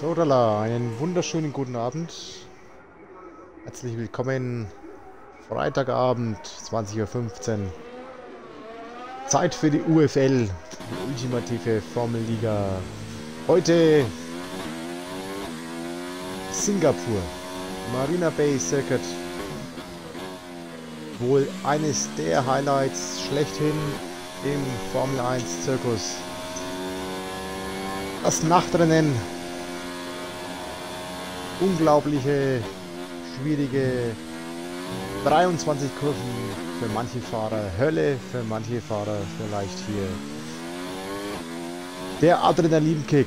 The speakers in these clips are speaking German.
Sodala, einen wunderschönen guten Abend. Herzlich willkommen. Freitagabend, 20.15 Uhr. Zeit für die UFL, die ultimative Formelliga. Heute Singapur, Marina Bay Circuit. Wohl eines der Highlights schlechthin im Formel 1 Zirkus. Das Nachtrennen unglaubliche, schwierige 23 Kurven für manche Fahrer, Hölle für manche Fahrer vielleicht hier. Der Adrenalinkick.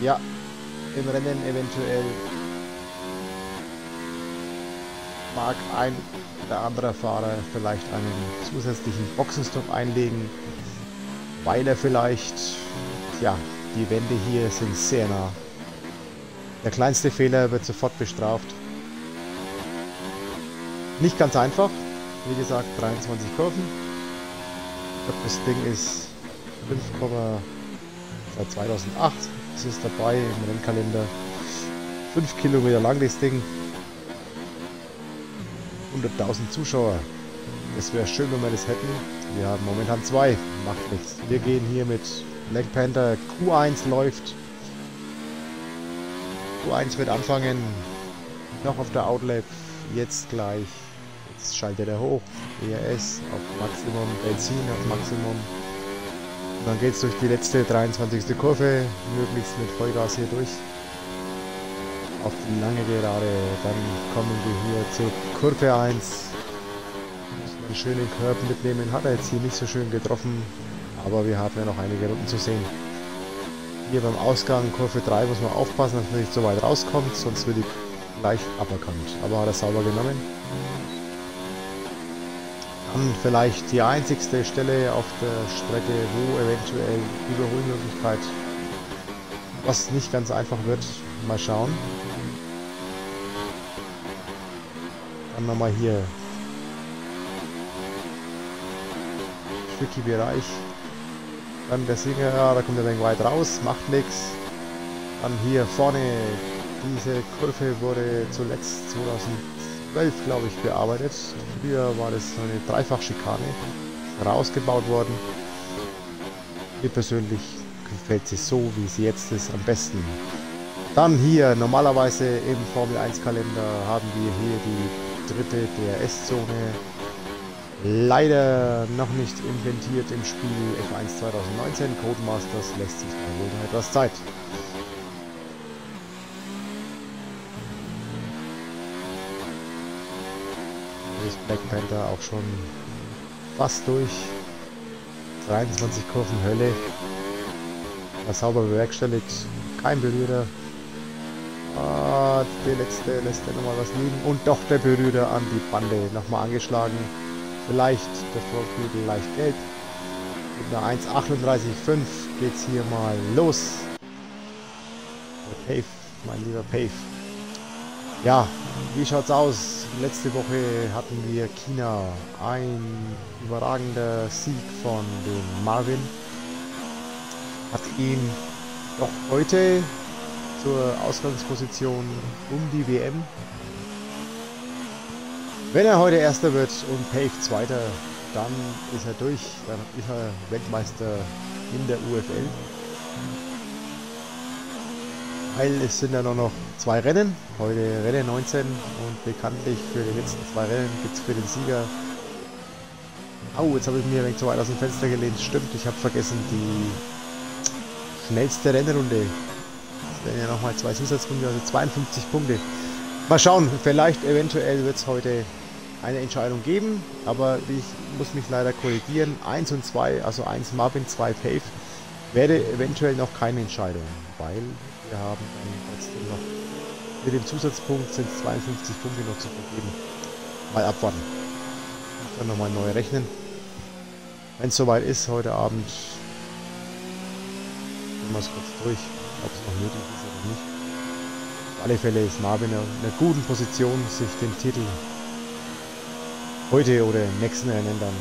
Ja, im Rennen eventuell mag ein oder anderer Fahrer vielleicht einen zusätzlichen Boxenstopp einlegen, weil er vielleicht, ja, die Wände hier sind sehr nah der kleinste Fehler wird sofort bestraft. Nicht ganz einfach. Wie gesagt, 23 Kurven. Das Ding ist 5, seit 2008 ist es dabei im Rennkalender. 5 Kilometer lang das Ding. 100.000 Zuschauer. Das wäre schön, wenn wir das hätten. Wir haben momentan zwei. Macht nichts. Wir gehen hier mit Black Panther. Q1 läuft. Q1 wird anfangen. Noch auf der Outlap. Jetzt gleich. Jetzt schaltet er hoch. ERS auf Maximum. Benzin auf Maximum. Und dann geht es durch die letzte 23. Kurve. Möglichst mit Vollgas hier durch. Auf die lange Gerade. Dann kommen wir hier zur Kurve 1. Einen schönen Curb mitnehmen. Hat er jetzt hier nicht so schön getroffen. Aber wir haben ja noch einige Runden zu sehen. Hier beim Ausgang Kurve 3 muss man aufpassen, dass man nicht so weit rauskommt, sonst wird die gleich aberkannt. Aber hat er sauber genommen. Dann vielleicht die einzigste Stelle auf der Strecke, wo eventuell Überholmöglichkeit, was nicht ganz einfach wird. Mal schauen. Dann nochmal hier. Tricky Bereich. Dann der Singer, da kommt er ein wenig weit raus, macht nichts. Dann hier vorne, diese Kurve wurde zuletzt 2012, glaube ich, bearbeitet. Früher war das eine Dreifachschikane, rausgebaut worden. Mir persönlich gefällt sie so, wie sie jetzt ist, am besten. Dann hier, normalerweise im Formel 1 Kalender haben wir hier die dritte DRS-Zone Leider noch nicht inventiert im Spiel F1 2019. Codemasters lässt sich wohl noch etwas Zeit. ist Black Panther auch schon fast durch. 23 Kurven Hölle. War sauber bewerkstelligt. Kein Berührer. Ah, der letzte lässt er nochmal was liegen. Und doch der Berührer an die Bande. Nochmal angeschlagen. Vielleicht der Vorflügel leicht gelb. Mit einer 1,38,5 geht's hier mal los. Pave, mein lieber Pave. Ja, wie schaut's aus? Letzte Woche hatten wir China. Ein überragender Sieg von dem Marvin. Hat ihn doch heute zur Ausgangsposition um die WM wenn er heute Erster wird und Pave Zweiter, dann ist er durch. Dann ist er Weltmeister in der UFL. Weil es sind ja nur noch zwei Rennen. Heute Rennen 19 und bekanntlich für die letzten zwei Rennen gibt es für den Sieger. Au, jetzt habe ich mir ein wenig zu weit aus dem Fenster gelehnt. Stimmt, ich habe vergessen die schnellste Rennrunde. Das wären ja nochmal zwei Zusatzpunkte, also 52 Punkte. Mal schauen, vielleicht eventuell wird es heute eine Entscheidung geben, aber ich muss mich leider korrigieren. 1 und 2, also 1 Marvin, 2 Pave, wäre eventuell noch keine Entscheidung, weil wir haben dann trotzdem noch mit dem Zusatzpunkt sind 52 Punkte noch zu vergeben. Mal abwarten. Ich kann nochmal neu rechnen. Wenn es soweit ist heute Abend, gehen wir es kurz durch, ob es noch nötig ist oder nicht. Auf alle Fälle ist Marvin in einer guten Position, sich den Titel heute oder im nächsten Rennen dann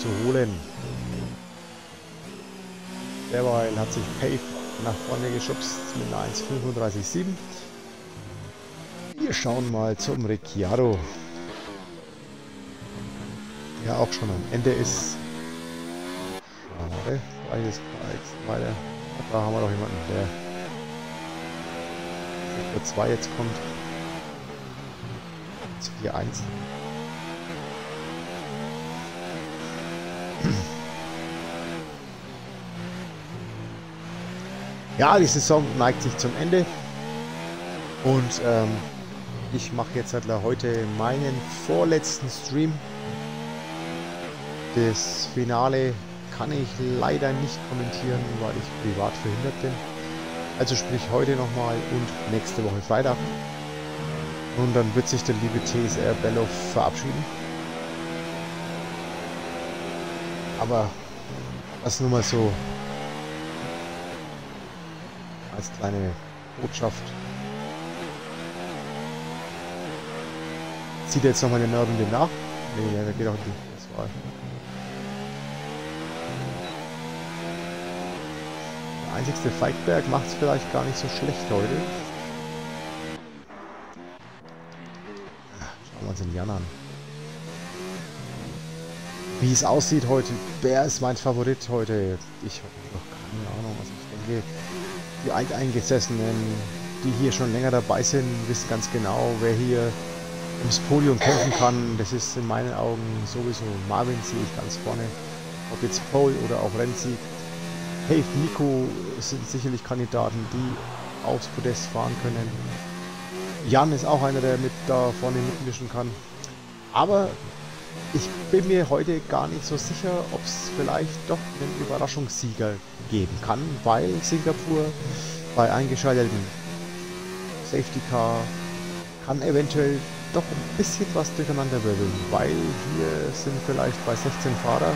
zu holen. Derweil hat sich Pave nach vorne geschubst mit einer 1,35,7. Wir schauen mal zum Ricciardo. Der auch schon am Ende ist. Schade. Einiges weiter. Da haben wir doch jemanden, der für 2 jetzt kommt. 4-1. Ja, die Saison neigt sich zum Ende. Und ähm, ich mache jetzt halt heute meinen vorletzten Stream. Das Finale kann ich leider nicht kommentieren, weil ich privat verhindert bin. Also sprich heute nochmal und nächste Woche Freitag. Und dann wird sich der liebe TSR Bello verabschieden. Aber das nur mal so als kleine Botschaft. Zieht er jetzt nochmal eine Runde nach? Nee, der geht auch nicht. Das war der einzigste Feigberg macht es vielleicht gar nicht so schlecht heute. Schauen wir uns den Jan an. Wie es aussieht heute, wer ist mein Favorit heute? Ich habe noch keine Ahnung. Also ich denke, die Alteingesessenen, die hier schon länger dabei sind, wissen ganz genau, wer hier ums Podium kämpfen kann. Das ist in meinen Augen sowieso Marvin sehe ich ganz vorne. Ob jetzt Paul oder auch Renzi. Hey, Nico sind sicherlich Kandidaten, die aufs Podest fahren können. Jan ist auch einer, der mit da vorne mitmischen kann. Aber ich bin mir heute gar nicht so sicher, ob es vielleicht doch einen Überraschungssieger geben kann, weil Singapur bei eingeschalteten Safety Car kann eventuell doch ein bisschen was durcheinander wirbeln, weil hier sind vielleicht bei 16 Fahrer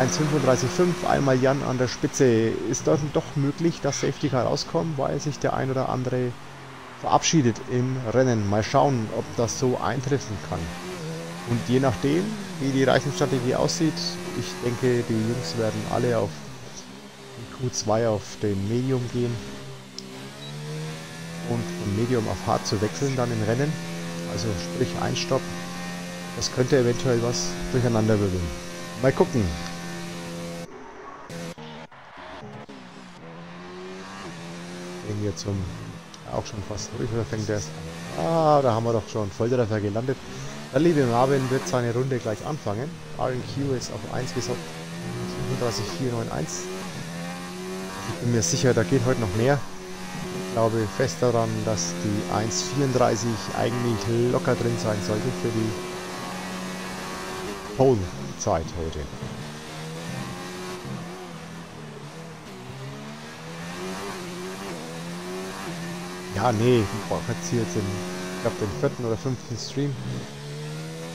1.35.5, einmal Jan an der Spitze. Ist dort doch möglich, dass Safety Car rauskommt, weil sich der ein oder andere verabschiedet im Rennen. Mal schauen, ob das so eintreffen kann. Und je nachdem, wie die Reichenstrategie aussieht, ich denke, die Jungs werden alle auf Q2 auf den Medium gehen und von Medium auf Hard zu wechseln dann im Rennen. Also sprich ein Stopp. Das könnte eventuell was durcheinander wirbeln. Mal gucken. Gehen wir zum auch schon fast durch oder fängt der Ah, da haben wir doch schon Volltreffer gelandet. Der liebe Marvin wird seine Runde gleich anfangen. RQ ist auf 1 gesorgt. 35491. Ich bin mir sicher, da geht heute noch mehr. Ich glaube fest daran, dass die 1.34 eigentlich locker drin sein sollte für die Pole-Zeit heute. Ja, nee, ich brauche jetzt hier den, ich glaube, den vierten oder fünften Stream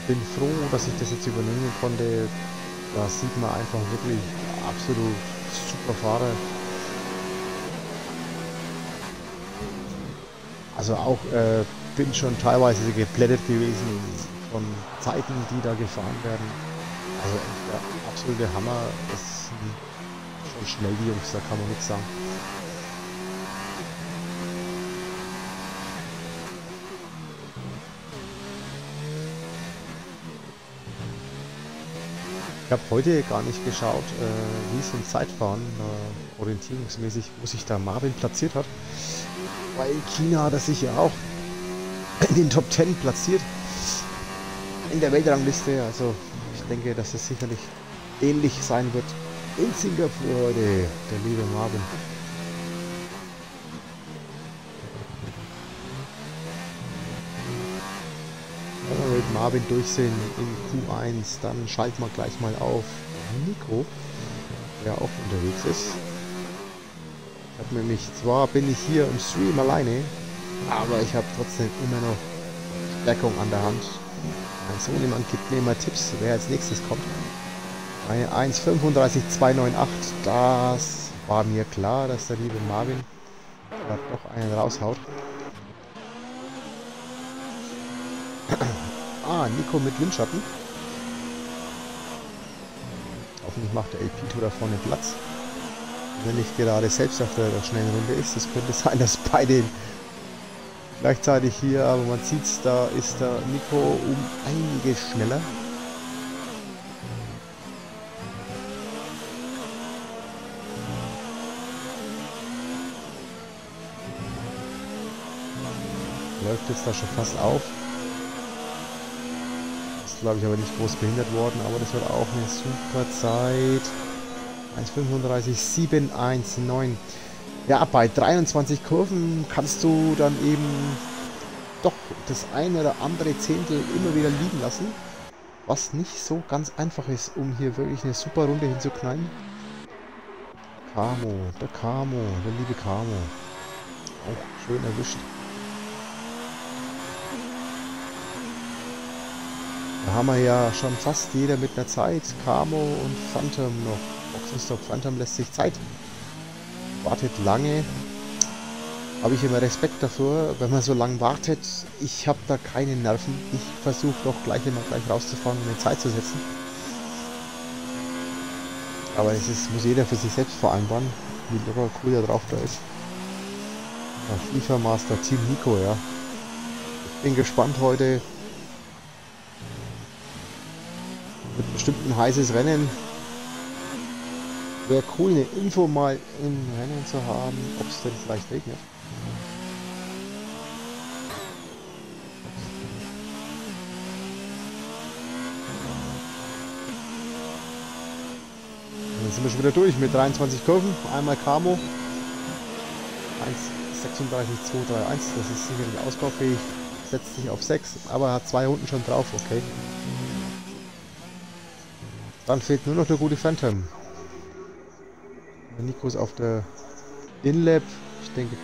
bin froh, dass ich das jetzt übernehmen konnte. Da sieht man einfach wirklich absolut super Fahrer. Also auch äh, bin schon teilweise geplättet gewesen von Zeiten, die da gefahren werden. Also der absolute Hammer. Das sind schon schnell die Jungs, da kann man nichts sagen. Ich habe heute gar nicht geschaut, äh, wie es im Zeitfahren äh, orientierungsmäßig, wo sich da Marvin platziert hat. Weil China hat sich ja auch in den Top 10 platziert. In der Weltrangliste. Also ich denke, dass es sicherlich ähnlich sein wird in Singapur heute, der liebe Marvin. Mit Marvin durchsehen in Q1. Dann schalten wir gleich mal auf Nico, der auch unterwegs ist. Ich habe nämlich, zwar bin ich hier im Stream alleine, aber ich habe trotzdem immer noch Deckung an der Hand. Mein Sohnemann gibt mir immer Tipps, wer als nächstes kommt. Eine 1.35.298, das war mir klar, dass der liebe Marvin da doch einen raushaut. Ah, Nico mit Windschatten. Hoffentlich macht der El Pito da vorne Platz. wenn nicht gerade selbst auf der schnellen Runde ist. Es könnte sein, dass beide gleichzeitig hier, aber man sieht es, da ist der Nico um einiges schneller. Läuft jetzt da schon fast auf. Glaube ich aber nicht groß behindert worden, aber das wird auch eine super Zeit. 1,35,719. Ja, bei 23 Kurven kannst du dann eben doch das eine oder andere Zehntel immer wieder liegen lassen. Was nicht so ganz einfach ist, um hier wirklich eine super Runde hinzuknallen. Camo, der Camo, der liebe Camo. Auch schön erwischt. Da haben wir ja schon fast jeder mit einer Zeit. Camo und Phantom noch. Boxenstopp Phantom lässt sich Zeit. Wartet lange. Habe ich immer Respekt dafür, wenn man so lange wartet. Ich habe da keine Nerven. Ich versuche doch gleich immer gleich rauszufahren und eine Zeit zu setzen. Aber es ist, muss jeder für sich selbst vereinbaren, wie locker cool der drauf da ist. FIFA Master Team Nico, ja. Ich bin gespannt heute. Wird bestimmt ein heißes Rennen. Wäre cool, eine Info mal im Rennen zu haben, ob es denn vielleicht regnet. Dann sind wir schon wieder durch mit 23 Kurven. Einmal Camo. 1,36,231. Das ist sicherlich ausbaufähig. Setzt sich auf 6, aber hat zwei Runden schon drauf. Okay. Dann fehlt nur noch der gute Phantom. Der Nico ist auf der InLab. Ich denke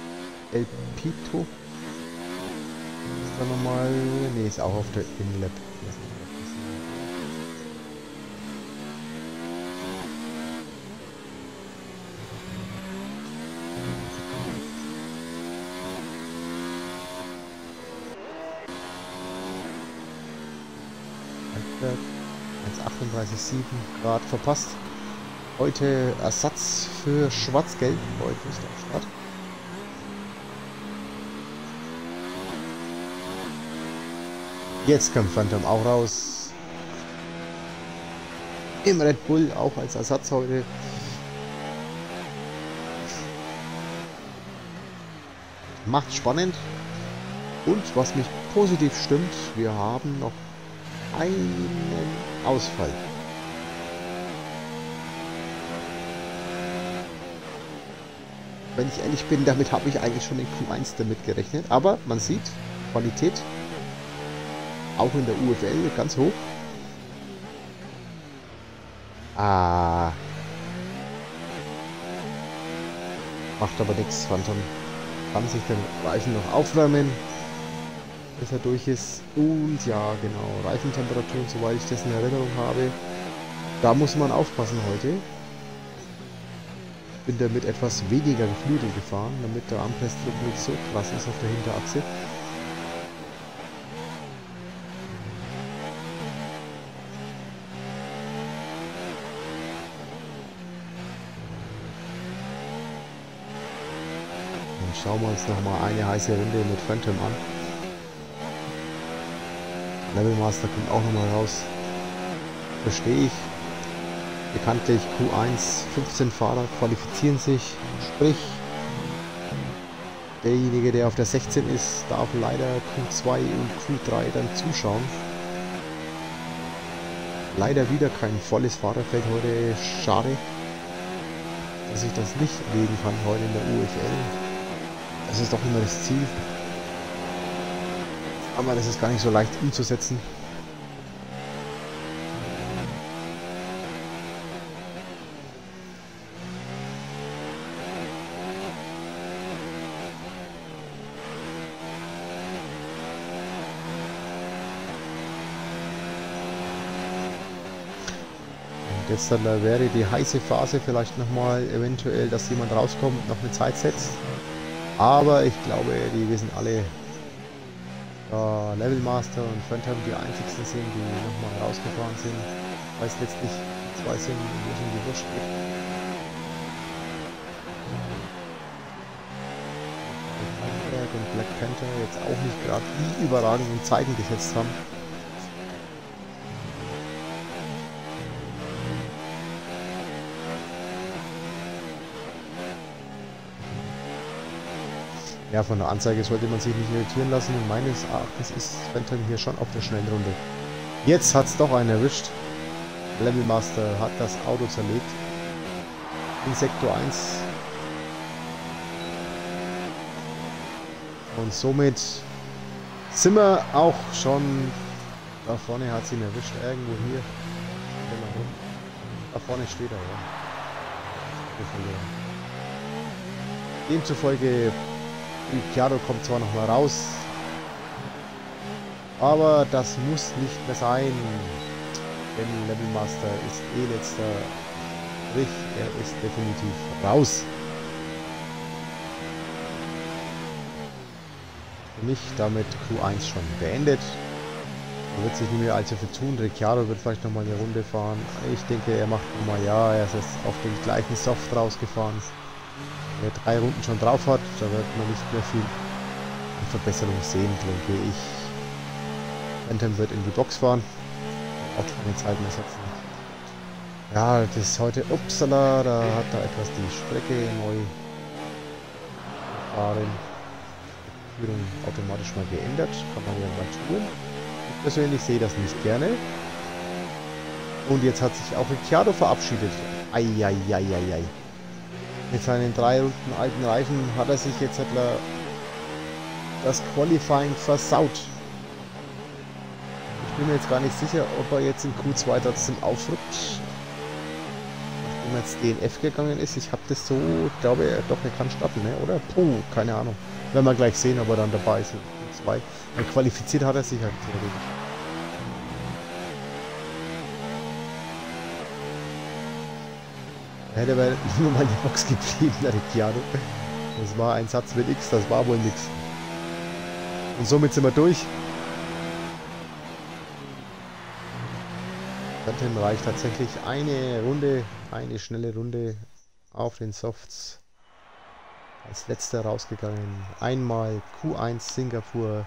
El Pito. Ist da nochmal. Ne, ist auch auf der InLab. 1,38,7 Grad verpasst. Heute Ersatz für Schwarz-Gelb. Heute ist der Start. Jetzt kommt Phantom auch raus. Im Red Bull auch als Ersatz heute. Macht spannend. Und was mich positiv stimmt, wir haben noch einen Ausfall. Wenn ich ehrlich bin, damit habe ich eigentlich schon in Q1 damit gerechnet. Aber man sieht, Qualität auch in der UFL ganz hoch. Ah. Macht aber nichts, Phantom. Kann sich den Reifen noch aufwärmen bis er durch ist. Und ja, genau, Reifentemperaturen, soweit ich das in Erinnerung habe. Da muss man aufpassen heute. Bin damit etwas weniger Geflügel gefahren, damit der Armpressdruck nicht so krass ist auf der Hinterachse. Dann schauen wir uns noch mal eine heiße Runde mit Phantom an. Levelmaster kommt auch nochmal raus. Verstehe ich. Bekanntlich Q1, 15 Fahrer qualifizieren sich. Sprich, derjenige, der auf der 16 ist, darf leider Q2 und Q3 dann zuschauen. Leider wieder kein volles Fahrerfeld heute. Schade, dass ich das nicht legen kann heute in der UFL. Das ist doch immer das Ziel. Aber das ist gar nicht so leicht umzusetzen. gestern. Da äh, wäre die heiße Phase vielleicht nochmal eventuell, dass jemand rauskommt, noch eine Zeit setzt. Aber ich glaube, die wissen alle, da Levelmaster und Phantom die einzigsten sind, die nochmal rausgefahren sind, weil es letztlich zwei sind, wo es die Wurst geht. und Black Panther jetzt auch nicht gerade die überragenden Zeiten gesetzt haben. Ja, von der Anzeige sollte man sich nicht irritieren lassen und meines Erachtens ist Phantom hier schon auf der schnellen Runde. Jetzt hat es doch einen erwischt. Levelmaster hat das Auto zerlegt. In Sektor 1 Und somit sind wir auch schon... Da vorne hat sie ihn erwischt, irgendwo hier. Da vorne steht er, ja. Demzufolge, Ricciardo kommt zwar noch mal raus, aber das muss nicht mehr sein. Denn Levelmaster ist eh letzter Strich. Er ist definitiv raus. für mich damit Q1 schon beendet. Da wird sich nicht mehr allzu viel tun. Ricciardo wird vielleicht nochmal eine Runde fahren. Ich denke, er macht nochmal, ja, er ist jetzt auf den gleichen Soft rausgefahren. Wer drei Runden schon drauf hat, da wird man nicht mehr viel Verbesserung sehen, denke ich. Phantom wird in die Box fahren. Auch von den Zeiten ersetzen. Ja, das ist heute Upsala, da hat er etwas die Strecke neu gefahren. Führung automatisch mal geändert. Kann man ja mal tun. Ich persönlich sehe das nicht gerne. Und jetzt hat sich auch Ricciardo verabschiedet. Eieieiei. Mit seinen drei Runden alten Reifen hat er sich jetzt das Qualifying versaut. Ich bin mir jetzt gar nicht sicher, ob er jetzt in Q2 trotzdem aufrutscht. Nachdem er jetzt DNF gegangen ist. Ich habe das so, glaube ich, doch, er kann starten, ne? oder? Puh, keine Ahnung. Werden wir gleich sehen, ob er dann dabei ist. Zwei. Dann qualifiziert hat er sich halt theoretisch. Hätte aber nur mal die Box geblieben, der Ricciardo. Das war ein Satz mit X, das war wohl nix. Und somit sind wir durch. Phantom reicht tatsächlich eine Runde, eine schnelle Runde auf den Softs als letzter rausgegangen. Einmal Q1 Singapur,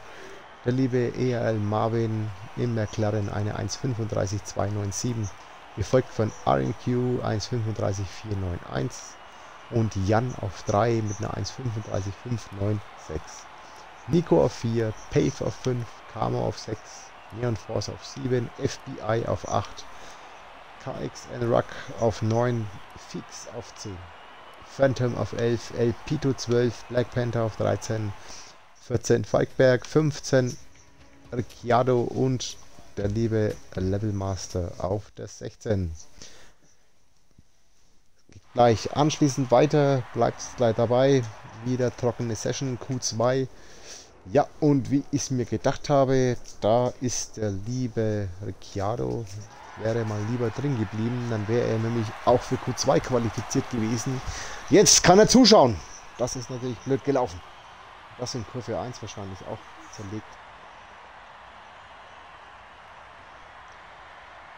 der liebe ERL Marvin im McLaren eine 1.35.297, gefolgt von RNQ 1.35.491 und Jan auf 3 mit einer 1.35.596. Nico auf 4, Pave auf 5, Karma auf 6, Neon Force auf 7, FBI auf 8, KXN Ruck auf 9, Fix auf 10. Phantom auf 11, El Pito 12, Black Panther auf 13, 14 Falkberg, 15 Ricciardo und der liebe Levelmaster auf der 16. Gleich anschließend weiter, bleibt gleich dabei, wieder trockene Session Q2. Ja, und wie ich es mir gedacht habe, da ist der liebe Ricciardo wäre mal lieber drin geblieben, dann wäre er nämlich auch für Q2 qualifiziert gewesen. Jetzt kann er zuschauen. Das ist natürlich blöd gelaufen. Das in Kurve 1 wahrscheinlich auch zerlegt.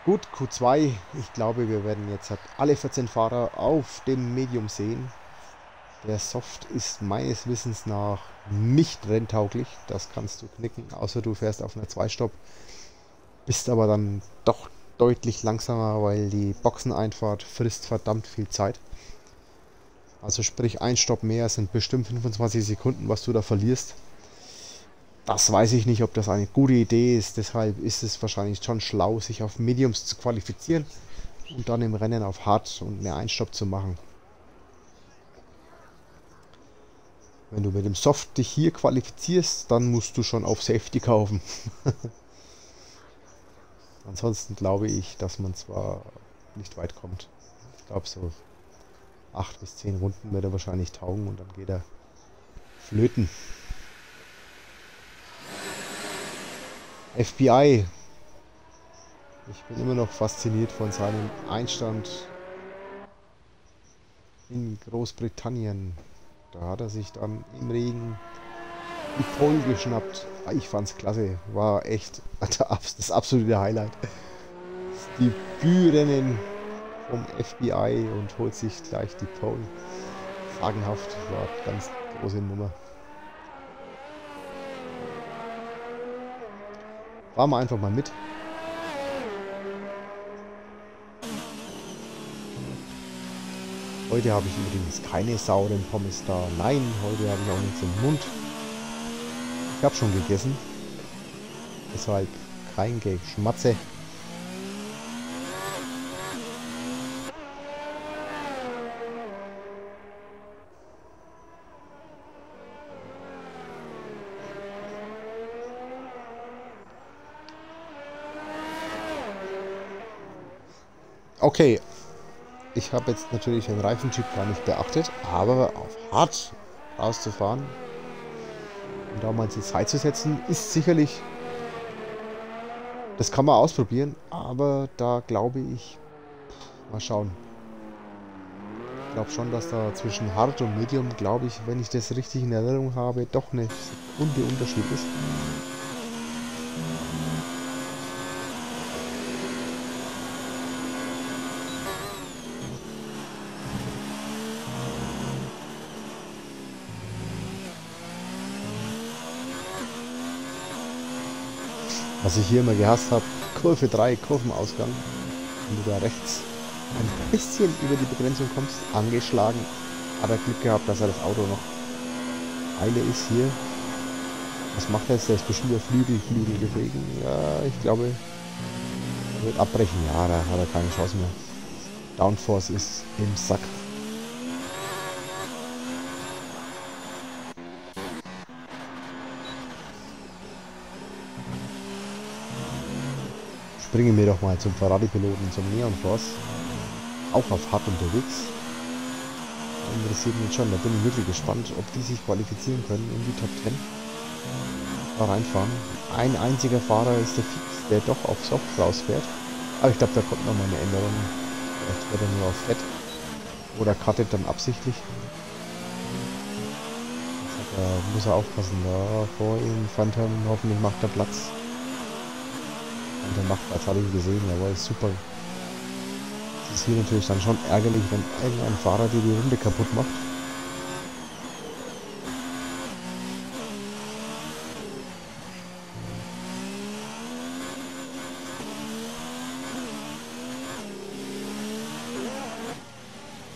Gut, Q2. Ich glaube, wir werden jetzt alle 14 Fahrer auf dem Medium sehen. Der Soft ist meines Wissens nach nicht renntauglich. Das kannst du knicken, außer du fährst auf einer 2-Stopp. Bist aber dann doch deutlich langsamer, weil die Boxeneinfahrt frisst verdammt viel Zeit. Also sprich, ein Stopp mehr sind bestimmt 25 Sekunden, was du da verlierst. Das weiß ich nicht, ob das eine gute Idee ist. Deshalb ist es wahrscheinlich schon schlau, sich auf Mediums zu qualifizieren und dann im Rennen auf Hard und mehr Einstopp zu machen. Wenn du mit dem Soft dich hier qualifizierst, dann musst du schon auf Safety kaufen. Ansonsten glaube ich, dass man zwar nicht weit kommt. Ich glaube so 8 bis 10 Runden wird er wahrscheinlich taugen und dann geht er flöten. FBI. Ich bin immer noch fasziniert von seinem Einstand in Großbritannien. Da hat er sich dann im Regen die Pole geschnappt. Ah, ich fand's klasse. War echt das absolute Highlight. Die Bürennen vom FBI und holt sich gleich die Pole. Sagenhaft. War ganz große Nummer. Fahren wir einfach mal mit. Heute habe ich übrigens keine sauren Pommes da. Nein, heute habe ich auch nichts im Mund. Ich habe schon gegessen. Deshalb kein Geschmatze. Okay, ich habe jetzt natürlich den Reifentyp gar nicht beachtet, aber auf hart rauszufahren und da mal die Zeit zu setzen, ist sicherlich, das kann man ausprobieren, aber da glaube ich, mal schauen. Ich glaube schon, dass da zwischen hart und medium, glaube ich, wenn ich das richtig in Erinnerung habe, doch eine Sekunde Unterschied ist. Was ich hier immer gehasst habe, Kurve 3, Kurvenausgang. Wenn du da rechts ein bisschen über die Begrenzung kommst, angeschlagen. Hat er Glück gehabt, dass er das Auto noch Eile ist hier. Was macht er jetzt? Der ist bestimmt der Flügel, Flügel gefegen. Ja, ich glaube, er wird abbrechen. Ja, da hat er keine Chance mehr. Downforce ist im Sack. Springen wir doch mal zum Ferrari-Piloten, zum Force. Auch auf hart unterwegs. Interessiert mich schon, da bin ich wirklich gespannt, ob die sich qualifizieren können in die Top 10. Da reinfahren. Ein einziger Fahrer ist der Fix, der doch auf Soft rausfährt. Aber ich glaube, da kommt nochmal eine Änderung. Vielleicht wird er nur auf Fett. Oder cuttet dann absichtlich. Da muss er aufpassen. Da vor ihm Phantom hoffentlich macht er Platz. Und der macht, als habe ich gesehen, jawohl, super. Das ist hier natürlich dann schon ärgerlich, wenn irgendein Fahrer dir die Runde kaputt macht.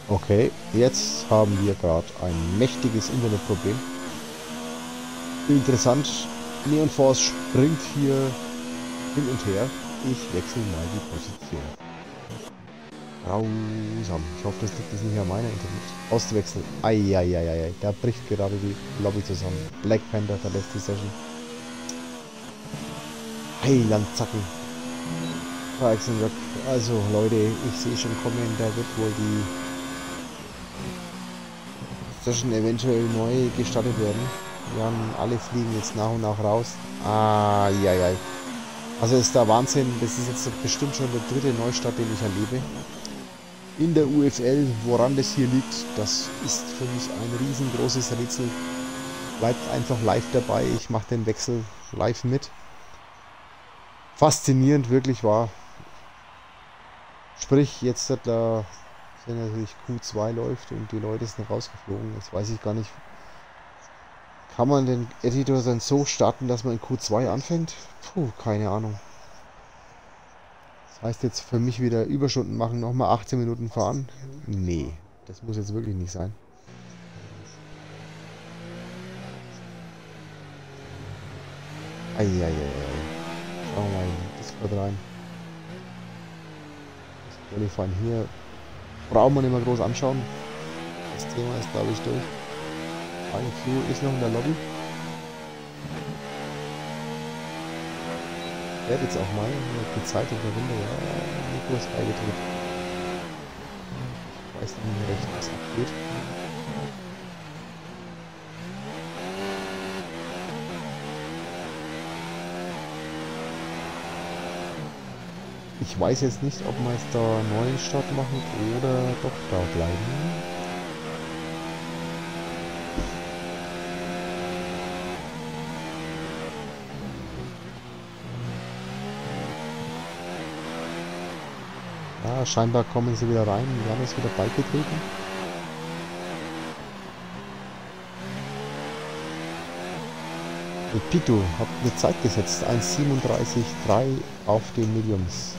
Okay, jetzt haben wir gerade ein mächtiges Internetproblem. Interessant, Neon Force springt hier hin und her. Ich wechsle mal die Position. Grausam. Ich hoffe, das liegt jetzt nicht an meiner Internet. Auswechseln. Eieieiei. Da bricht gerade die Lobby zusammen. Black Panther verlässt die Session. Heilandzacken. Also Leute, ich sehe schon kommen, da wird wohl die Session eventuell neu gestartet werden. Wir haben alle fliegen jetzt nach und nach raus. Ah, ja, ja. Also ist der Wahnsinn, das ist jetzt bestimmt schon der dritte Neustart, den ich erlebe. In der UFL, woran das hier liegt, das ist für mich ein riesengroßes Rätsel. Bleibt einfach live dabei, ich mache den Wechsel live mit. Faszinierend, wirklich wahr. Sprich, jetzt hat da wenn natürlich Q2 läuft und die Leute sind rausgeflogen. Jetzt weiß ich gar nicht, kann man den Editor dann so starten, dass man in Q2 anfängt? Puh, keine Ahnung. Das heißt jetzt für mich wieder Überstunden machen, nochmal 18 Minuten fahren? Nee, das muss jetzt wirklich nicht sein. Eieiei. Schauen wir mal in Discord rein. Das Qualifying hier braucht man nicht mehr groß anschauen. Das Thema ist glaube ich durch. IQ ist noch in der Lobby. Werd jetzt auch mal die Zeit in der Runde. Ja, Nico ist beigetreten. Ich weiß nicht mehr recht, was abgeht. Ich weiß jetzt nicht, ob wir jetzt da einen neuen Start machen oder doch da bleiben. Scheinbar kommen sie wieder rein. Haben jetzt wieder beigetreten. Pito hat eine Zeit gesetzt, 1,37,3 auf den Mediums.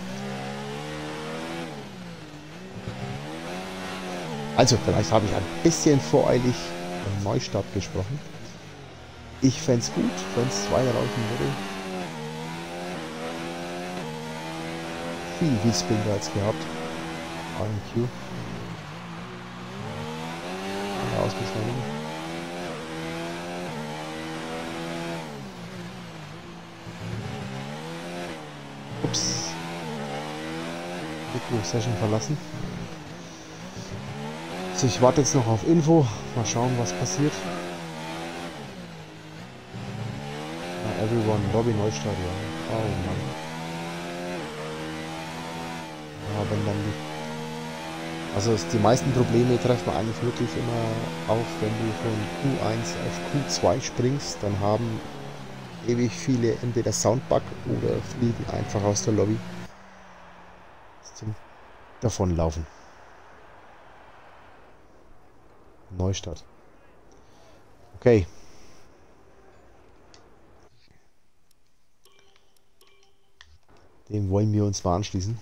Also, vielleicht habe ich ein bisschen voreilig einen Neustart gesprochen. Ich fände es gut, wenn es weiterlaufen würde. Viel, viel Spin jetzt gehabt. RQ. Ausbeschleunigung. Ups. Session verlassen. So, ich warte jetzt noch auf Info. Mal schauen, was passiert. Everyone, Lobby Neustart, ja. Oh Mann. Ja, wenn dann die... Also die meisten Probleme treffen eigentlich wirklich immer auf, wenn du von Q1 auf Q2 springst, dann haben ewig viele entweder Soundbug oder fliegen einfach aus der Lobby zum Davonlaufen. Neustadt. Okay. Dem wollen wir uns mal anschließen.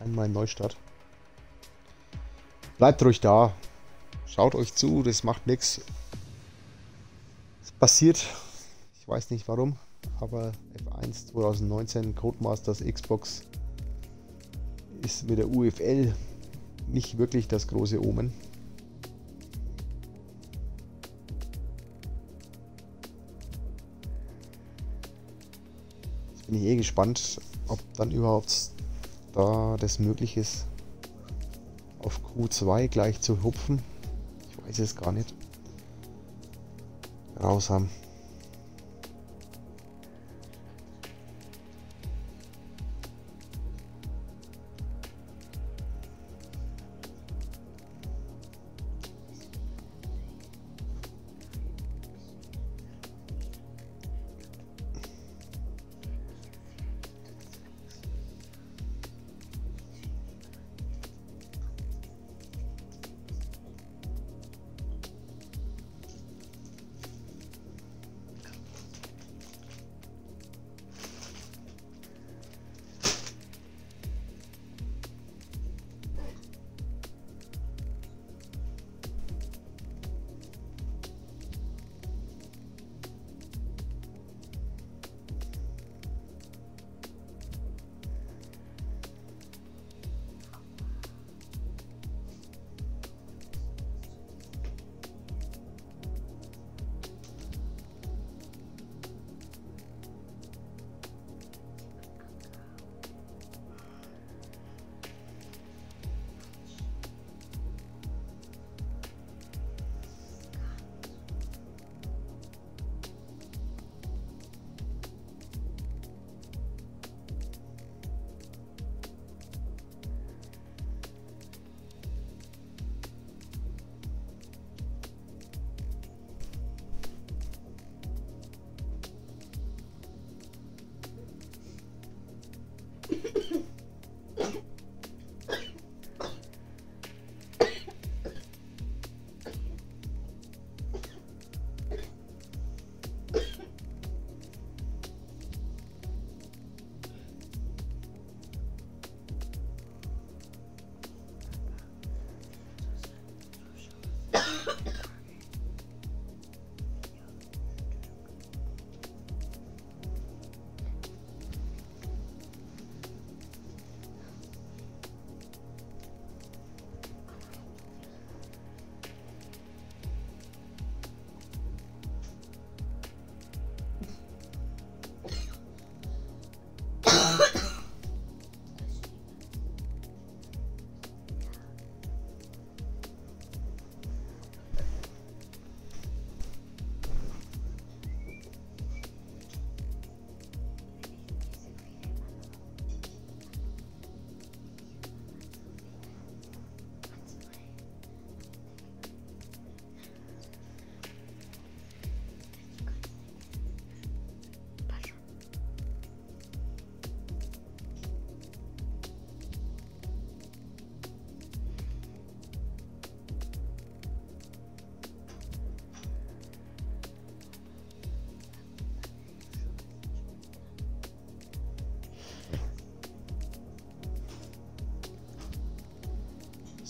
Einmal in Neustadt. Bleibt ruhig da. Schaut euch zu, das macht nichts. Es passiert. Ich weiß nicht warum, aber F1 2019 Codemasters Xbox ist mit der UFL nicht wirklich das große Omen. bin ich eh gespannt, ob dann überhaupt da das möglich ist, auf Q2 gleich zu hupfen. Ich weiß es gar nicht. Raus haben.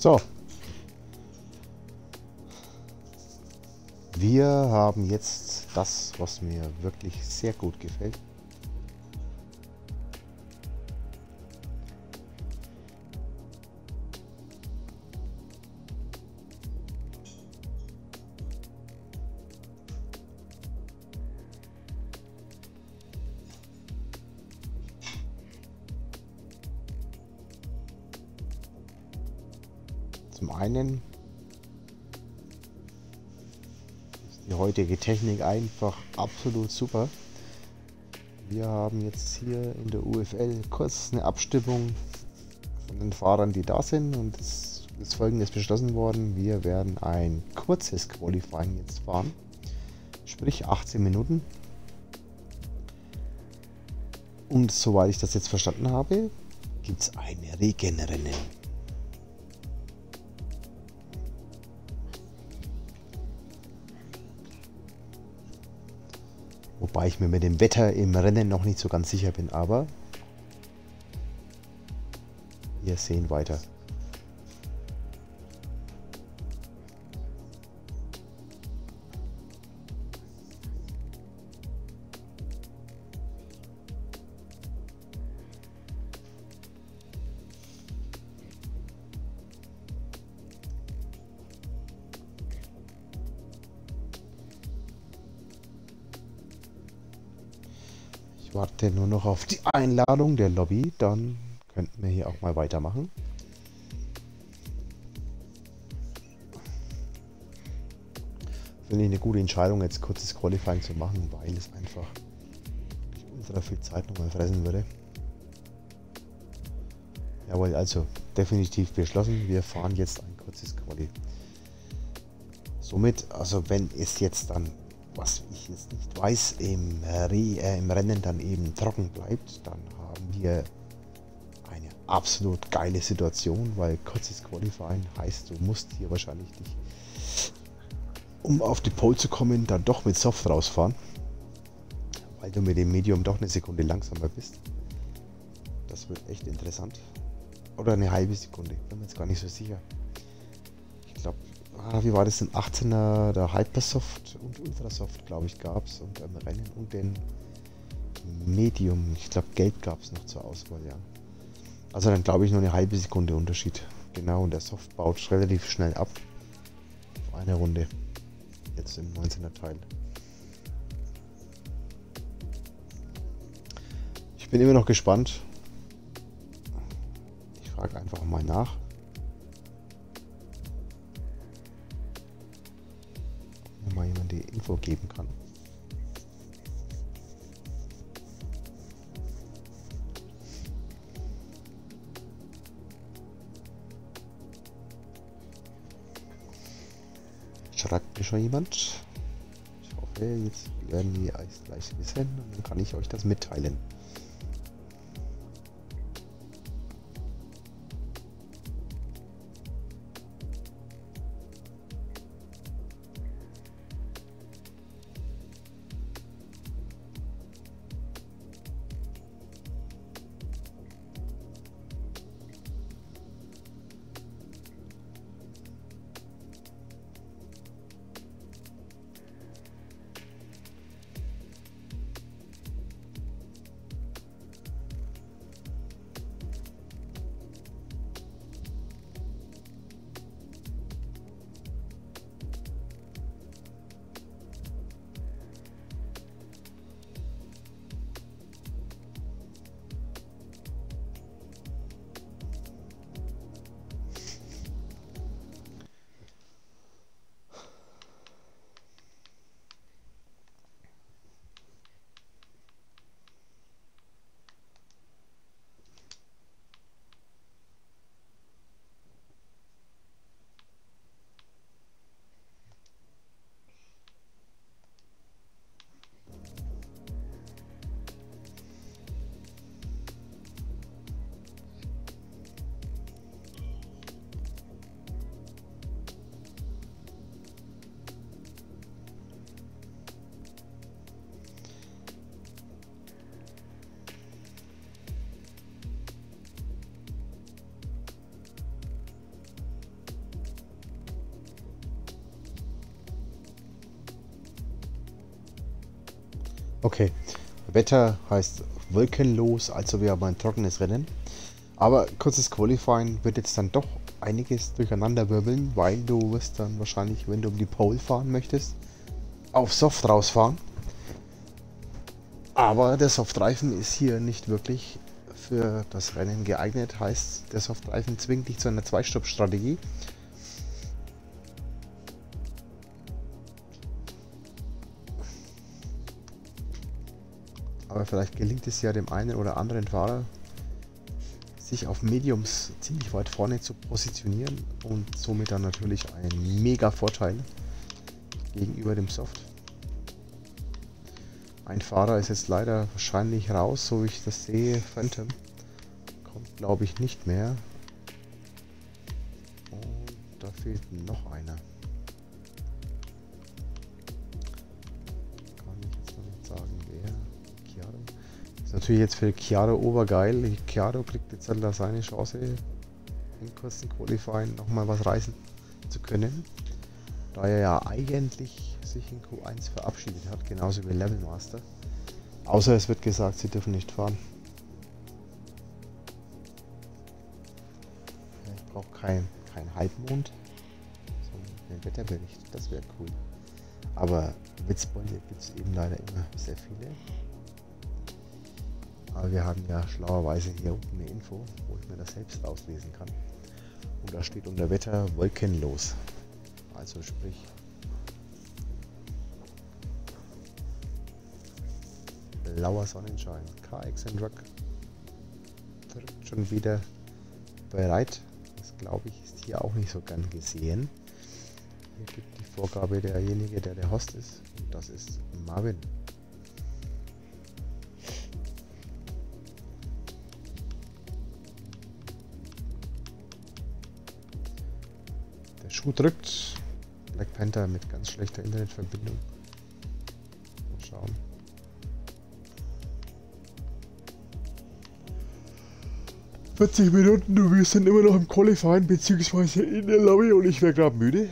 So. Wir haben jetzt das, was mir wirklich sehr gut gefällt. Heutige Technik einfach absolut super. Wir haben jetzt hier in der UFL kurz eine Abstimmung von den Fahrern, die da sind und es ist folgendes beschlossen worden. Wir werden ein kurzes Qualifying jetzt fahren, sprich 18 Minuten. Und soweit ich das jetzt verstanden habe, gibt es ein Regenrennen. Wobei ich mir mit dem Wetter im Rennen noch nicht so ganz sicher bin, aber wir sehen weiter. Warte nur noch auf die Einladung der Lobby, dann könnten wir hier auch mal weitermachen. Finde ich eine gute Entscheidung, jetzt kurzes Qualifying zu machen, weil es einfach ultra viel Zeit nochmal fressen würde. Jawohl, also definitiv beschlossen, wir fahren jetzt ein kurzes Quali. Somit, also wenn es jetzt dann was ich jetzt nicht weiß, im, Re äh, im Rennen dann eben trocken bleibt, dann haben wir eine absolut geile Situation, weil kurzes Qualifying heißt, du musst hier wahrscheinlich dich, um auf die Pole zu kommen, dann doch mit Soft rausfahren, weil du mit dem Medium doch eine Sekunde langsamer bist. Das wird echt interessant. Oder eine halbe Sekunde, bin mir jetzt gar nicht so sicher. Ah, wie war das denn? 18er, der Hypersoft und Ultrasoft, glaube ich, gab es und im Rennen und den Medium, ich glaube, Gelb gab es noch zur Auswahl, ja. Also dann glaube ich nur eine halbe Sekunde Unterschied. Genau, und der Soft baut relativ schnell ab. Auf eine Runde. Jetzt im 19er Teil. Ich bin immer noch gespannt. Ich frage einfach mal nach. Schon jemand. Ich hoffe, jetzt werden die gleich wissen und dann kann ich euch das mitteilen. Wetter heißt wolkenlos, also wir haben ein trockenes Rennen. Aber kurzes Qualifying wird jetzt dann doch einiges durcheinander wirbeln, weil du wirst dann wahrscheinlich, wenn du um die Pole fahren möchtest, auf Soft rausfahren. Aber der Softreifen ist hier nicht wirklich für das Rennen geeignet. Heißt, der Softreifen zwingt dich zu einer Zwei-Stopp-Strategie. Aber vielleicht gelingt es ja dem einen oder anderen Fahrer, sich auf Mediums ziemlich weit vorne zu positionieren und somit dann natürlich ein mega Vorteil gegenüber dem Soft. Ein Fahrer ist jetzt leider wahrscheinlich raus, so wie ich das sehe. Phantom kommt glaube ich nicht mehr. Und da fehlt noch einer. Natürlich jetzt für Chiaro obergeil. Chiaro kriegt jetzt halt seine Chance, im kurzen Qualifying nochmal was reißen zu können. Da er ja eigentlich sich in Q1 verabschiedet hat, genauso wie Level Master. Außer es wird gesagt, sie dürfen nicht fahren. Ich brauche keinen kein Halbmond, sondern einen Wetterbericht. Das wäre cool. Aber Witzbolle gibt es eben leider immer sehr viele. Aber wir haben ja schlauerweise hier unten eine Info, wo ich mir das selbst auslesen kann. Und da steht unter Wetter wolkenlos. Also sprich blauer Sonnenschein. KX Truck drückt schon wieder bereit. Das glaube ich ist hier auch nicht so gern gesehen. Hier gibt die Vorgabe derjenige, der der Host ist. Und das ist Marvin. Schuh. Black Panther mit ganz schlechter Internetverbindung. Mal schauen. ...40 Minuten und wir sind immer noch im Qualifying beziehungsweise in der Lobby und ich wäre gerade müde.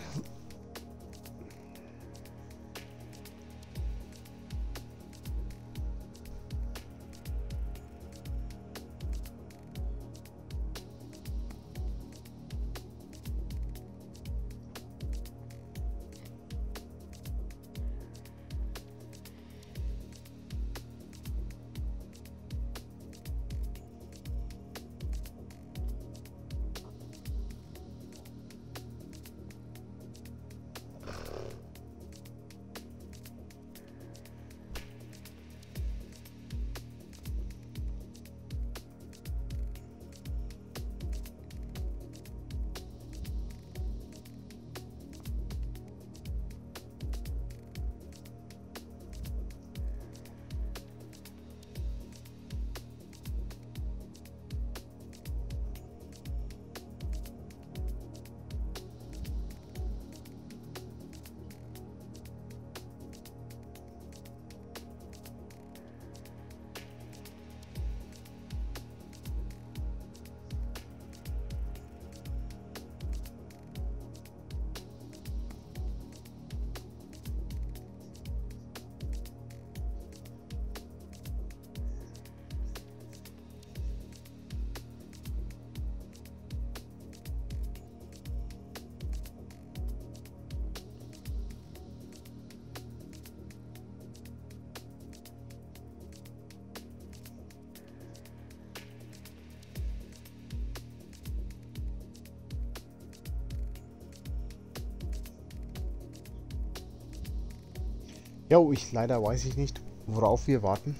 Jo, ich leider weiß ich nicht, worauf wir warten.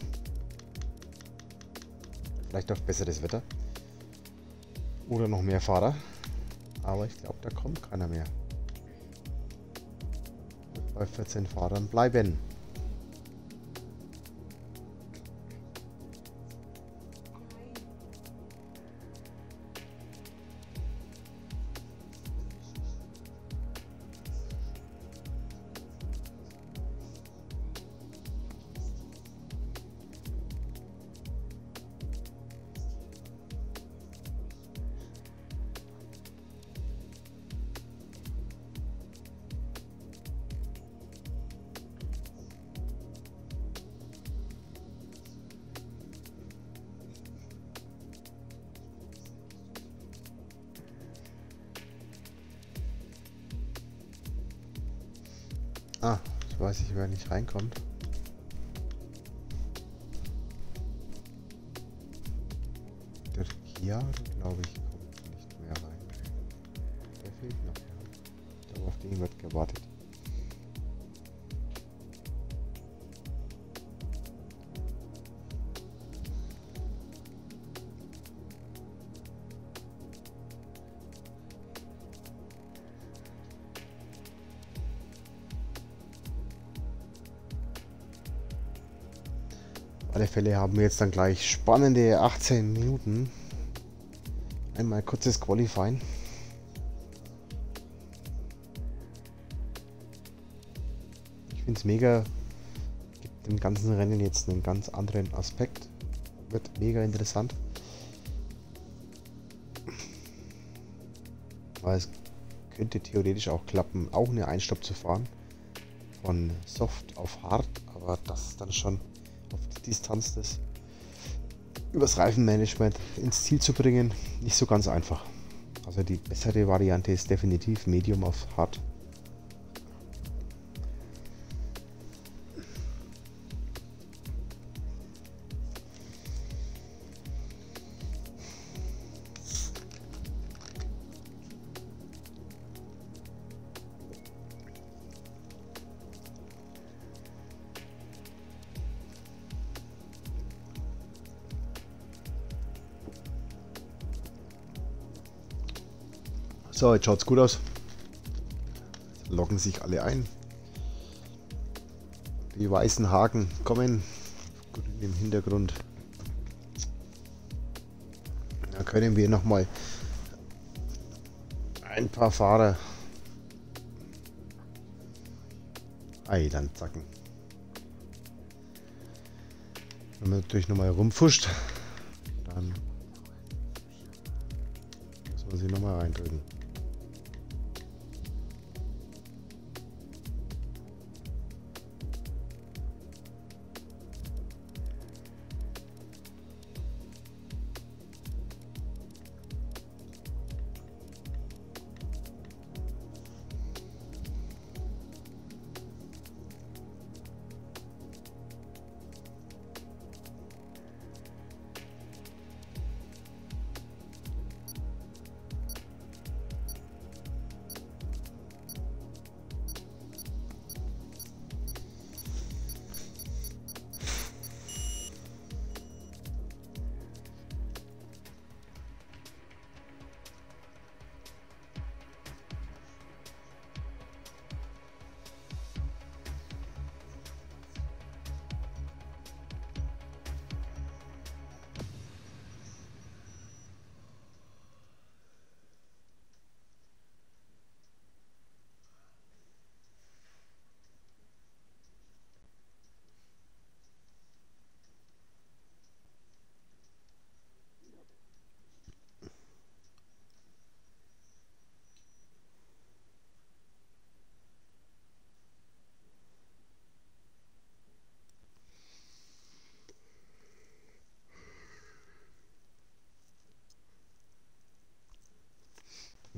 Vielleicht auf besseres Wetter. Oder noch mehr Fahrer. Aber ich glaube, da kommt keiner mehr. Bei 14 Fahrern bleiben. Nicht reinkommt. Fälle haben wir jetzt dann gleich spannende 18 Minuten. Einmal kurzes Qualifying. Ich finde es mega. Gibt dem ganzen Rennen jetzt einen ganz anderen Aspekt. Wird mega interessant. Weil es könnte theoretisch auch klappen, auch eine Einstopp zu fahren. Von Soft auf Hard, aber das ist dann schon auf die Distanz des übers Reifenmanagement ins Ziel zu bringen, nicht so ganz einfach. Also die bessere Variante ist definitiv Medium auf Hard. So, jetzt schaut es gut aus. Loggen sich alle ein. Die weißen Haken kommen gut im Hintergrund. Da können wir noch mal ein paar Fahrer Ei, dann zacken. Wenn man natürlich noch mal rumfuscht, dann muss man sie noch mal reindrücken.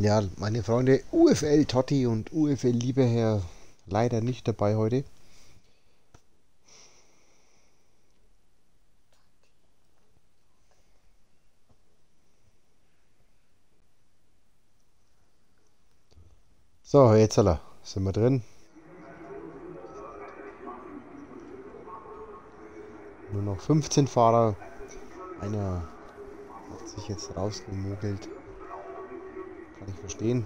Ja, meine Freunde, UFL Totti und UFL Liebeherr leider nicht dabei heute. So, jetzt sind wir drin. Nur noch 15 Fahrer. Einer hat sich jetzt rausgemogelt. Ich verstehen.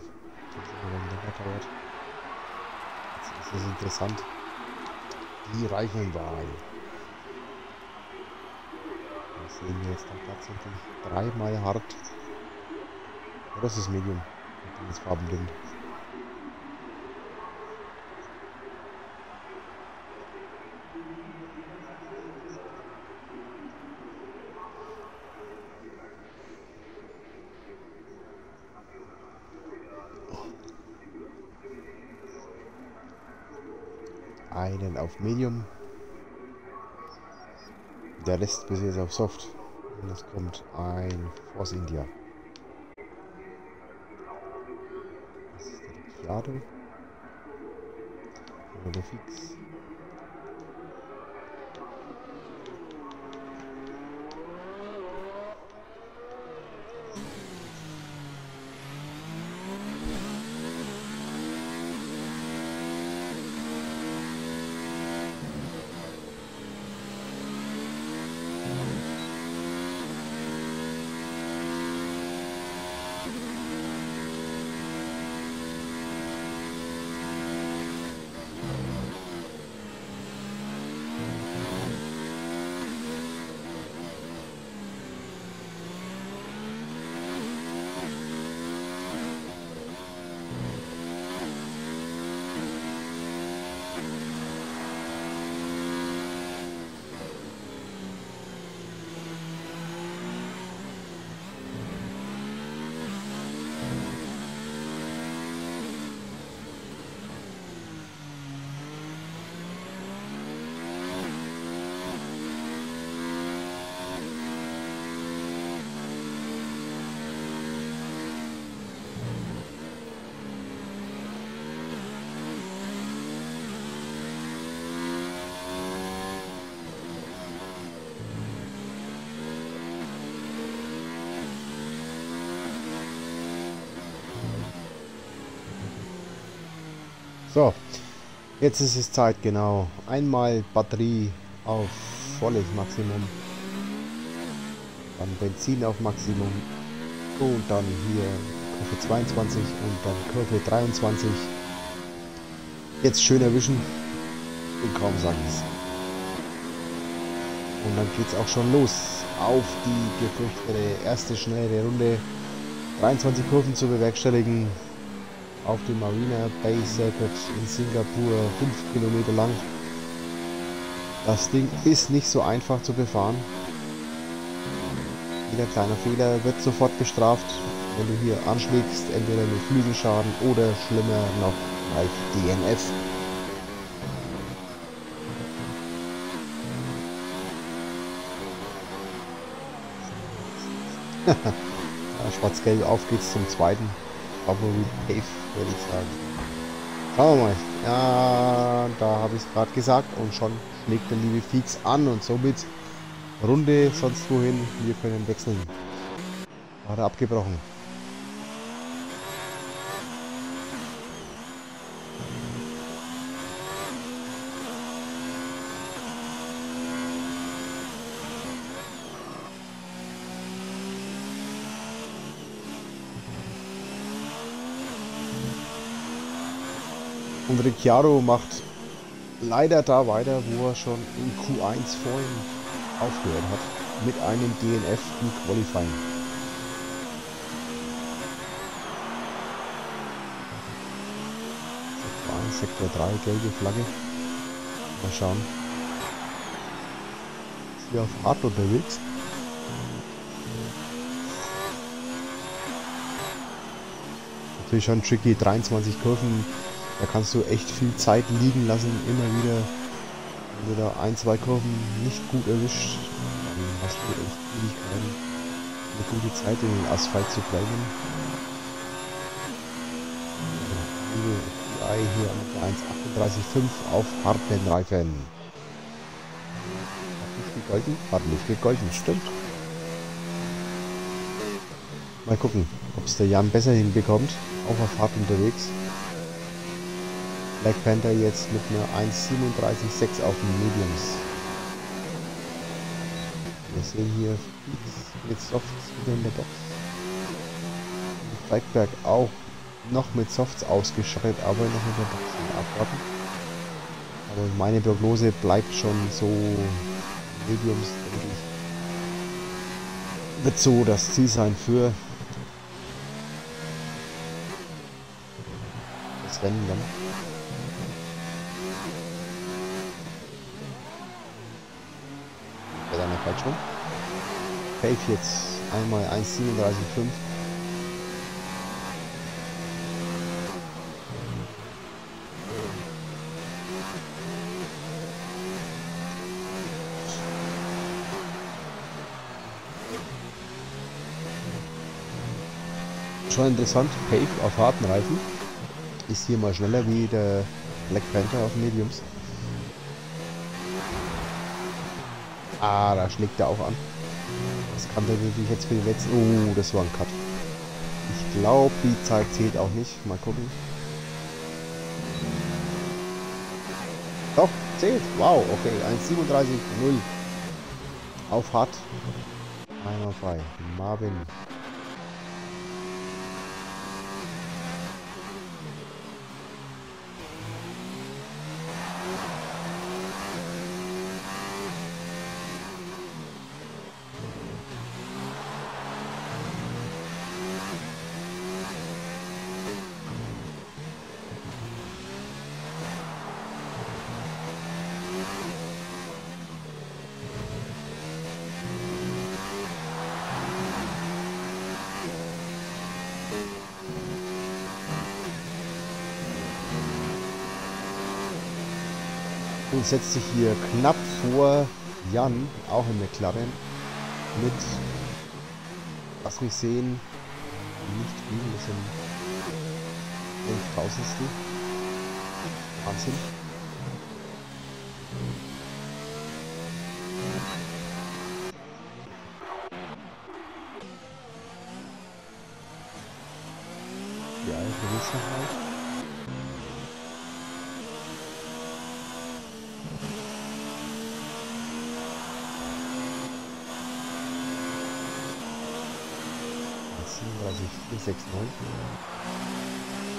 Das ist ist es interessant. Die Reifenwahl. Da sehen wir jetzt dann tatsächlich dreimal hart. Das ist Medium. Ich bin jetzt farbenblind. einen auf Medium. Der Rest bis jetzt auf Soft. Und es kommt ein Force India. Das ist der Ricciardo. Oder fix. So, jetzt ist es Zeit, genau. Einmal Batterie auf volles Maximum. Dann Benzin auf Maximum. Und dann hier Kurve 22 und dann Kurve 23. Jetzt schön erwischen. Und kaum sagen es. Und dann geht es auch schon los auf die gefürchtete erste schnelle Runde. 23 Kurven zu bewerkstelligen auf dem Marina Bay Circuit in Singapur, 5 Kilometer lang. Das Ding ist nicht so einfach zu befahren. Jeder kleine Fehler wird sofort bestraft, wenn du hier anschlägst, entweder mit Flügelschaden oder schlimmer noch gleich DNF. Schwarz-Gelb auf geht's zum zweiten. Favorit Cave, würde ich sagen. Schauen wir mal. Ja, da habe ich es gerade gesagt und schon schlägt der liebe Fix an und somit Runde sonst wohin. Wir können wechseln. Hat er abgebrochen. Und Ricciardo macht leider da weiter, wo er schon in Q1 vorhin aufgehört hat, mit einem DNF im Qualifying. Sektor 3, gelbe Flagge. Mal schauen. Ist hier auf Hard unterwegs. Natürlich schon tricky, 23 Kurven da kannst du echt viel Zeit liegen lassen, immer wieder. Wenn du da ein, zwei Kurven nicht gut erwischt, dann hast du echt Ewigkeiten, eine gute Zeit in den Asphalt zu bleiben. UI hier mit 1.38.5 auf harten Reifen. Hat nicht gegolten? Hat nicht gegolten, stimmt. Mal gucken, ob es der Jan besser hinbekommt. Auch auf hart unterwegs. Black Panther jetzt mit einer 1,37,6 auf den Mediums. Wir sehen hier mit Softs wieder in der Box. Bikeberg auch noch mit Softs ausgeschaltet, aber noch in der Box abwarten. Aber meine Prognose bleibt schon so Mediums, denke ich. Wird so das Ziel sein für das Rennen dann. Falsch rum. Cave jetzt einmal 1,37,5. Schon interessant, Cave auf harten Reifen ist hier mal schneller wie der Black Panther auf Mediums. Ah, da schlägt er auch an. Das kann der natürlich jetzt für den letzten... Oh, das war ein Cut. Ich glaube, die Zeit zählt auch nicht. Mal gucken. Doch, zählt. Wow, okay. 1,37, 0. Auf hart. Einmal frei. Marvin. Setzt sich hier knapp vor Jan, auch in McLaren, mit, was wir sehen, nicht viel, das sind 11 Wahnsinn.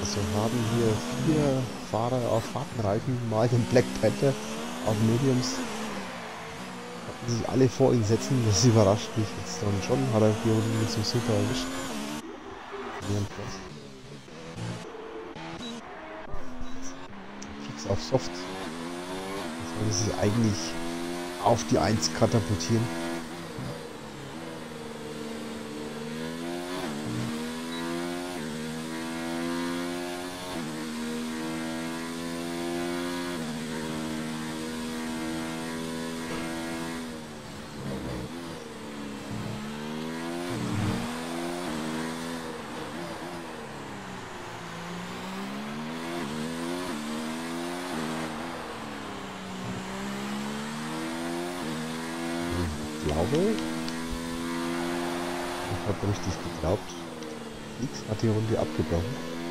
Also haben hier vier Fahrer auf Fahrtenreifen, mal den Black Panther auf Mediums. Die sich alle vor ihn setzen, das überrascht mich jetzt dann schon. Hat er hier unten nicht so super erwischt. Fix auf Soft. Das sich eigentlich auf die 1 katapultieren. glaube, ich habe richtig geglaubt, X hat die Runde abgebrochen.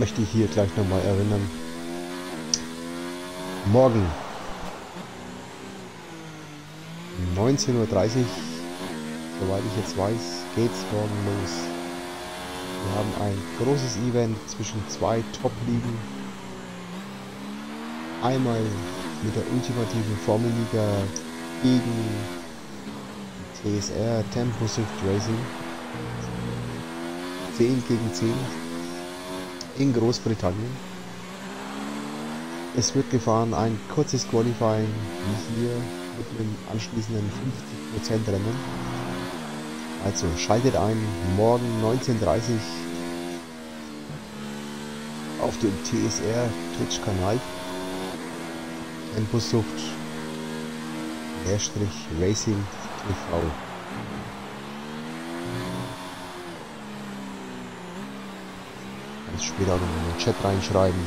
Möchte ich hier gleich nochmal erinnern. Morgen 19.30 Uhr, soweit ich jetzt weiß, geht's morgen los. Wir haben ein großes Event zwischen zwei Top-Ligen. Einmal mit der ultimativen Formelliga gegen TSR Tempo Swift Racing. 10 gegen 10 in Großbritannien. Es wird gefahren ein kurzes Qualifying wie hier mit einem anschließenden 50% Rennen. Also schaltet ein, morgen 19.30 Uhr auf dem TSR Twitch-Kanal. Endbussucht Racing TV. Noch in den Chat reinschreiben.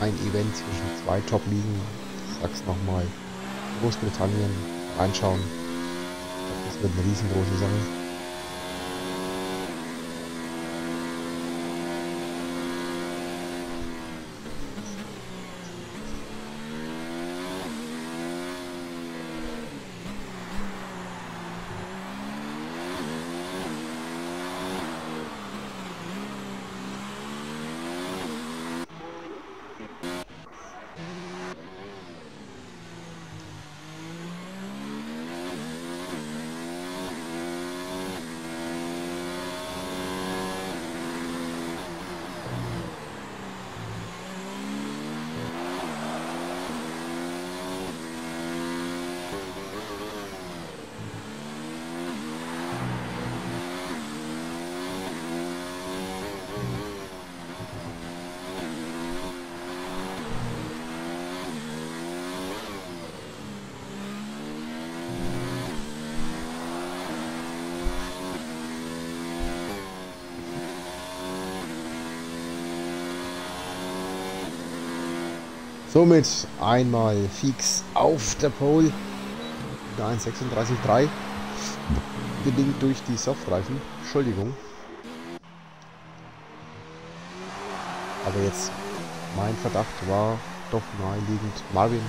Ein Event zwischen zwei Top-Ligen. Sag's nochmal. Großbritannien. Reinschauen. Das wird eine riesengroße Sache. Somit einmal fix auf der Pole. 1,36,3. Bedingt durch die Softreifen. Entschuldigung. Aber jetzt, mein Verdacht war doch naheliegend. Marvin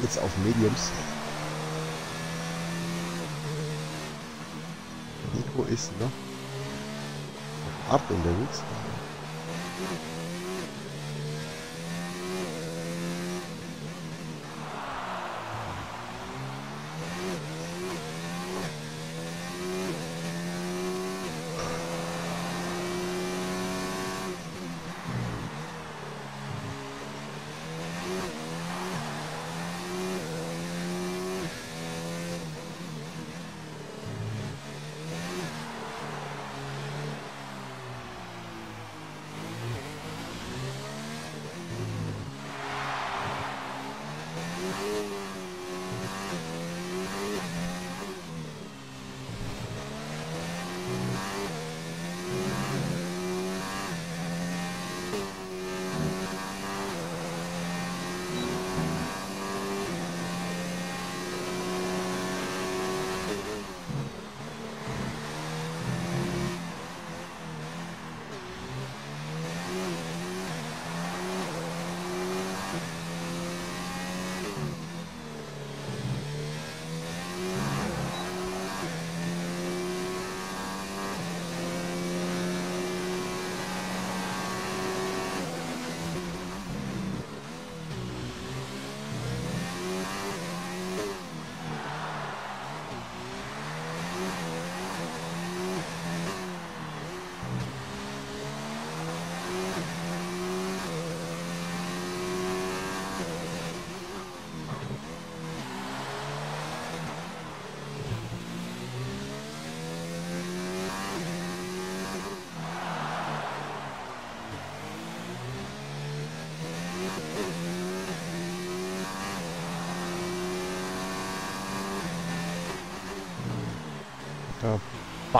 jetzt auf Mediums. Nico ist noch ab unterwegs.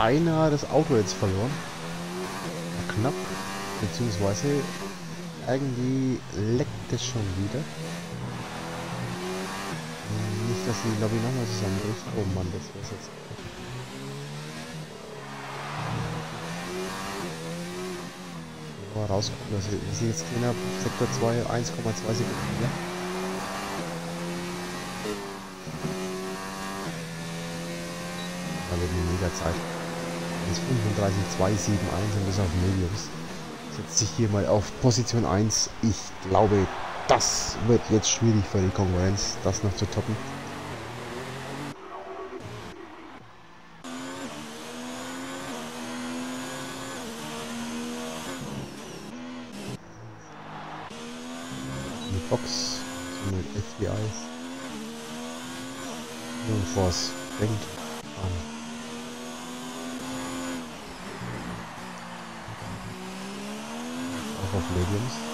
Beinahe das Auto jetzt verloren. Knapp. Beziehungsweise irgendwie leckt es schon wieder. Nicht, dass die Lobby nochmal zusammenbricht. Oh Mann, das wär's jetzt. Mal rausgucken, dass ich jetzt gesehen habe, Sektor 2, 1,2 Sekunden. Ja? Also die Mega-Zeit. 1,35,271 und bis auf Mediums. Setzt sich hier mal auf Position 1. Ich glaube, das wird jetzt schwierig für die Konkurrenz, das noch zu toppen. Die Box mit FBIs. Und Force denkt an. auch auf Mediums.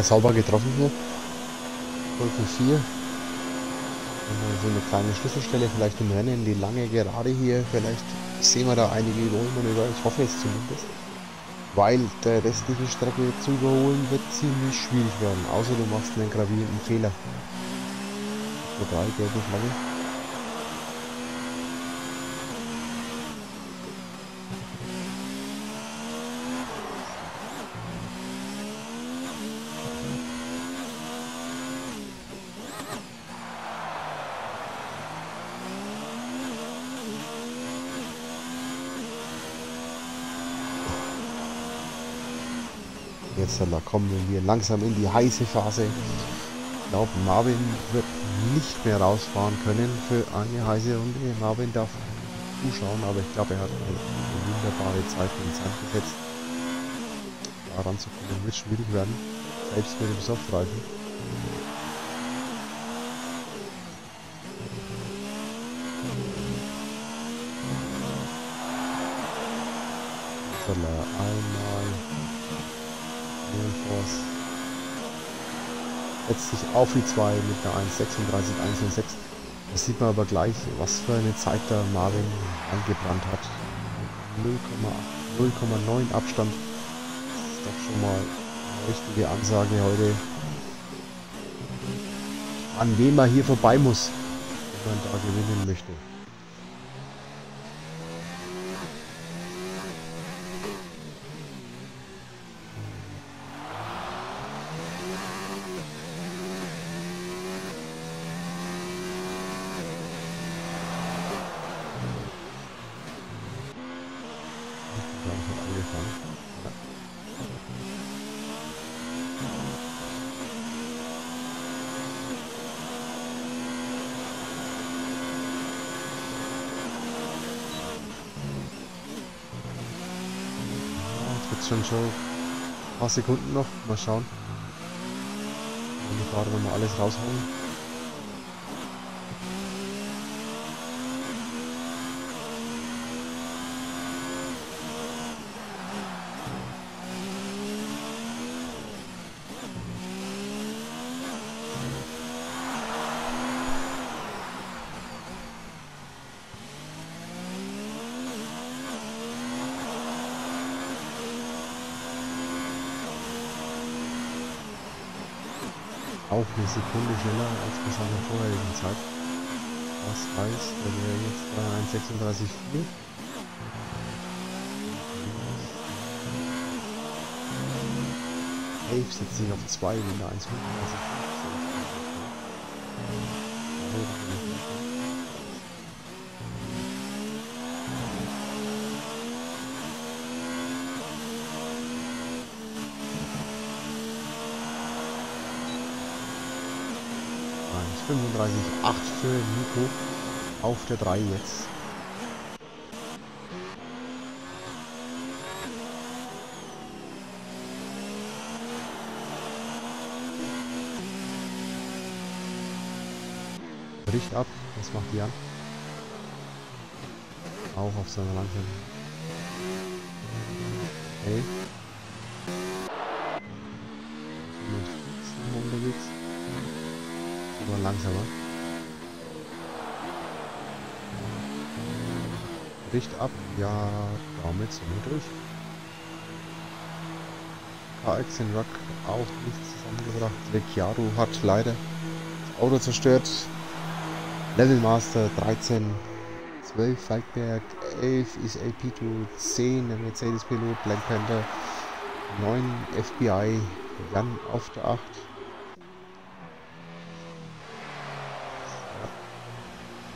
Haare sauber getroffen hier. Wolke 4. So eine kleine Schlüsselstelle vielleicht im Rennen, die lange Gerade hier. Vielleicht sehen wir da einige Überholmanöver. Ich hoffe es zumindest. Weil der restliche Strecke zu überholen wird ziemlich schwierig werden. Außer du machst einen gravierenden Fehler. Drei gelbe Flagge. Da kommen wir langsam in die heiße Phase. Ich glaube, Marvin wird nicht mehr rausfahren können für eine heiße Runde. Marvin darf zuschauen, aber ich glaube, er hat eine, wunderbare Zeit in Sand gesetzt. Da ranzukommen wird schwierig werden, selbst mit dem Softreifen. einmal sich auf die 2 mit einer 1,36, 1,06 das sieht man aber gleich, was für eine Zeit da Marvin angebrannt hat. 0,9 Abstand. Das ist doch schon mal eine richtige Ansage heute. An wem er hier vorbei muss, wenn man da gewinnen möchte. Schon ein paar Sekunden noch. Mal schauen. Die Fahrer nochmal alles rausholen. auch eine Sekunde schneller als bei seiner vorherigen Zeit. Das heißt, wenn er jetzt bei 1,36,4 Elf setzt sich auf 2 wenn er 1,35 Nico auf der 3 jetzt. Bricht ab, was macht Jan? Auch auf seiner langsamen. Okay. unterwegs nur langsamer. Licht ab. Ja, damit sind wir durch. KX in Rock auch nicht zusammengebracht. Vecchiaro hat leider das Auto zerstört. Levelmaster 13, 12 Falkberg, 11 ist AP2, 10 der Mercedes-Pilot, Black Panther, 9 FBI, Jan auf der 8,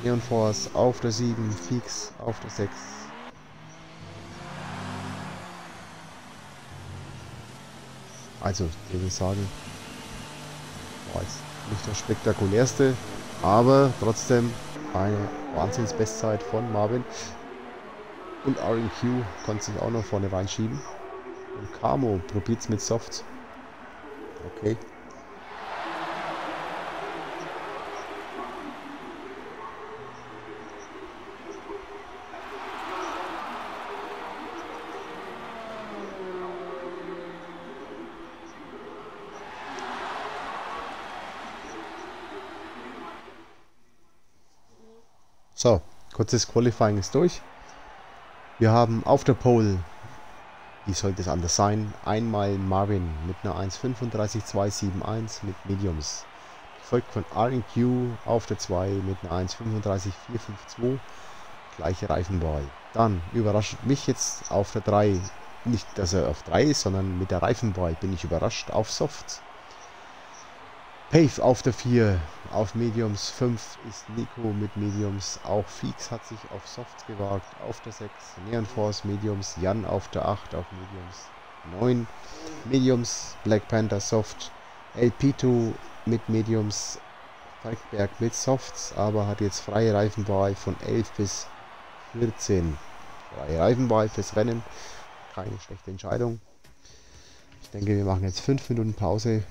Neon Force auf der 7, Fix auf der 6. Also, ich würde sagen, war jetzt nicht das spektakulärste, aber trotzdem eine Wahnsinns-Bestzeit von Marvin. Und RNQ konnte sich auch noch vorne reinschieben. Und Camo probiert es mit Soft. Okay. So, kurzes Qualifying ist durch. Wir haben auf der Pole, wie sollte es anders sein, einmal Marvin mit einer 1.35.271 mit Mediums. Gefolgt von RQ auf der 2 mit einer 1.35.452, gleiche Reifenwahl. Dann überrascht mich jetzt auf der 3, nicht dass er auf 3 ist, sondern mit der Reifenwahl bin ich überrascht auf Soft. Pave auf der 4, auf Mediums 5 ist Nico mit Mediums, auch Feeks hat sich auf Softs gewagt, auf der 6 Neon Force Mediums, Jan auf der 8 auf Mediums, 9 Mediums, Black Panther Soft, LP2 mit Mediums, Falkberg mit Softs, aber hat jetzt freie Reifenwahl von 11 bis 14. Freie Reifenwahl fürs Rennen, keine schlechte Entscheidung. Ich denke, wir machen jetzt 5 Minuten Pause.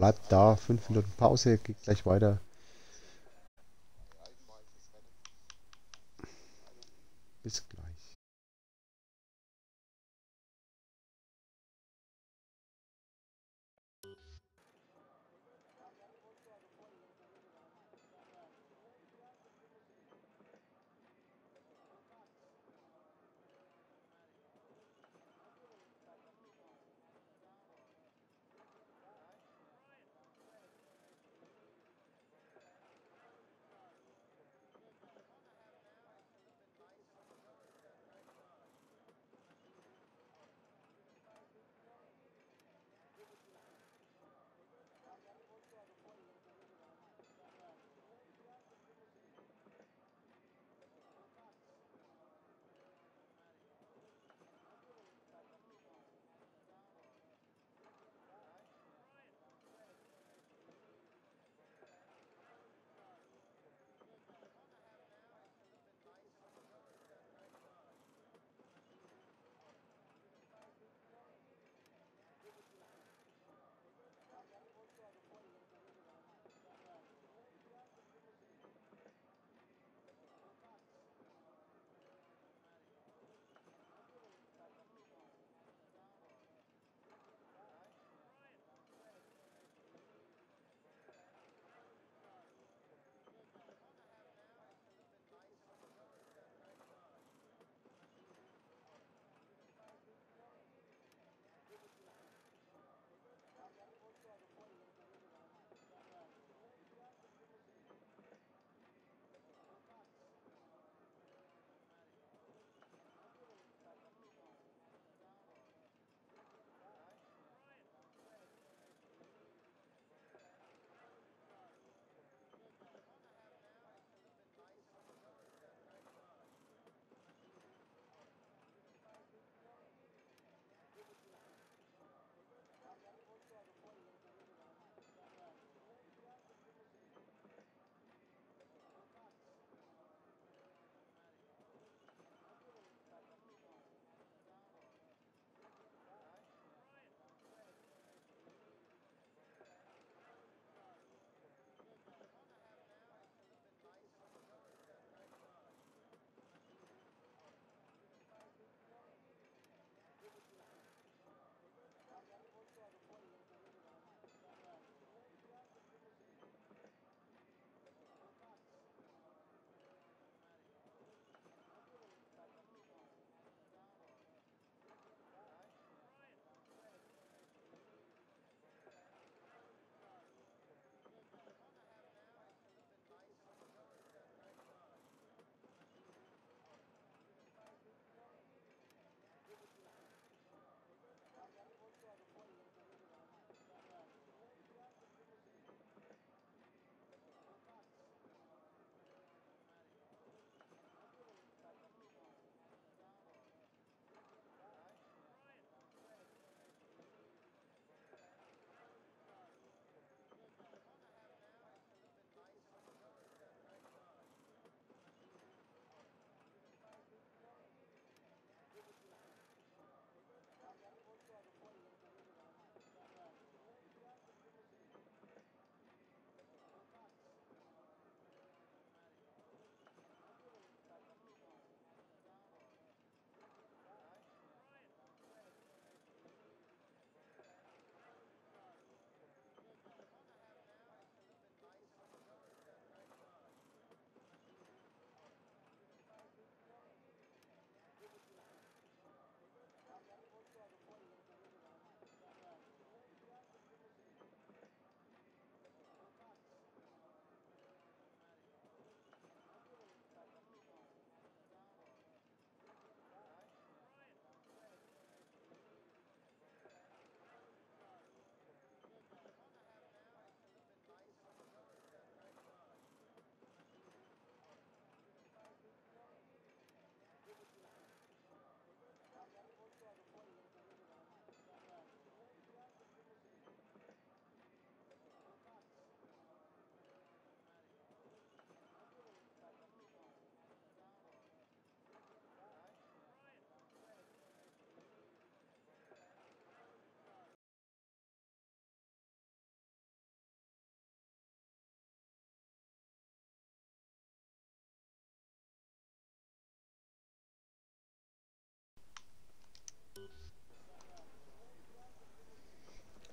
Bleibt da, 5 Minuten Pause, geht gleich weiter. Bis gleich.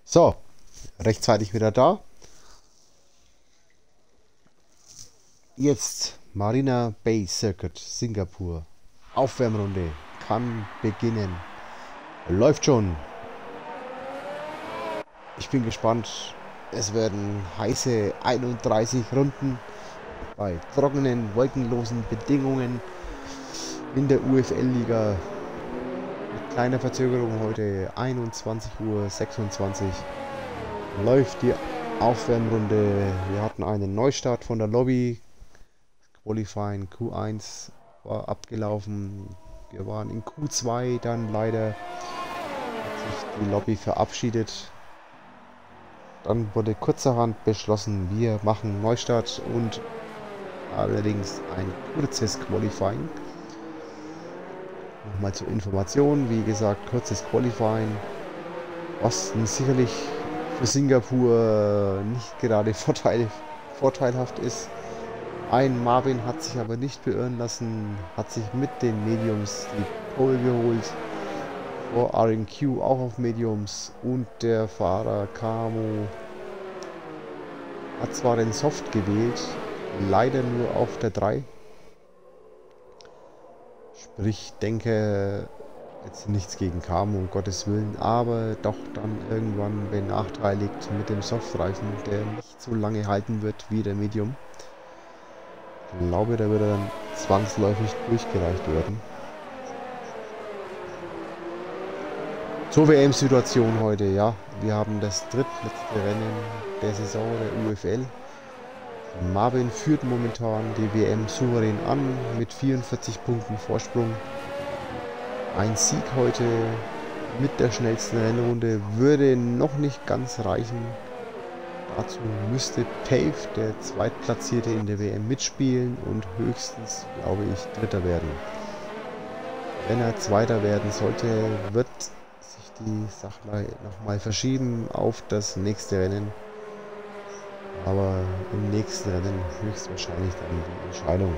So, rechtzeitig wieder da. Jetzt Marina Bay Circuit, Singapur. Aufwärmrunde kann beginnen. Läuft schon. Ich bin gespannt. Es werden heiße 31 Runden bei trockenen, wolkenlosen Bedingungen in der UFL-Liga. Mit kleiner Verzögerung heute 21.26 Uhr läuft die Aufwärmrunde. Wir hatten einen Neustart von der Lobby. Qualifying Q1 war abgelaufen. Wir waren in Q2, dann leider hat sich die Lobby verabschiedet. Dann wurde kurzerhand beschlossen, wir machen Neustart und allerdings ein kurzes Qualifying. Nochmal zur Information, wie gesagt, kurzes Qualifying, was sicherlich für Singapur nicht gerade vorteil, vorteilhaft ist. Ein Marvin hat sich aber nicht beirren lassen, hat sich mit den Mediums die Pole geholt. Vor RNQ auch auf Mediums und der Fahrer Camo hat zwar den Soft gewählt, leider nur auf der 3. Sprich, denke jetzt nichts gegen Camo, um Gottes Willen, aber doch dann irgendwann benachteiligt mit dem Softreifen, der nicht so lange halten wird wie der Medium. Ich glaube, da würde dann zwangsläufig durchgereicht werden. Zur WM-Situation heute, ja. Wir haben das drittletzte Rennen der Saison der UFL. Marvin führt momentan die WM souverän an mit 44 Punkten Vorsprung. Ein Sieg heute mit der schnellsten Rennrunde würde noch nicht ganz reichen. Dazu müsste Pave, der Zweitplatzierte in der WM, mitspielen und höchstens, glaube ich, Dritter werden. Wenn er Zweiter werden sollte, wird sich die Sache nochmal verschieben auf das nächste Rennen. Aber im nächsten Rennen höchstwahrscheinlich dann die Entscheidung.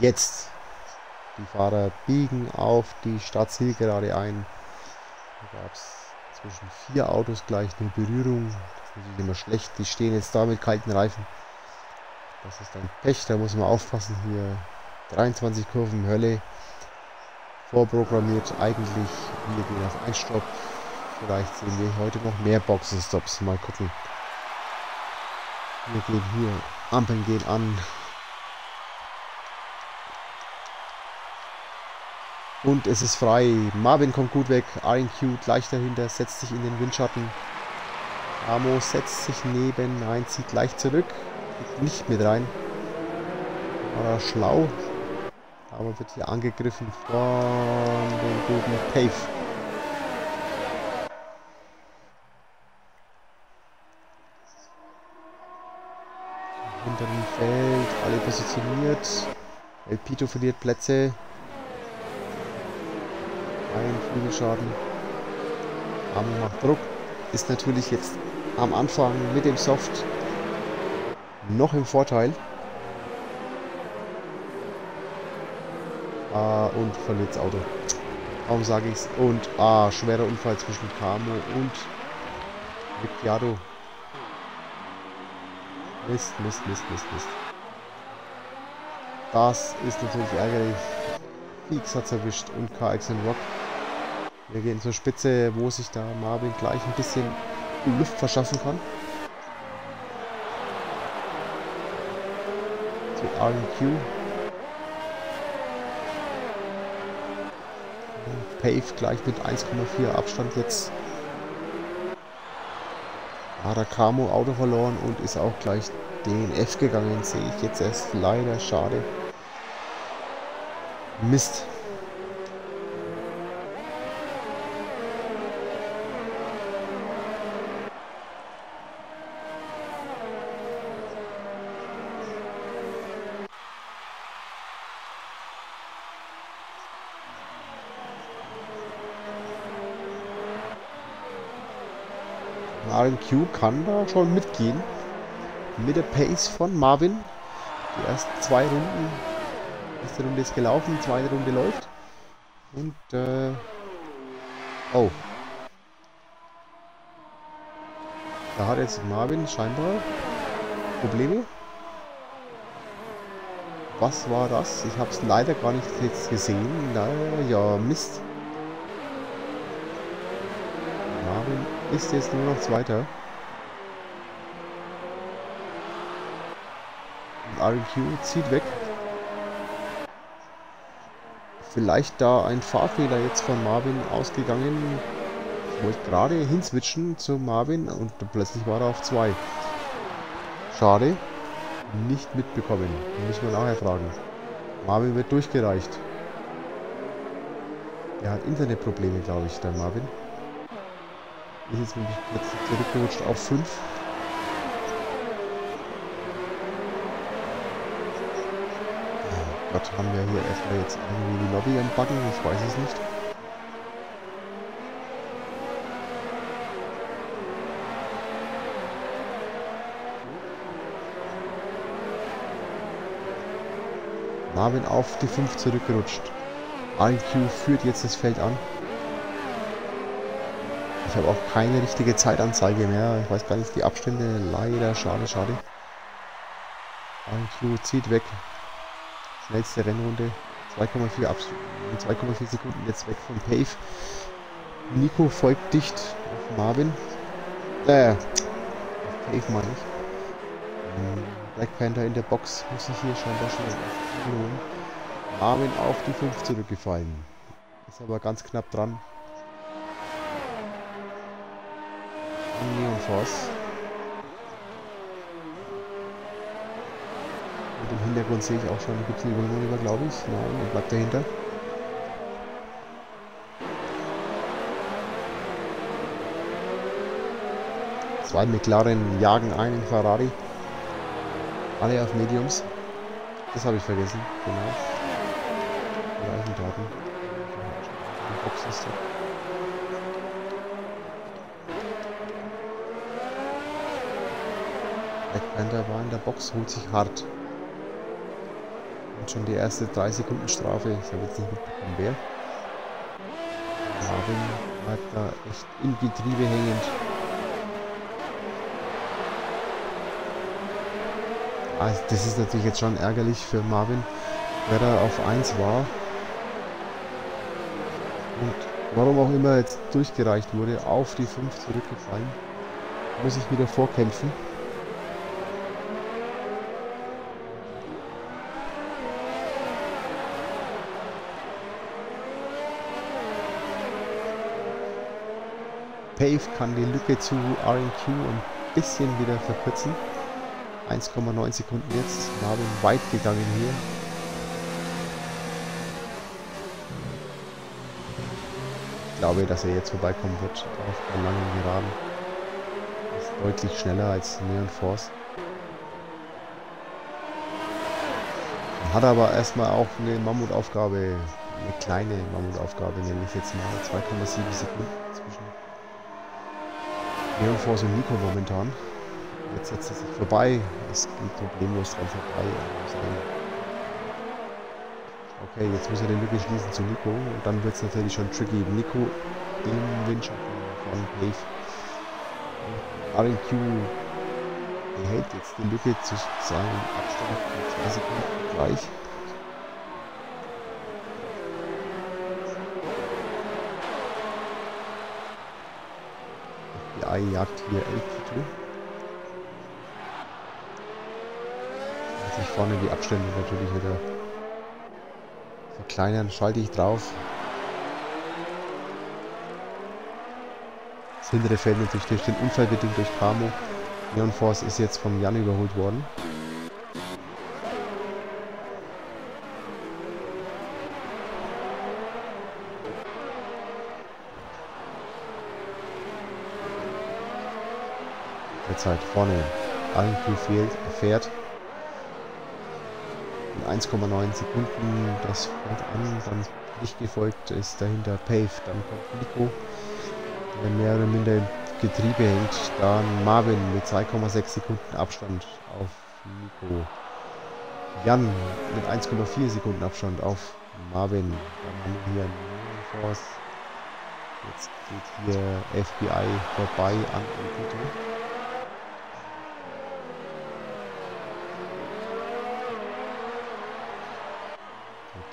Jetzt. Die Fahrer biegen auf die Startzielgerade ein. Da gab es zwischen vier Autos gleich eine Berührung. Das ist natürlich immer schlecht. Die stehen jetzt da mit kalten Reifen. Das ist dann Pech, da muss man aufpassen. Hier 23 Kurven Hölle. Vorprogrammiert eigentlich. Wir gehen auf Einstopp. Vielleicht sehen wir heute noch mehr Boxenstops. Mal gucken. Wir gehen hier. Ampeln gehen an. Und es ist frei. Marvin kommt gut weg. RNQ gleich dahinter, setzt sich in den Windschatten. Amo setzt sich neben, nein, zieht gleich zurück. Geht nicht mit rein. War schlau. Aber wird hier angegriffen von dem guten Pave. Hinter dem Feld, alle positioniert. El Pito verliert Plätze. Ein Flügelschaden. Arme macht Druck. Ist natürlich jetzt am Anfang mit dem Soft noch im Vorteil. Ah, und verliert das Auto. Warum sage ich es? Und ah, schwerer Unfall zwischen Camo und Ricciardo. Mist, Mist, Mist, Mist, Mist. Das ist natürlich ärgerlich. Fix hat erwischt und KX Rock. Wir gehen zur Spitze, wo sich da Marvin gleich ein bisschen Luft verschaffen kann. Zu RQ. Pave gleich mit 1,4 Abstand jetzt. Arakamo Auto verloren und ist auch gleich DNF gegangen, sehe ich jetzt erst leider schade. Mist. RNQ kann da schon mitgehen. Mit der Pace von Marvin. Die ersten zwei Runden. Erste Runde ist gelaufen, zweite Runde läuft. Und, äh, oh. Da hat jetzt Marvin scheinbar Probleme. Was war das? Ich habe es leider gar nicht jetzt gesehen. Na ja, Mist. Marvin ist jetzt nur noch Zweiter. RQ zieht weg. Vielleicht da ein Fahrfehler jetzt von Marvin ausgegangen. Ich wollte gerade hinswitchen zu Marvin und plötzlich war er auf 2. Schade nicht mitbekommen. Müssen wir nachher fragen. Marvin wird durchgereicht. Der hat Internetprobleme, glaube ich, der Marvin. Ist jetzt nämlich plötzlich zurückgerutscht auf 5. Oh Gott, haben wir hier erstmal jetzt irgendwie die Lobby am? Ich weiß es nicht. Marvin auf die 5 zurückgerutscht. RQ führt jetzt das Feld an. Ich habe auch keine richtige Zeitanzeige mehr. Ich weiß gar nicht die Abstände. Leider, schade, schade. RQ zieht weg. Schnellste Rennrunde. 2,4 2,4 Sekunden jetzt weg von Pave. Nico folgt dicht auf Marvin. Äh, auf Pave meine ich. Black Panther in der Box muss sich hier scheinbar schon lohnen. Armin auf die 5 zurückgefallen. Ist aber ganz knapp dran. Neon Force. Und im Hintergrund sehe ich auch schon, gibt es eine Überholung, glaube ich. Nein, er bleibt dahinter. Zwei McLaren jagen einen Ferrari. Alle auf Mediums. Das habe ich vergessen. Genau. Panther war in der Box, holt sich hart. Und schon die erste 3 Sekunden Strafe. Ich habe jetzt nicht mitbekommen, wer. Marvin bleibt da echt im Getriebe hängend. Also das ist natürlich jetzt schon ärgerlich für Marvin, wer da auf 1 war. Und warum auch immer jetzt durchgereicht wurde, auf die 5 zurückgefallen. Muss ich wieder vorkämpfen. Pave kann die Lücke zu RNQ ein bisschen wieder verkürzen. 1,9 Sekunden jetzt. Marvin weit gegangen hier. Ich glaube, dass er jetzt vorbeikommen wird auf der langen Geraden. Ist deutlich schneller als Neon Force. Hat aber erstmal auch eine Mammutaufgabe, eine kleine Mammutaufgabe, nenne ich jetzt mal 2,7 Sekunden Neon Force und Nico momentan. Jetzt setzt er sich vorbei. Es geht problemlos dran vorbei. Okay, jetzt muss er die Lücke schließen zu Nico. Und dann wird es natürlich schon tricky. Nico im Windschatten von Pave. RNQ behält jetzt die Lücke zu seinem Abstand von 2 Sekunden gleich. Jagt hier El sich vorne die Abstände natürlich wieder verkleinern. Schalte ich drauf. Das hintere Feld natürlich durch den Unfall bedingt durch Camo. Neon Force ist jetzt von Jan überholt worden. Derzeit vorne allen fährt 1,9 Sekunden. Das fängt an, dann nicht gefolgt ist dahinter Pave, dann kommt Nico, der mehr oder minder im Getriebe hängt. Dann Marvin mit 2,6 Sekunden Abstand auf Nico. Jan mit 1,4 Sekunden Abstand auf Marvin. Dann haben wir hier Force. Jetzt geht hier FBI vorbei an Nico.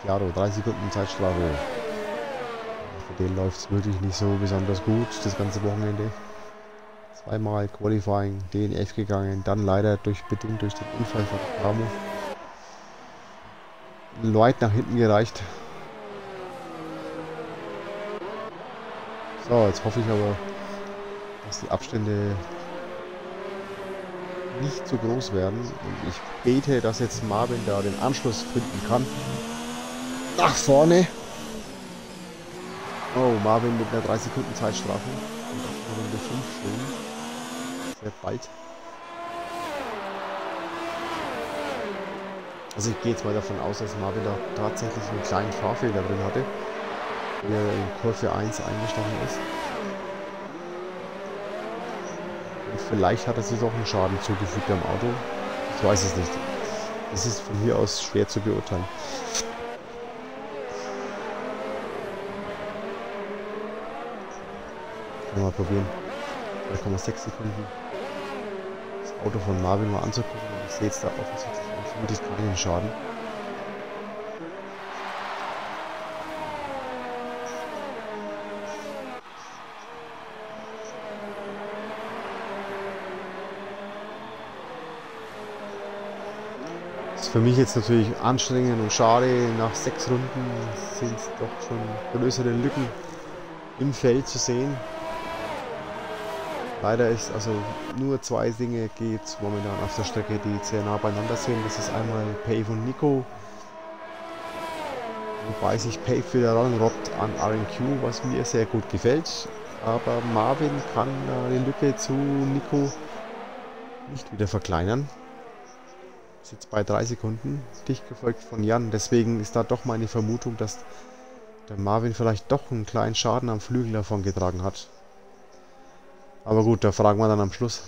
Ricciardo, 3 Sekunden Zeitstrafe. Für den läuft es wirklich nicht so besonders gut, das ganze Wochenende. Zweimal Qualifying, DNF gegangen, dann leider durch, bedingt durch den Unfall von Ramo. Weit nach hinten gereicht. So, jetzt hoffe ich aber, dass die Abstände nicht zu groß werden. Und ich bete, dass jetzt Marvin da den Anschluss finden kann. Nach vorne. Oh, Marvin mit einer 3 Sekunden Zeitstrafe. Und auf Runde 5 schon. Sehr bald. Also ich gehe jetzt mal davon aus, dass Marvin da tatsächlich einen kleinen Fahrfehler drin hatte. Wie er in Kurve 1 eingestochen ist. Vielleicht hat er sich auch einen Schaden zugefügt am Auto. Ich weiß es nicht. Das ist von hier aus schwer zu beurteilen. Mal probieren. 3,6 Sekunden. Das Auto von Marvin mal anzugucken. Ich sehe jetzt da offensichtlich keinen Schaden. für mich jetzt natürlich anstrengend und schade. Nach sechs Runden sind doch schon größere Lücken im Feld zu sehen. Leider ist also nur zwei Dinge geht momentan auf der Strecke, die sehr nah beieinander sind. Das ist einmal Pave und Nico. Wobei sich Pave wieder ranrobbt an RNQ, was mir sehr gut gefällt. Aber Marvin kann die Lücke zu Nico nicht wieder verkleinern. Ist jetzt bei drei Sekunden, dicht gefolgt von Jan. Deswegen ist da doch meine Vermutung, dass der Marvin vielleicht doch einen kleinen Schaden am Flügel davon getragen hat. Aber gut, da fragen wir dann am Schluss.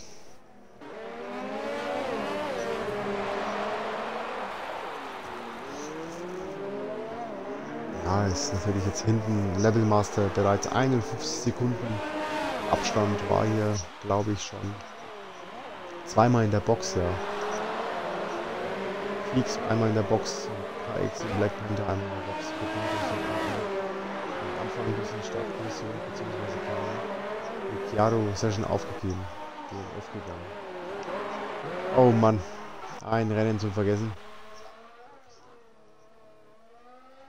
Ja, ist natürlich jetzt hinten Levelmaster bereits 51 Sekunden Abstand war hier, glaube ich, schon zweimal in der Box, ja. Fliegst einmal in der Box, KX und Black Panther einmal in der Box. Am Anfang ein bisschen Startkommission bzw. Mit Chiaro schon aufgegeben. DNF gegangen. Oh Mann, ein Rennen zu vergessen.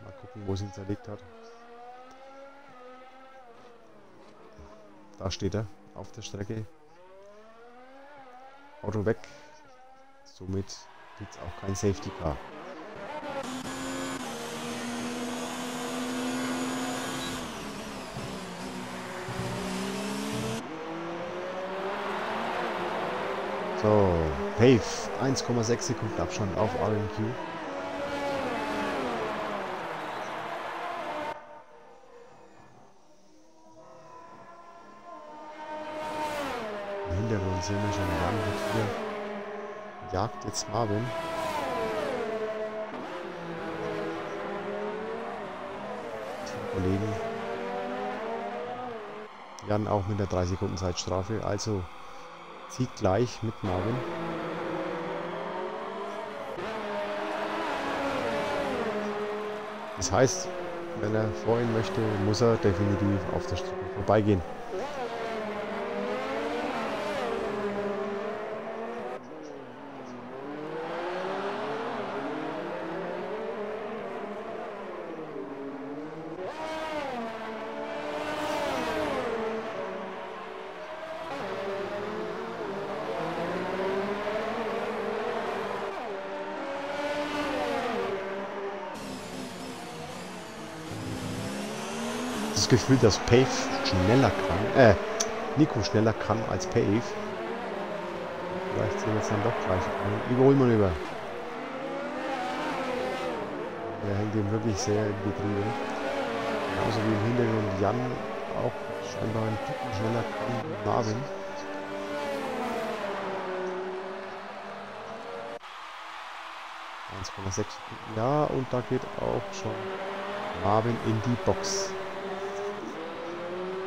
Mal gucken, wo es ihn zerlegt hat. Da steht er auf der Strecke. Auto weg. Somit Gibt es auch kein Safety Car. So, Pave, 1,6 Sekunden Abstand auf RNQ. Im Hintergrund sehen wir schon Jan mit hier jagt jetzt Marvin. Kollegen. Jan auch mit der 3 Sekunden Zeitstrafe. Also zieht gleich mit Marvin. Das heißt, wenn er vorhin möchte, muss er definitiv auf der Strecke vorbeigehen. Gefühl, dass Pave schneller kann. Äh, Nico schneller kann als Pave. Vielleicht sehen wir es dann doch gleich ein. Überholmanöver. Der hängt ihm wirklich sehr im Getriebe. Genauso wie im Hintergrund Jan auch scheinbar ein Ticken schneller kann Marvin. Ja, und da geht auch schon Marvin in die Box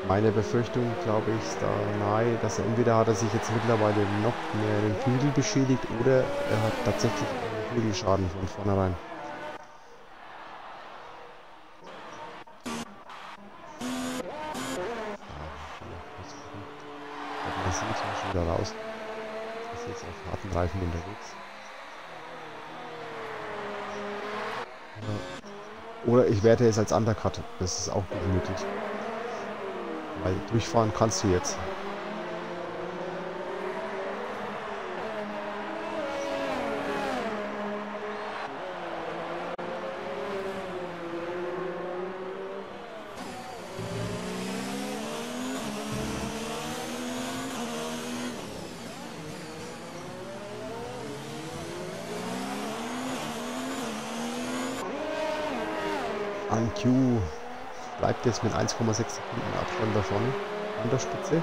meine Befürchtung, glaube ich, ist da nahe, dass er entweder hat er sich jetzt mittlerweile noch mehr den Flügel beschädigt oder er hat tatsächlich einen Flügelschaden von vornherein. Raus. Das ist jetzt auf harten Reifen unterwegs. Oder ich werte es als Undercut. Das ist auch gut möglich. Weil durchfahren kannst du jetzt. An Q bleibt jetzt mit 1,6 Sekunden Abstand da vorne an der Spitze.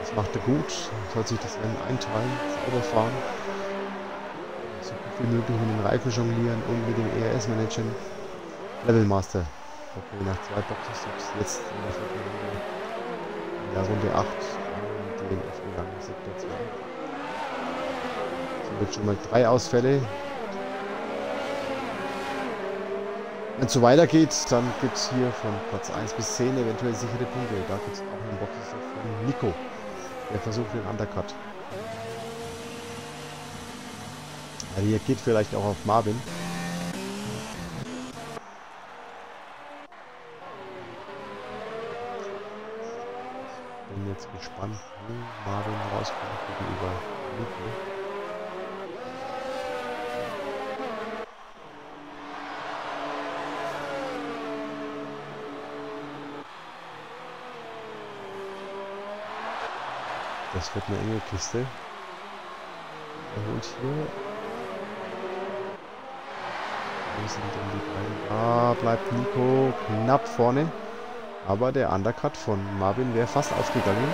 Das macht er gut, soll sich das Rennen einteilen, sauber fahren, so gut wie möglich mit den Reifen jonglieren und mit dem ERS managen. Levelmaster. Okay, nach zwei Boxenstops jetzt in der vierten Runde, in der Runde 8 an den F gegangen, Sektor 2. So jetzt schon mal drei Ausfälle, Wenn es so weitergeht, dann gibt es hier von Platz 1 bis 10 eventuell sichere Punkte. Da gibt es auch einen Box von Nico. Der versucht den Undercut. Er reagiert vielleicht auch auf Marvin. Bin jetzt gespannt, wo Marvin rauskommt gegenüber Nico. Das wird eine enge Kiste. Er holt hier. Wo sind denn die beiden? Ah, bleibt Nico knapp vorne. Aber der Undercut von Marvin wäre fast aufgegangen.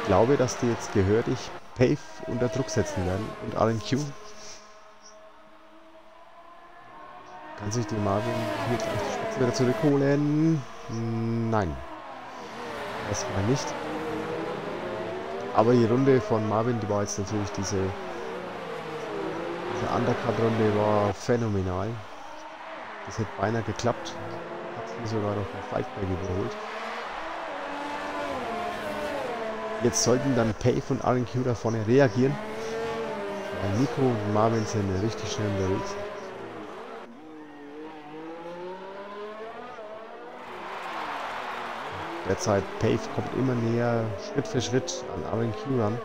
Ich glaube, dass die jetzt gehörig Pave unter Druck setzen werden. Und RNQ. Kann sich die Marvin hier gleich die Spitze wieder zurückholen? Nein. Erstmal nicht. Aber die Runde von Marvin, die war jetzt natürlich diese, diese Undercut-Runde war phänomenal. Das hätte beinahe geklappt. Hat hier sogar noch ein Fightback überholt. Jetzt sollten dann Pave und RNQ da vorne reagieren. Nico und Marvin sind richtig schnell unterwegs. Derzeit Pave kommt immer näher, Schritt für Schritt an RNQ ran.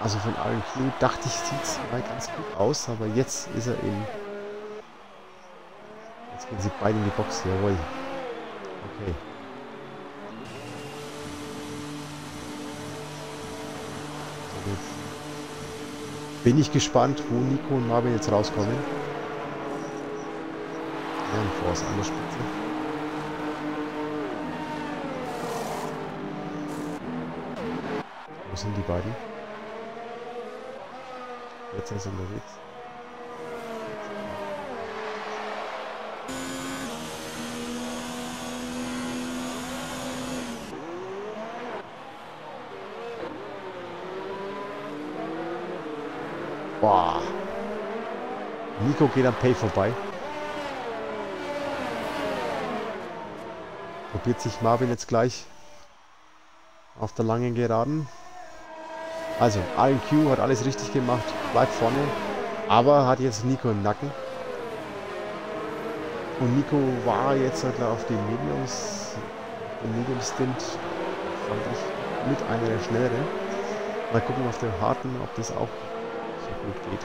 Also von RNQ dachte ich, sieht es mal ganz gut aus, aber jetzt ist er in... Jetzt gehen sie beide in die Box, jawohl. Okay. So, jetzt bin ich gespannt, wo Nico und Marvin jetzt rauskommen. Ja, ein Force an der Spitze. Sind die beiden? Jetzt ist er unterwegs. Boah. Nico geht am Pay vorbei. Probiert sich Marvin jetzt gleich auf der langen Geraden. Also, RNQ hat alles richtig gemacht, bleibt vorne, aber hat jetzt Nico im Nacken. Und Nico war jetzt halt auf dem Mediums, im Medium Stint, fand ich, mit einer der schnelleren. Mal gucken auf den harten, ob das auch so gut geht.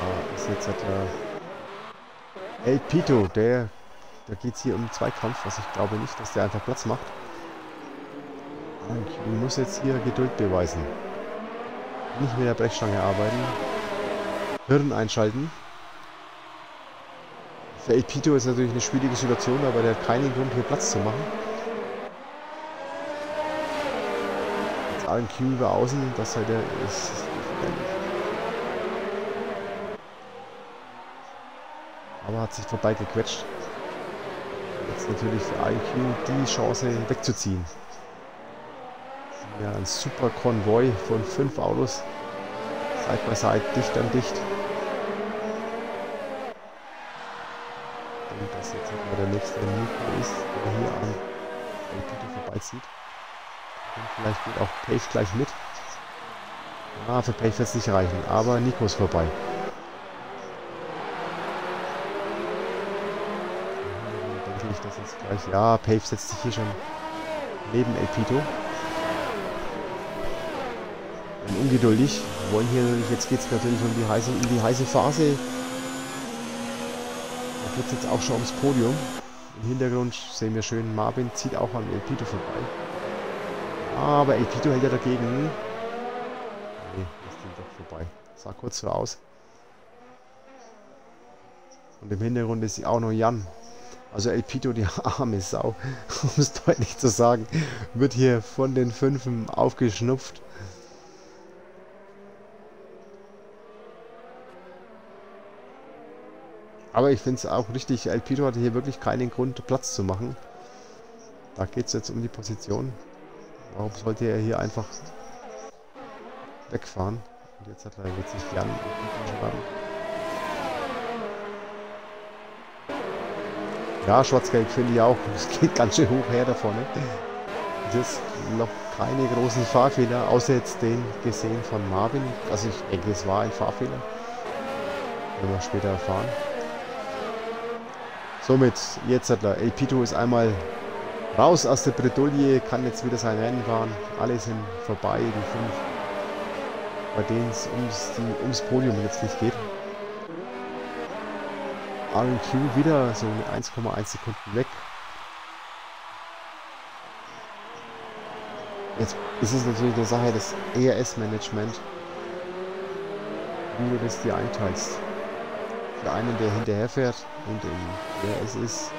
Da ist jetzt halt der El Pito, der, da geht es hier um Zweikampf, was ich glaube nicht, dass der einfach Platz macht. Ich muss jetzt hier Geduld beweisen. Nicht mit der Brechstange arbeiten. Hirn einschalten. Für El Pito ist natürlich eine schwierige Situation, aber der hat keinen Grund hier Platz zu machen. Jetzt RNQ über außen, das halt der ist, Hat sich vorbeigequetscht. Jetzt natürlich für IQ die Chance wegzuziehen. Ja, ein super Konvoi von fünf Autos. Side by Side, dicht an dicht. Und das jetzt nochmal der nächste Nico ist, der hier an der Tüte vorbeizieht. Und vielleicht geht auch Pech gleich mit. Ah, für Pech wird es nicht reichen, aber Nico ist vorbei. Gleich... Ja, Pave setzt sich hier schon neben El Pito. Bin ungeduldig. Wir wollen hier jetzt geht es natürlich um die heiße, in die heiße Phase. Da geht es jetzt auch schon ums Podium. Im Hintergrund sehen wir schön, Marvin zieht auch an El Pito vorbei. Aber El Pito hält ja dagegen. Nee, ist ihm doch vorbei. Sah kurz so aus. Und im Hintergrund ist auch noch Jan. Also El Pito, die arme Sau, um es deutlich zu sagen, wird hier von den Fünfen aufgeschnupft. Aber ich finde es auch richtig, El Pito hatte hier wirklich keinen Grund, Platz zu machen. Da geht es jetzt um die Position. Warum sollte er hier einfach wegfahren? Und jetzt hat er jetzt sich Jan Ja, Schwarz-Gelb finde ich auch. Es geht ganz schön hoch her da vorne. Das ist noch keine großen Fahrfehler, außer jetzt den gesehen von Marvin. Also ich denke, es war ein Fahrfehler. Wenn wir später erfahren. Somit, jetzt hat er, El Pito ist einmal raus aus der Bredouille, kann jetzt wieder sein Rennen fahren. Alle sind vorbei, die fünf, bei denen es ums, ums Podium jetzt nicht geht. RQ wieder so mit 1,1 Sekunden weg. Jetzt ist es natürlich eine Sache des ERS-Management, wie du das dir einteilst. Für einen, der hinterher fährt und im ERS ist,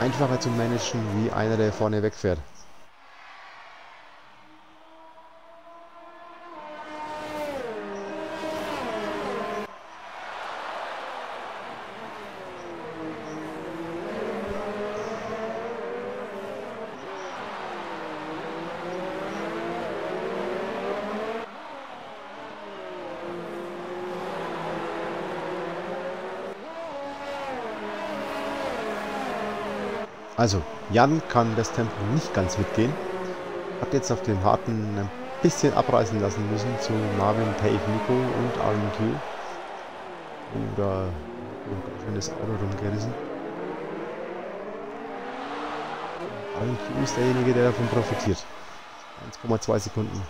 einfacher zu managen wie einer, der vorne wegfährt. Also, Jan kann das Tempo nicht ganz mitgehen. Hat jetzt auf dem harten ein bisschen abreißen lassen müssen zu Marvin, Pave, Nico und RMQ. Oder ein schönes Auto rumgerissen. RMQ ist derjenige, der davon profitiert. 1,2 Sekunden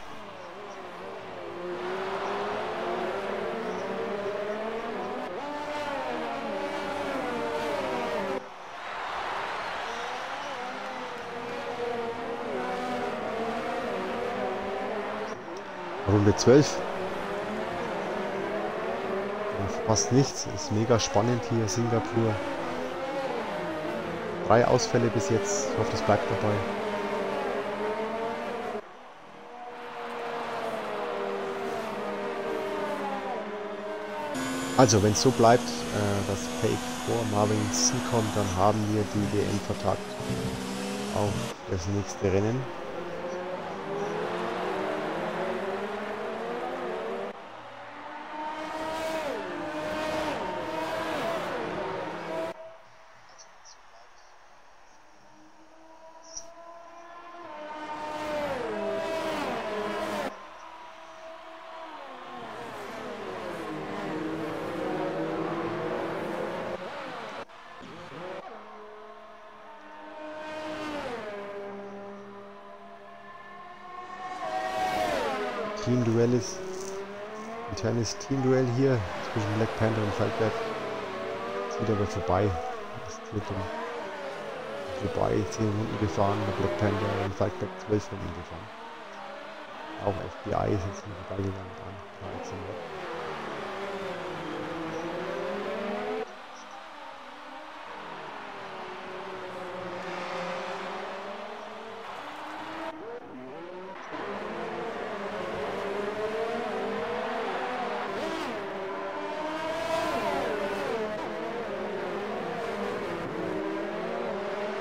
Runde 12. Fast nichts. Ist mega spannend hier Singapur. Drei Ausfälle bis jetzt. Ich hoffe, das bleibt dabei. Also, wenn es so bleibt, äh, dass Fake vor Marvin C kommt, dann haben wir die WM vertagt auf das nächste Rennen. Ist. Ein kleines Team-Duell hier zwischen Black Panther und Falkberg. Ist wieder aber vorbei. Ist hier dann vorbei. 10 Runden gefahren. Black Panther und Falkberg 12 Runden gefahren. Auch FBI ist jetzt vorbeigegangen an.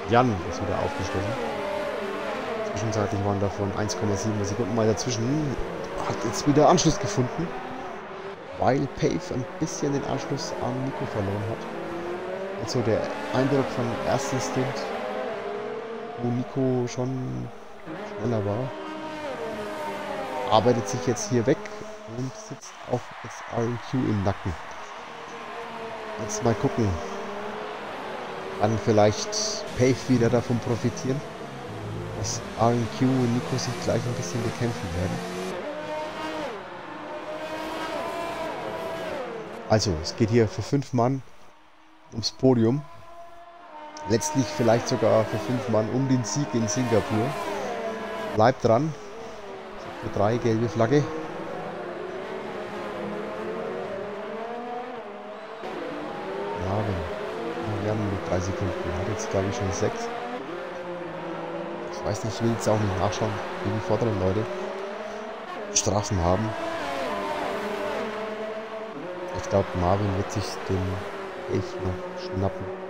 Jan ist wieder aufgeschlossen. Zwischenzeitlich waren davon 1,7 Sekunden mal dazwischen. Hat jetzt wieder Anschluss gefunden. Weil Pave ein bisschen den Anschluss an Nico verloren hat. Also der Eindruck vom ersten Stint, wo Nico schon schneller war, arbeitet sich jetzt hier weg und sitzt auf das RQ im Nacken. Jetzt mal gucken. Kann vielleicht Pave wieder davon profitieren, dass RQ und Nico sich gleich ein bisschen bekämpfen werden. Also, es geht hier für fünf Mann ums Podium. Letztlich vielleicht sogar für fünf Mann um den Sieg in Singapur. Bleibt dran. Für drei gelbe Flagge. wir haben nur drei Sekunden. Er hat jetzt, glaube ich, schon sechs. Ich weiß nicht, ich will jetzt auch nicht nachschauen, wie die vorderen Leute Strafen haben. Ich glaube, Marvin wird sich den Elf noch schnappen.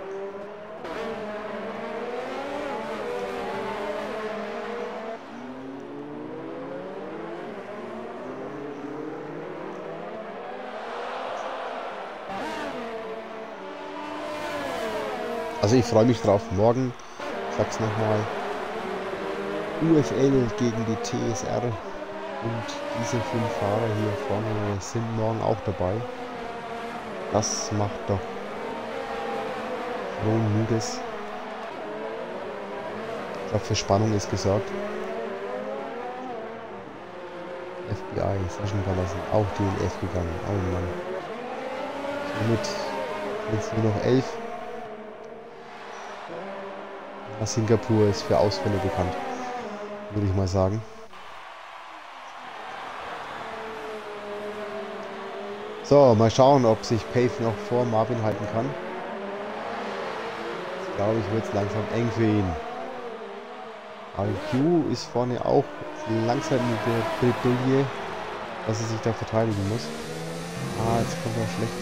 Also ich freue mich drauf. Morgen, ich sag's nochmal, UFL gegen die TSR und diese fünf Fahrer hier vorne sind morgen auch dabei. Das macht doch frohen Mutes. Ich glaube, für Spannung ist gesorgt. FBI, Session verlassen, auch DLF gegangen. Oh Mann. Somit sind es nur noch elf. Singapur ist für Ausfälle bekannt, würde ich mal sagen. So, mal schauen, ob sich Pave noch vor Marvin halten kann. Ich glaube, ich wird es langsam eng für ihn. RQ ist vorne auch langsam mit der Bredouille, dass er sich da verteidigen muss. Ah, jetzt kommt er schlecht.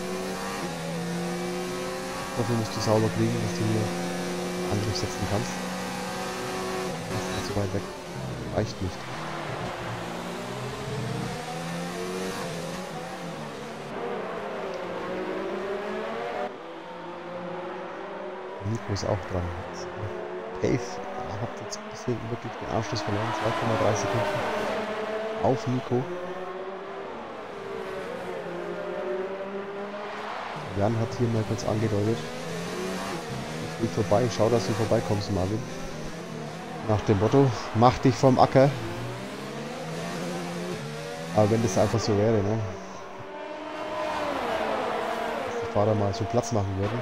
Dafür musst du sauber kriegen, dass du hier Angriff setzen kannst. Das ist zu weit weg. Reicht nicht. Nico ist auch dran. Pave hat jetzt ein bisschen wirklich den Anschluss verloren. 2,3 Sekunden auf Nico. Jan hat hier mal kurz angedeutet, Geh vorbei, schau, dass du vorbeikommst, Marvin. Nach dem Motto, mach dich vom Acker. Aber wenn das einfach so wäre, ne? Dass die Fahrer mal so Platz machen würden.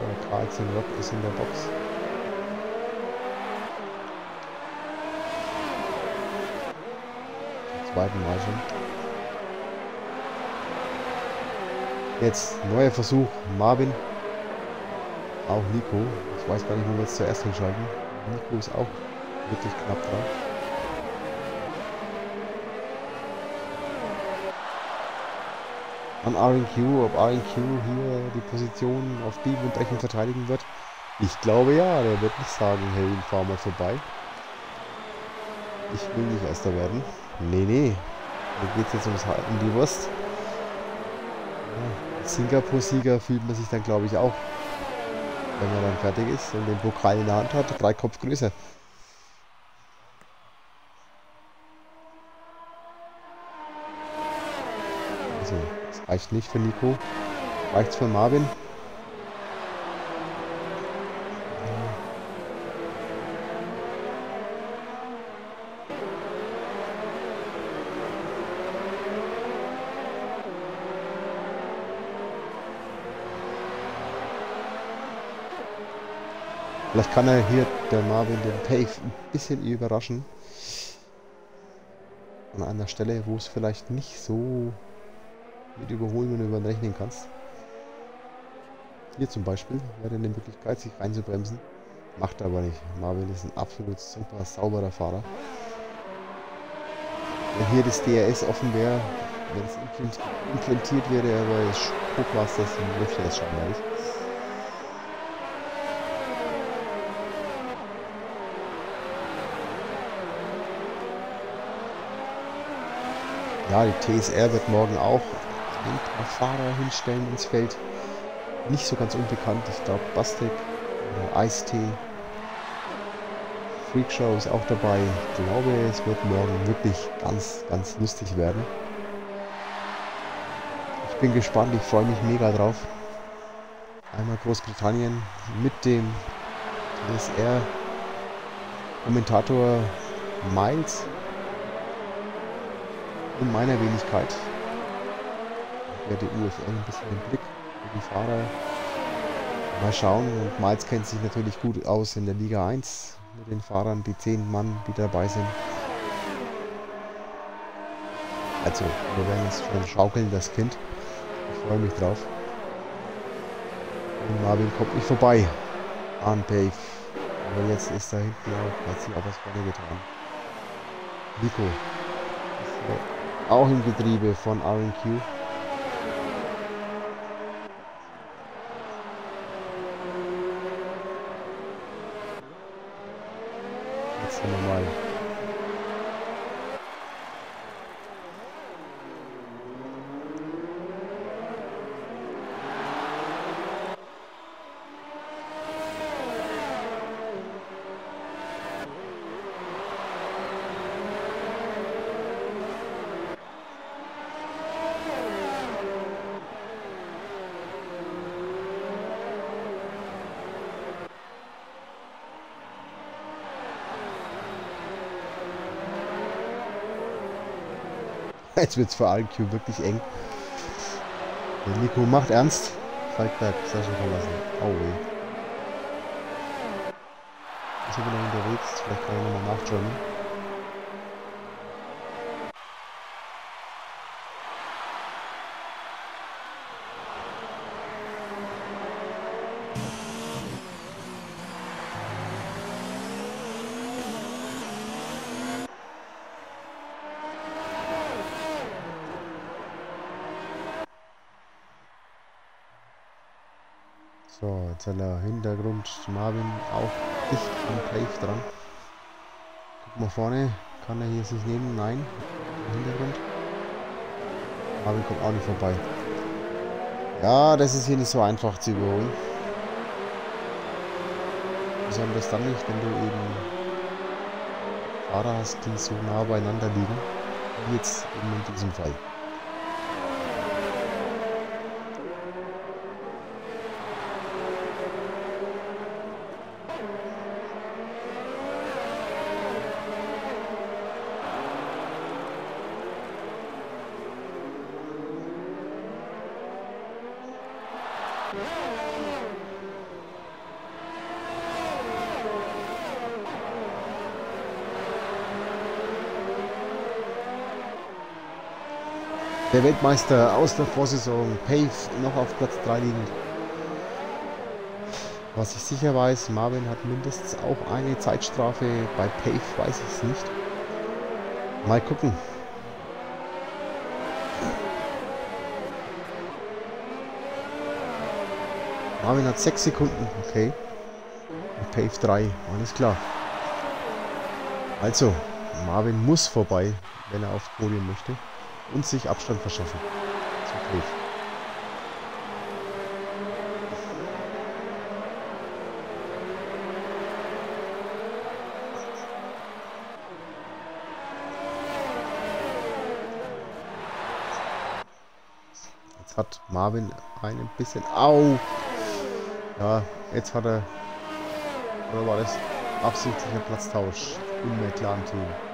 So, Carlson Rock ist in der Box. Zum zweiten Mal schon. Jetzt neuer Versuch, Marvin. Auch Nico. Ich weiß gar nicht, wo wir jetzt zuerst hinschalten. Nico ist auch wirklich knapp dran. An RNQ, ob RNQ hier die Position auf Biegen und Brechen verteidigen wird. Ich glaube ja, der wird nicht sagen, hey, fahr mal vorbei. Ich will nicht Erster werden. Nee, nee. Mir geht es jetzt ums, um die Wurst. Ja, Singapur-Sieger fühlt man sich dann, glaube ich, auch wenn er dann fertig ist und den Pokal in der Hand hat, drei Kopf größer. Also, das reicht nicht für Nico. Reicht's für Marvin. Vielleicht kann er hier der Marvin den Pave ein bisschen überraschen. An einer Stelle, wo es vielleicht nicht so mit Überholmanövern rechnen kannst. Hier zum Beispiel wäre eine Möglichkeit, sich reinzubremsen. Macht aber nicht. Marvin ist ein absolut super sauberer Fahrer. Wenn hier das DRS offen wäre, wenn es implementiert wäre, aber es Spuckmasters, dann dürfte das schon gar nicht. Ja, die TSR wird morgen auch ein paar Fahrer hinstellen ins Feld. nicht so ganz unbekannt. Ich glaube Bastek, äh, Eistee, Freakshow ist auch dabei. Ich glaube, es wird morgen wirklich ganz, ganz lustig werden. Ich bin gespannt, ich freue mich mega drauf. Einmal Großbritannien mit dem DSR Kommentator Miles in meiner Wenigkeit. Werde die UFL ein bisschen im Blick für die Fahrer. Mal schauen. Und Miles kennt sich natürlich gut aus in der Liga 1 mit den Fahrern, die zehn Mann, die dabei sind. Also, wir werden es schon schaukeln, das Kind. Ich freue mich drauf. Und Marvin kommt nicht vorbei. An. Aber jetzt ist da hinten auch, hat sich auch was vorne getan. Nico. Auch im Getriebe von RQ. Jetzt wird es für RQ wirklich eng. Der Nico macht ernst. Falkberg, Sascha verlassen. Oh weh. Ist er wieder unterwegs? Vielleicht kann er nochmal nachjoinen. So, jetzt hat er Hintergrund Marvin auch dicht am Pave dran. Guck mal vorne, kann er hier sich nehmen? Nein, Hintergrund. Marvin kommt auch nicht vorbei. Ja, das ist hier nicht so einfach zu überholen. Besonders dann nicht, wenn du eben Fahrer hast, die so nah beieinander liegen. Wie jetzt eben in diesem Fall. Der Weltmeister aus der Vorsaison, Pave, noch auf Platz 3 liegend. Was ich sicher weiß, Marvin hat mindestens auch eine Zeitstrafe. Bei Pave weiß ich es nicht. Mal gucken. Marvin hat 6 Sekunden, okay. Und Pave 3, alles klar. Also, Marvin muss vorbei, wenn er aufs Podium möchte und sich Abstand verschaffen. Zu Pave. Jetzt hat Marvin ein bisschen... Au! Ja, jetzt hat er... Oder war das absichtlicher Platztausch im McLaren-Team?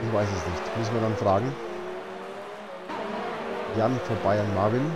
Ich weiß es nicht. Müssen wir dann fragen. Jan vorbei an Marvin.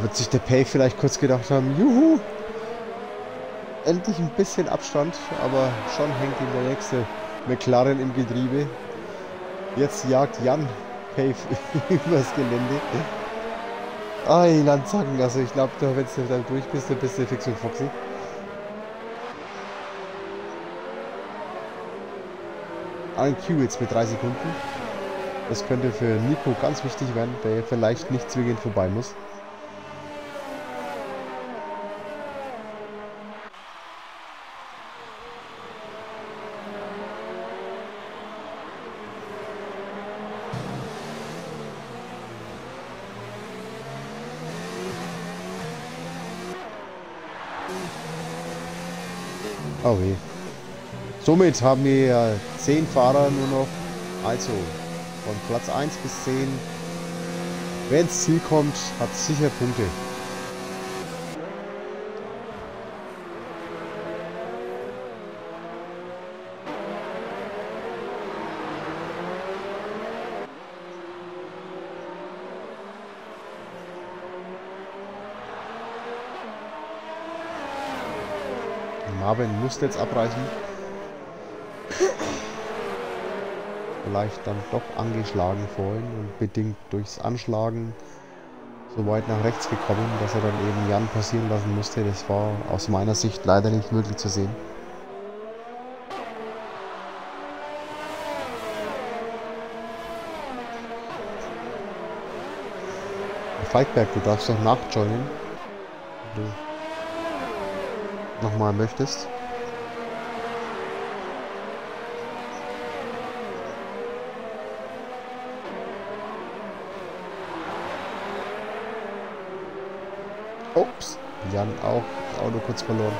wird sich der Pay vielleicht kurz gedacht haben, juhu, endlich ein bisschen Abstand, aber schon hängt ihm der nächste McLaren im Getriebe. Jetzt jagt Jan Pave übers Gelände. Die Landzacken, also ich glaube, wenn du da durch bist, dann bist du fix und foxy. Ein Q jetzt mit 3 Sekunden. Das könnte für Nico ganz wichtig werden, der vielleicht nicht zwingend vorbei muss. Weh. Somit haben wir 10 Fahrer nur noch. Also von Platz 1 bis 10. Wer ins Ziel kommt, hat sicher Punkte. Marvin musste jetzt abreißen. Vielleicht dann doch angeschlagen vorhin und bedingt durchs Anschlagen so weit nach rechts gekommen, dass er dann eben Jan passieren lassen musste. Das war aus meiner Sicht leider nicht möglich zu sehen. Falkberg, du darfst doch nachjoinen. Du nochmal möchtest. Ups, Jan auch Auto kurz verloren.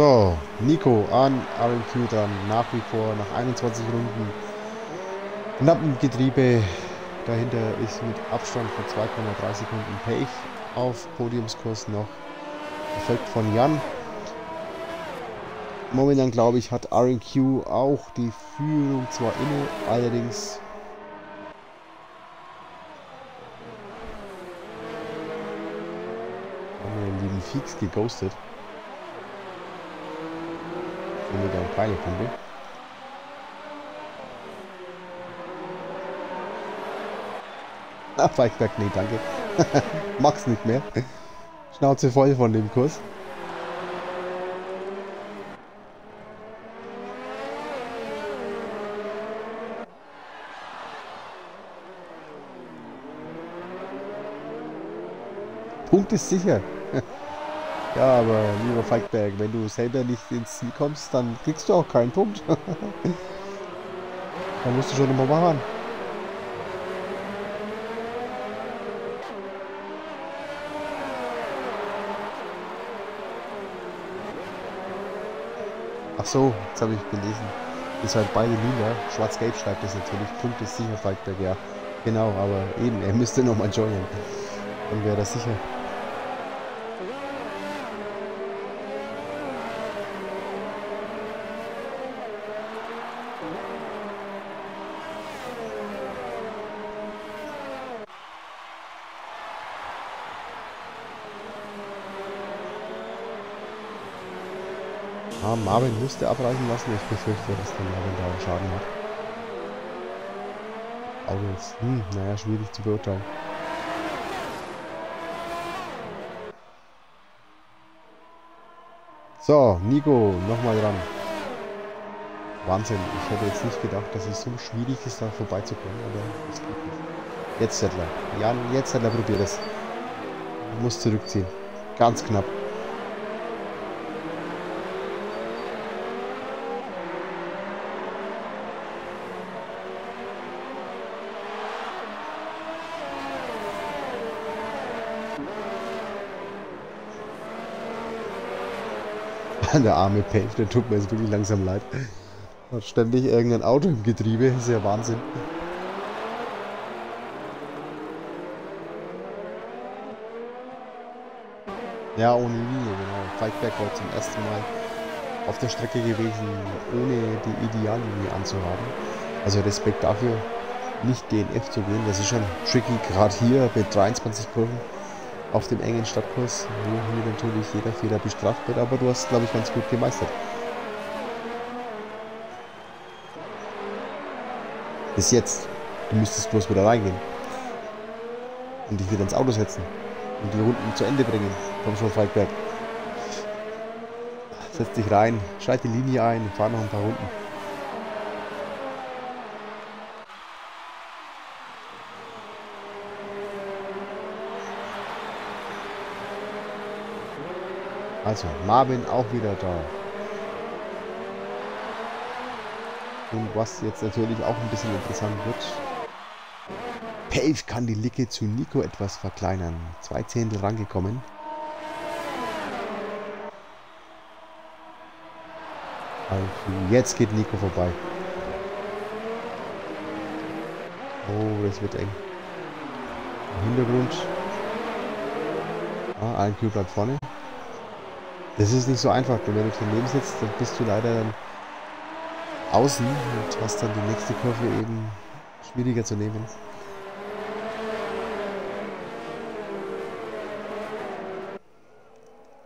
So, Nico an RQ dann nach wie vor nach 21 Runden. Knappen Getriebe. Dahinter ist mit Abstand von 2,3 Sekunden Pech auf Podiumskurs noch. Effekt von Jan. Momentan glaube ich hat RQ auch die Führung zwar inne, allerdings haben wir den lieben Fix geghostet. Keine Punkte. Ah, Bikeback, nee, danke. Mag's nicht mehr. Schnauze voll von dem Kurs. Punkt ist sicher. ja, aber lieber Falkberg, wenn du selber nicht ins Ziel kommst, dann kriegst du auch keinen Punkt. dann musst du schon immer machen. Ach so, jetzt habe ich gelesen. Ist halt beide lila. Schwarz-Gelb schreibt das natürlich. Punkt ist sicher, Falkberg, ja. Genau, aber eben, er müsste nochmal joinen. Dann wäre das sicher. Marvin musste abreißen lassen. Ich befürchte, dass der Marvin da einen Schaden hat. Aber jetzt, hm, naja, schwierig zu beurteilen. So, Nico, nochmal dran. Wahnsinn, ich hätte jetzt nicht gedacht, dass es so schwierig ist, da vorbeizukommen, aber es geht nicht. Jetzt Settler. Jan, jetzt Settler, probiert es. Muss zurückziehen. Ganz knapp. Der arme Pave, der tut mir jetzt wirklich langsam leid. Hat ständig irgendein Auto im Getriebe, ist ja Wahnsinn. Ja, ohne Linie, genau. Falkberg war zum ersten Mal auf der Strecke gewesen, ohne die Ideallinie anzuhaben. Also Respekt dafür, nicht DNF zu gehen. Das ist schon tricky, gerade hier mit 23 Kurven. Auf dem engen Stadtkurs, wo hier natürlich jeder Fehler bestraft wird, aber du hast, glaube ich, ganz gut gemeistert. Bis jetzt. Du müsstest bloß wieder reingehen. Und dich wieder ins Auto setzen. Und die Runden zu Ende bringen. Komm schon, Falkberg. Setz dich rein, schalt die Linie ein, fahr noch ein paar Runden. Also, Marvin auch wieder da. Und was jetzt natürlich auch ein bisschen interessant wird. Pave kann die Licke zu Nico etwas verkleinern. Zwei Zehntel rangekommen. Also jetzt geht Nico vorbei. Oh, das wird eng. Im Hintergrund. Ah, ein Kühl bleibt vorne. Das ist nicht so einfach, denn wenn du daneben sitzt, dann bist du leider dann außen und hast dann die nächste Kurve eben schwieriger zu nehmen.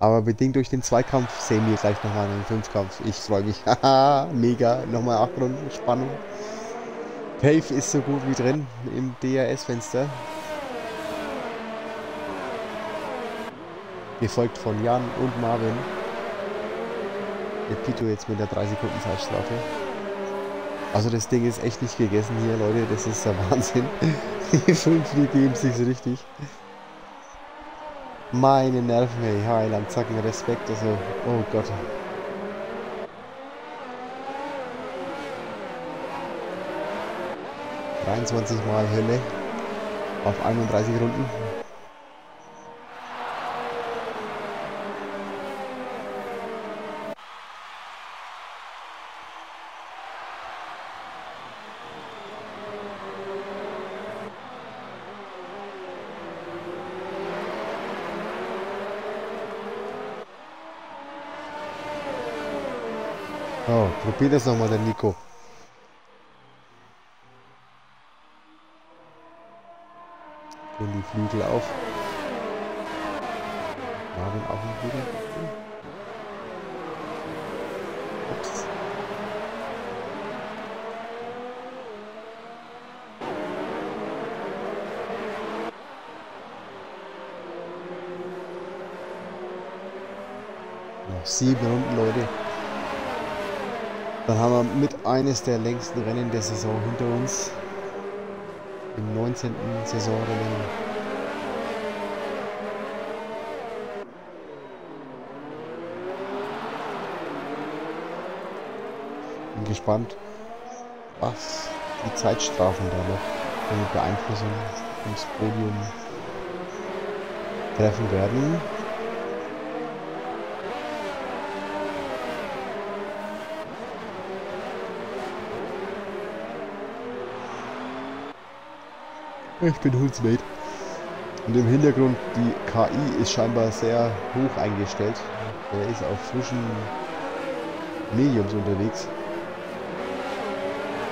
Aber bedingt durch den Zweikampf sehen wir gleich nochmal einen Fünfkampf. Ich freue mich. Haha, mega. Nochmal acht Runden Spannung. Pave ist so gut wie drin im DRS-Fenster. Gefolgt von Jan und Marvin. Der Pito jetzt mit der 3 Sekunden Zeitstrafe. Also das Ding ist echt nicht gegessen hier, Leute. Das ist der Wahnsinn. Die fünf, die geben sich so richtig. Meine Nerven, hey, Heiland, zacken Respekt, also, oh Gott. ...23 Mal Hölle auf 31 Runden. Oh, probier das nochmal, der Nico. Gehen die Flügel auf. Marvin auf den Flügel. Ups. Noch sieben Runden, Leute. Dann haben wir mit eines der längsten Rennen der Saison hinter uns. Im 19. Saisonrennen. Bin gespannt, was die Zeitstrafen da noch für eine Beeinflussung ins Podium treffen werden. Ich bin Hundsmate. Und im Hintergrund, die KI ist scheinbar sehr hoch eingestellt. Er ist auf frischen Mediums unterwegs.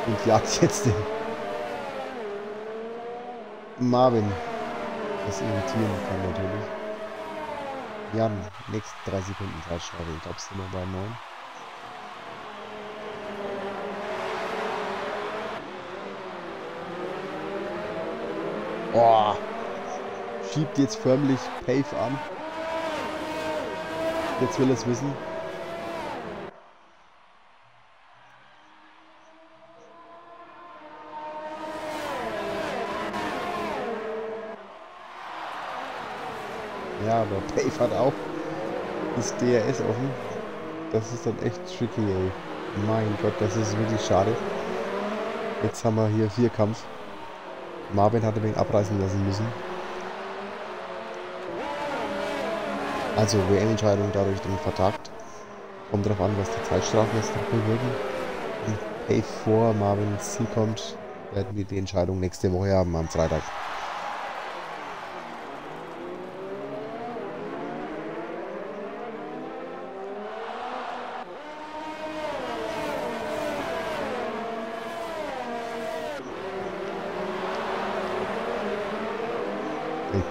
Und jagt jetzt den Marvin. Das irritieren kann natürlich. Jan, nächste 3 Sekunden Zeitstrafe. Ich glaube, sind wir bei 9. Boah. Schiebt jetzt förmlich Pave an. Jetzt will er es wissen. Ja, aber Pave hat auch das DRS offen. Das ist dann echt tricky, ey. Mein Gott, das ist wirklich schade. Jetzt haben wir hier vier Kampf. Marvin hatte mich abreißen lassen müssen. Also WM-Entscheidung dadurch dann vertagt. Kommt darauf an, was die Zeitstrafen jetzt noch bewirken. Wenn Pay vor Marvins Ziel kommt, werden wir die Entscheidung nächste Woche haben am Freitag.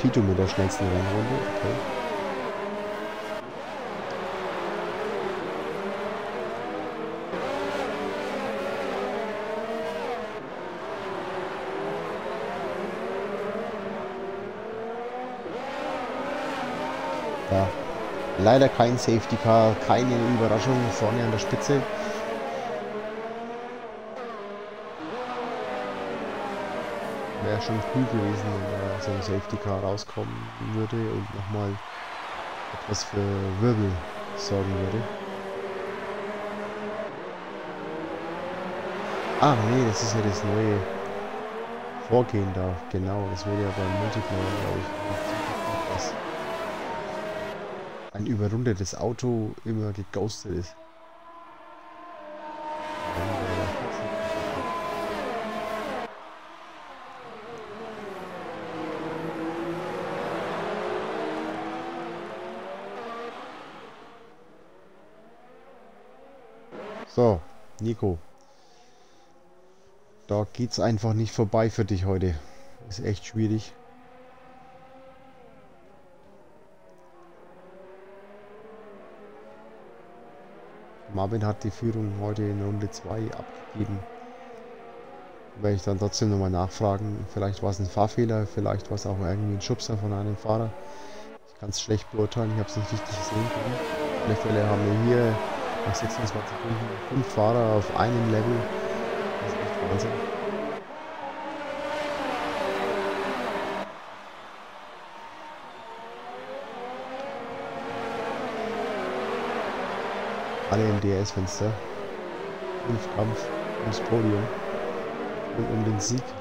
El Pito mit der schnellsten Rennrunde. Okay. Ja, leider kein Safety Car, keine Überraschung vorne an der Spitze. Wäre schon cool gewesen, wenn da so ein Safety Car rauskommen würde und nochmal etwas für Wirbel sorgen würde. Ah, nee, das ist ja das neue Vorgehen da. Genau, das wurde ja beim Multiplayer, glaube ich, was ein überrundetes Auto immer geghostet ist. So, Nico. Da geht's einfach nicht vorbei für dich heute. Ist echt schwierig. Marvin hat die Führung heute in Runde 2 abgegeben. Werde ich dann trotzdem nochmal nachfragen. Vielleicht war es ein Fahrfehler, vielleicht war es auch irgendwie ein Schubser von einem Fahrer. Ich kann es schlecht beurteilen, ich habe es nicht richtig gesehen. Auf alle Fälle haben wir hier nach 26 Runden fünf Fahrer auf einem Level. Das ist echt Wahnsinn. Alle im DS-Fenster. Fünf Kampf ums Podium und um den Sieg.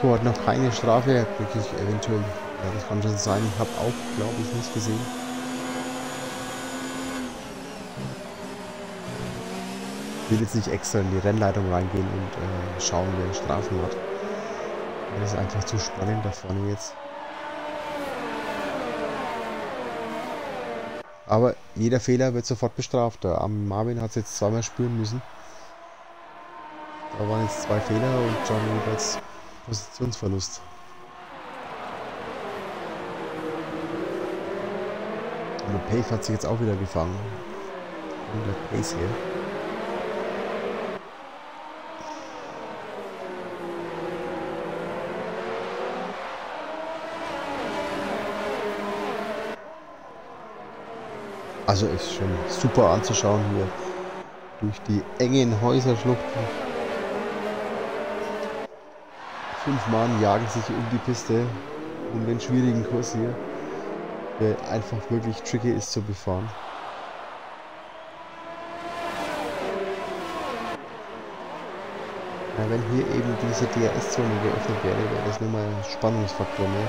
Nico hat noch keine Strafe wirklich eventuell. Ja, das kann schon sein. Ich habe auch, glaube ich, nicht gesehen. Ich will jetzt nicht extra in die Rennleitung reingehen und äh, schauen, wer Strafen hat. Das ist einfach zu spannend da vorne jetzt. Aber jeder Fehler wird sofort bestraft. Der arme Marvin hat es jetzt zweimal spüren müssen. Da waren jetzt zwei Fehler und John jeweils Positionsverlust. Der Pave hat sich jetzt auch wieder gefangen. Und der Pace hier. Also ist schon super anzuschauen hier durch die engen Häuserschluchten. Fünf Mann jagen sich um die Piste, um den schwierigen Kurs hier, der einfach wirklich tricky ist zu befahren. Ja, wenn hier eben diese DRS-Zone geöffnet wäre, wäre das nochmal ein Spannungsfaktor mehr.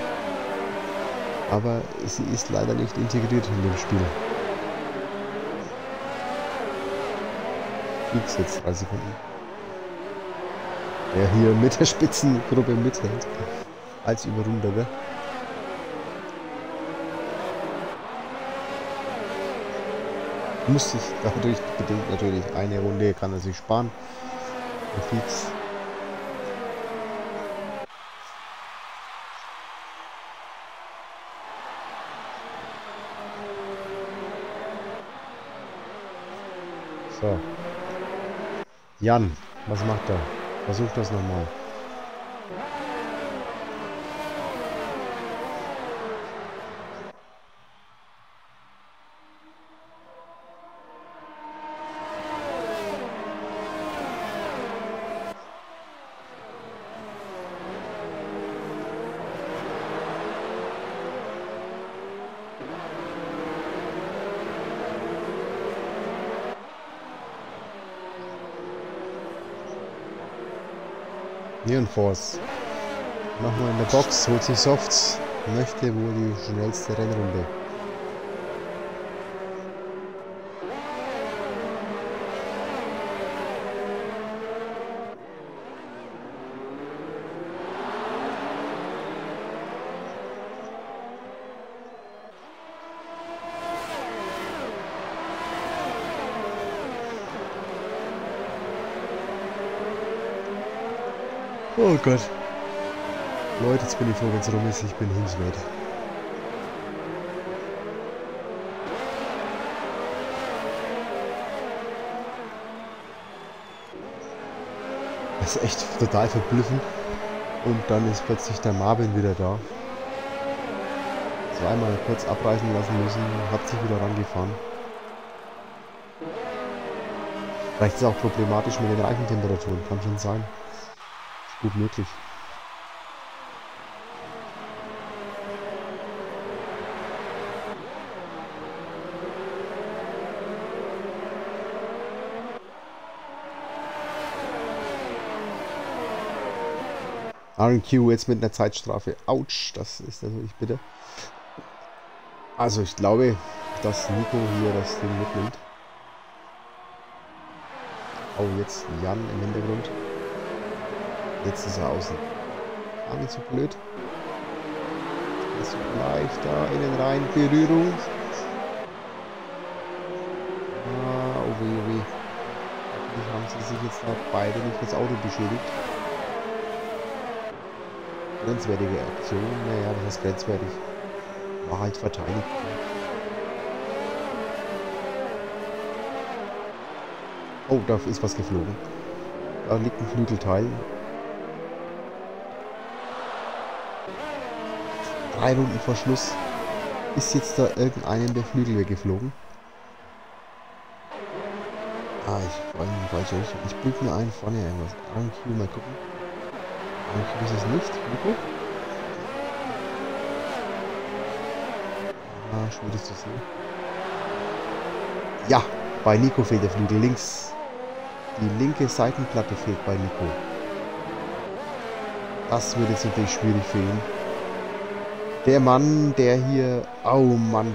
Aber sie ist leider nicht integriert in dem Spiel. Fliegst jetzt drei Sekunden der hier mit der Spitzengruppe mithält. Als Überrunder, Muss sich dadurch bedingt natürlich eine Runde kann er sich sparen. Der Fix. So. Jan, was macht er? Versuch das nochmal. Neon Force. Nochmal in der Box, holt sich Softs. Möchte wohl die schnellste Rennrunde. Oh Gott. Leute, jetzt bin ich froh, wenn es rum ist. Ich bin Hilfswert. Das ist echt total verblüffend. Und dann ist plötzlich der Marvin wieder da. Zweimal kurz abreißen lassen müssen, hat sich wieder rangefahren. Vielleicht ist es auch problematisch mit den Reifentemperaturen, kann schon sein. Gut möglich. RQ jetzt mit einer Zeitstrafe. Autsch, das ist natürlich bitter. Also ich glaube, dass Nico hier das Ding mitnimmt. Oh, jetzt Jan im Hintergrund. Jetzt ist er außen. War nicht so blöd. Ist gleich da innen rein. Berührung. Ah, oh weh, oh weh. Hoffentlich haben sie sich jetzt da beide nicht das Auto beschädigt. Grenzwertige Aktion. Naja, das ist grenzwertig. War halt verteidigt. Oh, da ist was geflogen. Da liegt ein Flügelteil. Drei Runden vor Schluss ist jetzt da irgendeinem der Flügel weggeflogen. Ah, ich in die falsche Richtung. Ich bild mir ein vorne irgendwas. RQ, mal gucken. RQ ist es nicht. Nico? Ah, schwierig zu sehen. Ja, bei Nico fehlt der Flügel links. Die linke Seitenplatte fehlt bei Nico. Das wird jetzt natürlich schwierig für ihn. Der Mann, der hier... Oh Mann,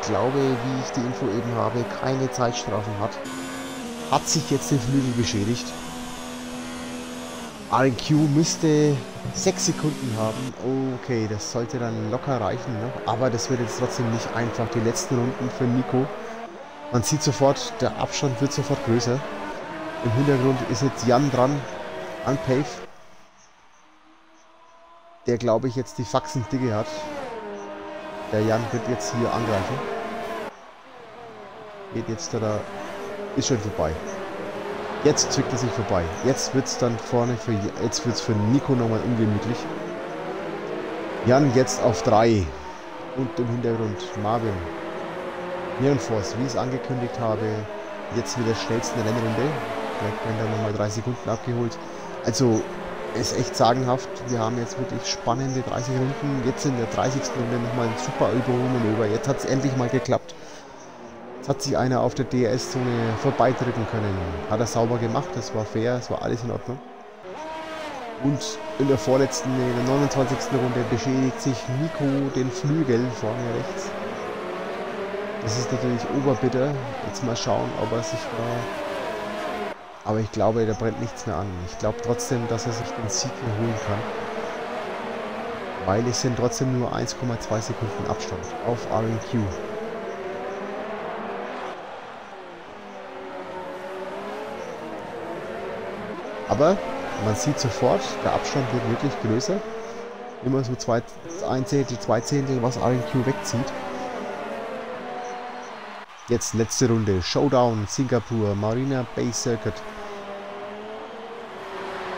ich glaube, wie ich die Info eben habe, keine Zeitstrafen hat, hat sich jetzt den Flügel beschädigt. RQ müsste 6 Sekunden haben. Okay, das sollte dann locker reichen. Ne? Aber das wird jetzt trotzdem nicht einfach. Die letzten Runden für Nico. Man sieht sofort, der Abstand wird sofort größer. Im Hintergrund ist jetzt Jan dran an Pave. Der glaube ich jetzt die Faxen dicke hat. Der Jan wird jetzt hier angreifen. Geht jetzt da, ist schon vorbei. Jetzt zwickt er sich vorbei. Jetzt wird es dann vorne für jetzt wird's für Nico nochmal ungemütlich. Jan jetzt auf 3. Und im Hintergrund Marvin. Neonforce, wie ich es angekündigt habe, jetzt mit der Rennrunde. Vielleicht werden da nochmal drei Sekunden abgeholt. Also ist echt sagenhaft. Wir haben jetzt wirklich spannende 30 Runden. Jetzt in der 30. Runde nochmal ein super Überholmanöver. Jetzt hat es endlich mal geklappt. Jetzt hat sich einer auf der DRS-Zone vorbeidrücken können. Hat er sauber gemacht, das war fair, es war alles in Ordnung. Und in der vorletzten, in der 29. Runde beschädigt sich Nico den Flügel vorne rechts. Das ist natürlich oberbitter. Jetzt mal schauen, ob er sich da aber ich glaube, da brennt nichts mehr an. Ich glaube trotzdem, dass er sich den Sieg erholen kann. Weil es sind trotzdem nur 1,2 Sekunden Abstand auf RNQ. Aber man sieht sofort, der Abstand wird wirklich größer. Immer so zwei, ein Zehntel, zwei Zehntel, was RNQ wegzieht. Jetzt letzte Runde. Showdown Singapur, Marina Bay Circuit.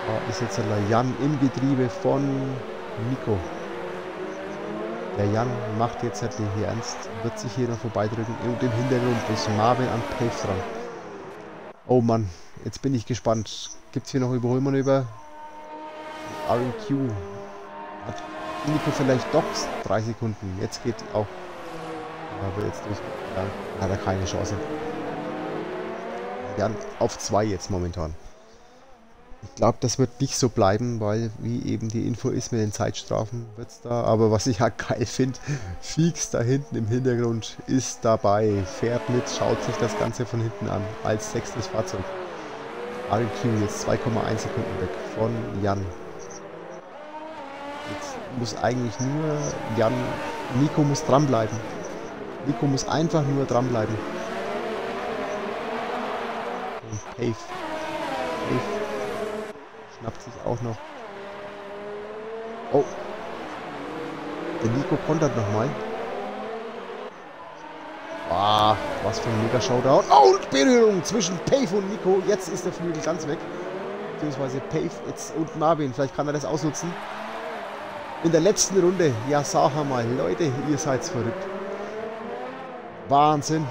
Da ist jetzt der Jan im Getriebe von Nico. Der Jan macht jetzt endlich hier ernst, wird sich hier noch vorbeidrücken und im Hintergrund ist Marvin an Pave dran. Oh Mann, jetzt bin ich gespannt. Gibt es hier noch Überholmanöver? RQ hat Nico vielleicht doch drei Sekunden. Jetzt geht auch. Aber jetzt durch. Ja, hat er keine Chance. Jan auf zwei jetzt momentan. Ich glaube, das wird nicht so bleiben, weil wie eben die Info ist mit den Zeitstrafen wird es da. Aber was ich halt geil finde, Feeks da hinten im Hintergrund ist dabei, fährt mit, schaut sich das Ganze von hinten an als sechstes Fahrzeug. RQ jetzt 2,1 Sekunden weg von Jan. Jetzt muss eigentlich nur Jan, Nico muss dranbleiben. Nico muss einfach nur dranbleiben. Und Pave. Pave schnappt sich auch noch Oh. Der Nico kontert nochmal. Ah, was für ein mega Showdown. Oh, und Berührung zwischen Pave und Nico. Jetzt ist der Flügel ganz weg. Beziehungsweise Pave jetzt und Marvin. Vielleicht kann er das ausnutzen. In der letzten Runde. Ja, sag mal. Leute, ihr seid verrückt. Wahnsinn.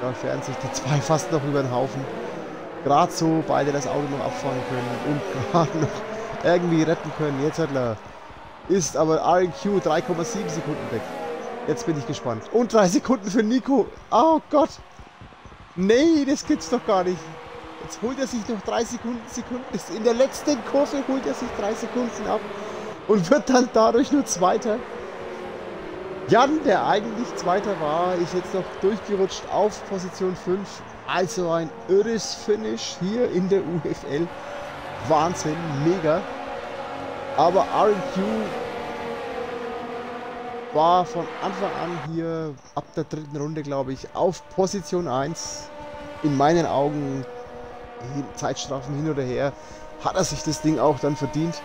Da fähren sich die zwei fast noch über den Haufen. Gerade so beide das Auto noch abfahren können und gerade noch irgendwie retten können. Jetzt hat er. Ist aber RQ 3,7 Sekunden weg. Jetzt bin ich gespannt. Und drei Sekunden für Nico. Oh Gott. Nee, das gibt's doch gar nicht. Jetzt holt er sich noch drei Sekunden. Sekunden. In der letzten Kurve holt er sich drei Sekunden ab. Und wird dann dadurch nur Zweiter. Jan, der eigentlich Zweiter war, ist jetzt noch durchgerutscht auf Position 5. Also ein irres Finish hier in der UFL. Wahnsinn, mega. Aber RQ war von Anfang an hier ab der dritten Runde, glaube ich, auf Position 1. In meinen Augen Zeitstrafen hin oder her. Hat er sich das Ding auch dann verdient.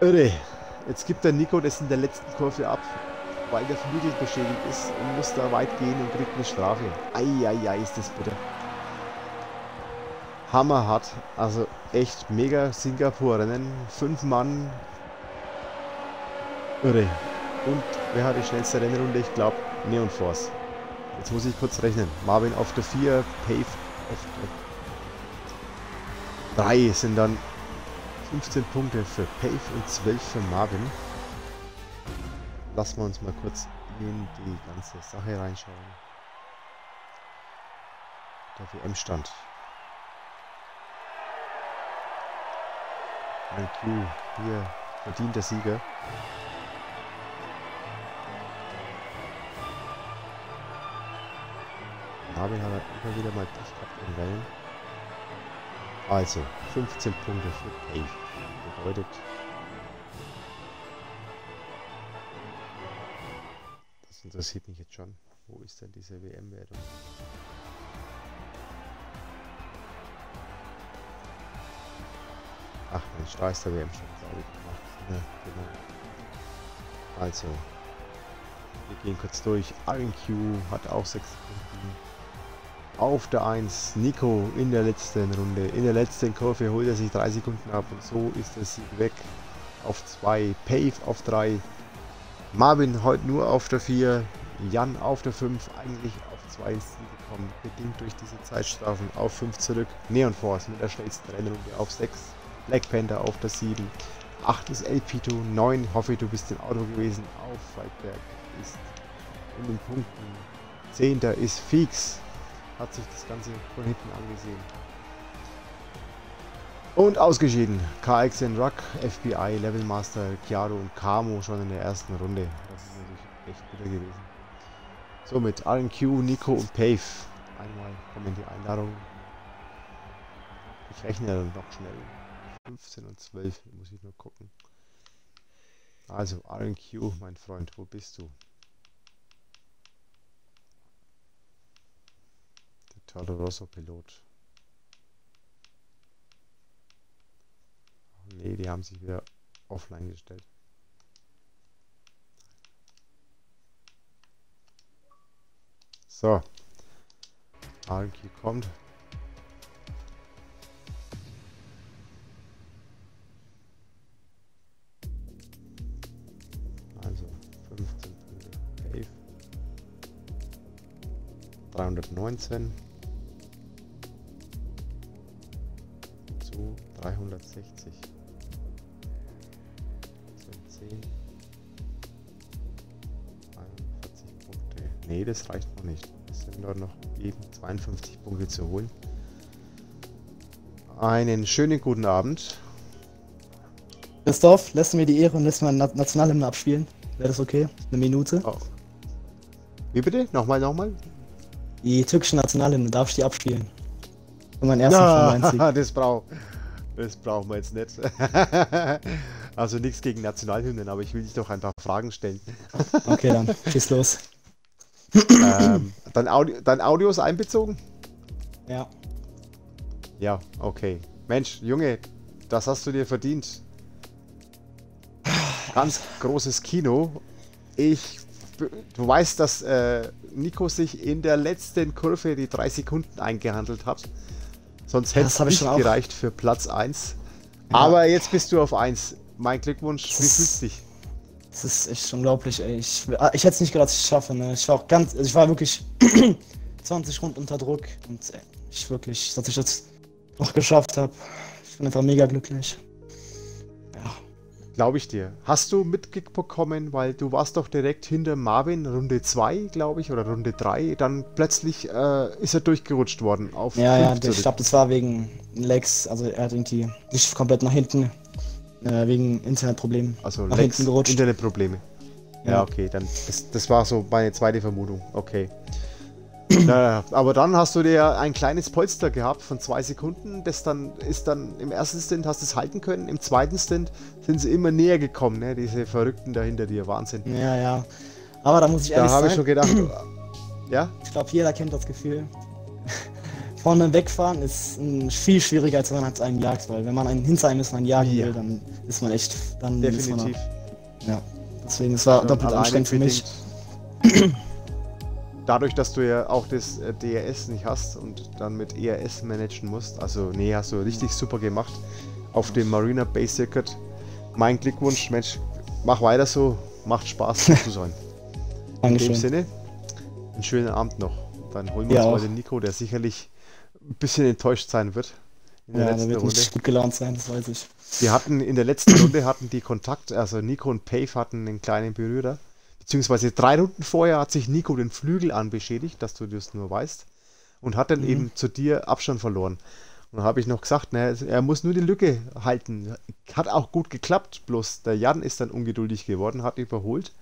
Irre. Jetzt gibt der Nico das in der letzten Kurve ab, weil der Flügel beschädigt ist und muss da weit gehen und kriegt eine Strafe. Eieiei, ist das bitter. Hammerhart. Also echt mega Singapur-Rennen. Fünf Mann Irre. Und wer hat die schnellste Rennrunde? Ich glaube Neon Force. Jetzt muss ich kurz rechnen. Marvin auf der 4, Pave auf der 3 sind dann 15 Punkte für Pave und 12 für Marvin. Lassen wir uns mal kurz in die ganze Sache reinschauen. Der WM-Stand. Ein Q hier verdient der Sieger. Marvin hat immer wieder mal Pech gehabt in Wellen. Also, 15 Punkte für Pave. Bedeutet, das interessiert mich jetzt schon. Wo ist denn diese WM-Wertung? Ach, Mensch, da der WM-Stand. Ja, genau. Also, wir gehen kurz durch. RNQ hat auch 6 Punkte. Auf der 1 Nico in der letzten Runde. In der letzten Kurve holt er sich 3 Sekunden ab und so ist der Sieg weg. Auf 2 Pave auf 3. Marvin heute nur auf der 4. Jan auf der 5. Eigentlich auf 2 ins Ziel gekommen. Bedingt durch diese Zeitstrafen auf 5 zurück. Neon Force mit der schnellsten Rennrunde auf 6. Black Panther auf der 7. 8 ist LP2. 9 hoffe du bist im Auto gewesen. Auf Waldberg ist in den Punkten. 10. ist Fix hat sich das Ganze von hinten angesehen. Und ausgeschieden. KX in Rock, FBI, Levelmaster, Chiaro und Camo schon in der ersten Runde. Das ist natürlich echt bitter gewesen. Somit RNQ, Nico und Pave. Einmal kommen die Einladungen. Ich rechne dann noch schnell. 15 und 12 muss ich nur gucken. Also RNQ, mein Freund, wo bist du? Toro Rosso Pilot. Ne, die haben sich wieder offline gestellt. So. Alki kommt. Also 15 Punkte. 319. 360. Das sind 10. 41 Punkte. Ne, das reicht noch nicht. Es sind nur noch eben 52 Punkte zu holen. Einen schönen guten Abend. Christoph, lässt mir die Ehre und lässt mal Nationalhymne abspielen? Wäre das okay? Eine Minute? Oh. Wie bitte? Nochmal, nochmal? Die türkische Nationalhymne, darf ich die abspielen? Für meinen ersten ja, Das braucht. Das brauchen wir jetzt nicht. also nichts gegen Nationalhymnen, aber ich will dich doch ein paar Fragen stellen. okay, dann schieß los. ähm, dein, Audio, dein Audio ist einbezogen? Ja. Ja, okay. Mensch, Junge, das hast du dir verdient. ganz großes Kino. Ich, du weißt, dass äh, Nico sich in der letzten Kurve die drei Sekunden eingehandelt hat. Sonst hätte es nicht gereicht für Platz 1. Ja. Aber jetzt bist du auf 1. Mein Glückwunsch, das wie fühlst du dich? Das ist echt unglaublich, ey. Ich, ah, ich hätte es nicht gedacht, dass ich es schaffe. Ne? Ich war auch ganz, also ich war wirklich 20 Runden unter Druck und ey, ich wirklich, dass ich das noch geschafft habe. Ich bin einfach mega glücklich. Glaube ich dir. Hast du mitbekommen, weil du warst doch direkt hinter Marvin, Runde 2, glaube ich, oder Runde 3, dann plötzlich äh, ist er durchgerutscht worden auf Ja, ja, ich glaube, das war wegen Lex, also er hat irgendwie nicht komplett nach hinten, äh, wegen Internetproblemen. Also nach Lex, hinten gerutscht. Internetprobleme. Ja. ja, okay, dann das, das war so meine zweite Vermutung. Okay. Naja, aber dann hast du dir ein kleines Polster gehabt von zwei Sekunden. Das dann ist dann im ersten Stint hast du es halten können. Im zweiten Stint sind sie immer näher gekommen, ne? Diese Verrückten da hinter dir. Wahnsinn. Ja, ja. Aber da muss ich ehrlich da sagen. Da habe ich schon gedacht. ja? Ich glaube, jeder kennt das Gefühl. Vorne wegfahren ist viel schwieriger, als wenn man einen jagt, weil wenn man einen hinter einem ist, man jagen ja. will, dann ist man echt. Dann Definitiv. Man, ja. Deswegen, es war doppelt anstrengend für mich dadurch, dass du ja auch das äh, DRS nicht hast und dann mit ERS managen musst, also nee, hast du richtig super gemacht auf dem Marina Bay Circuit. Mein Glückwunsch, Mensch, mach weiter so, macht Spaß zu sein. In dem Sinne, einen schönen Abend noch. Dann holen wir ja, uns mal den Nico, der sicherlich ein bisschen enttäuscht sein wird. In der ja, letzten der wird Runde. nicht gut gelaunt sein, das weiß ich. Wir hatten in der letzten Runde hatten die Kontakt, also Nico und Pave hatten einen kleinen Berührer. Beziehungsweise drei Runden vorher hat sich Nico den Flügel anbeschädigt, dass du das nur weißt. Und hat dann mhm. eben zu dir Abstand verloren. Und dann habe ich noch gesagt, ne, er muss nur die Lücke halten. Hat auch gut geklappt, bloß der Jan ist dann ungeduldig geworden, hat überholt.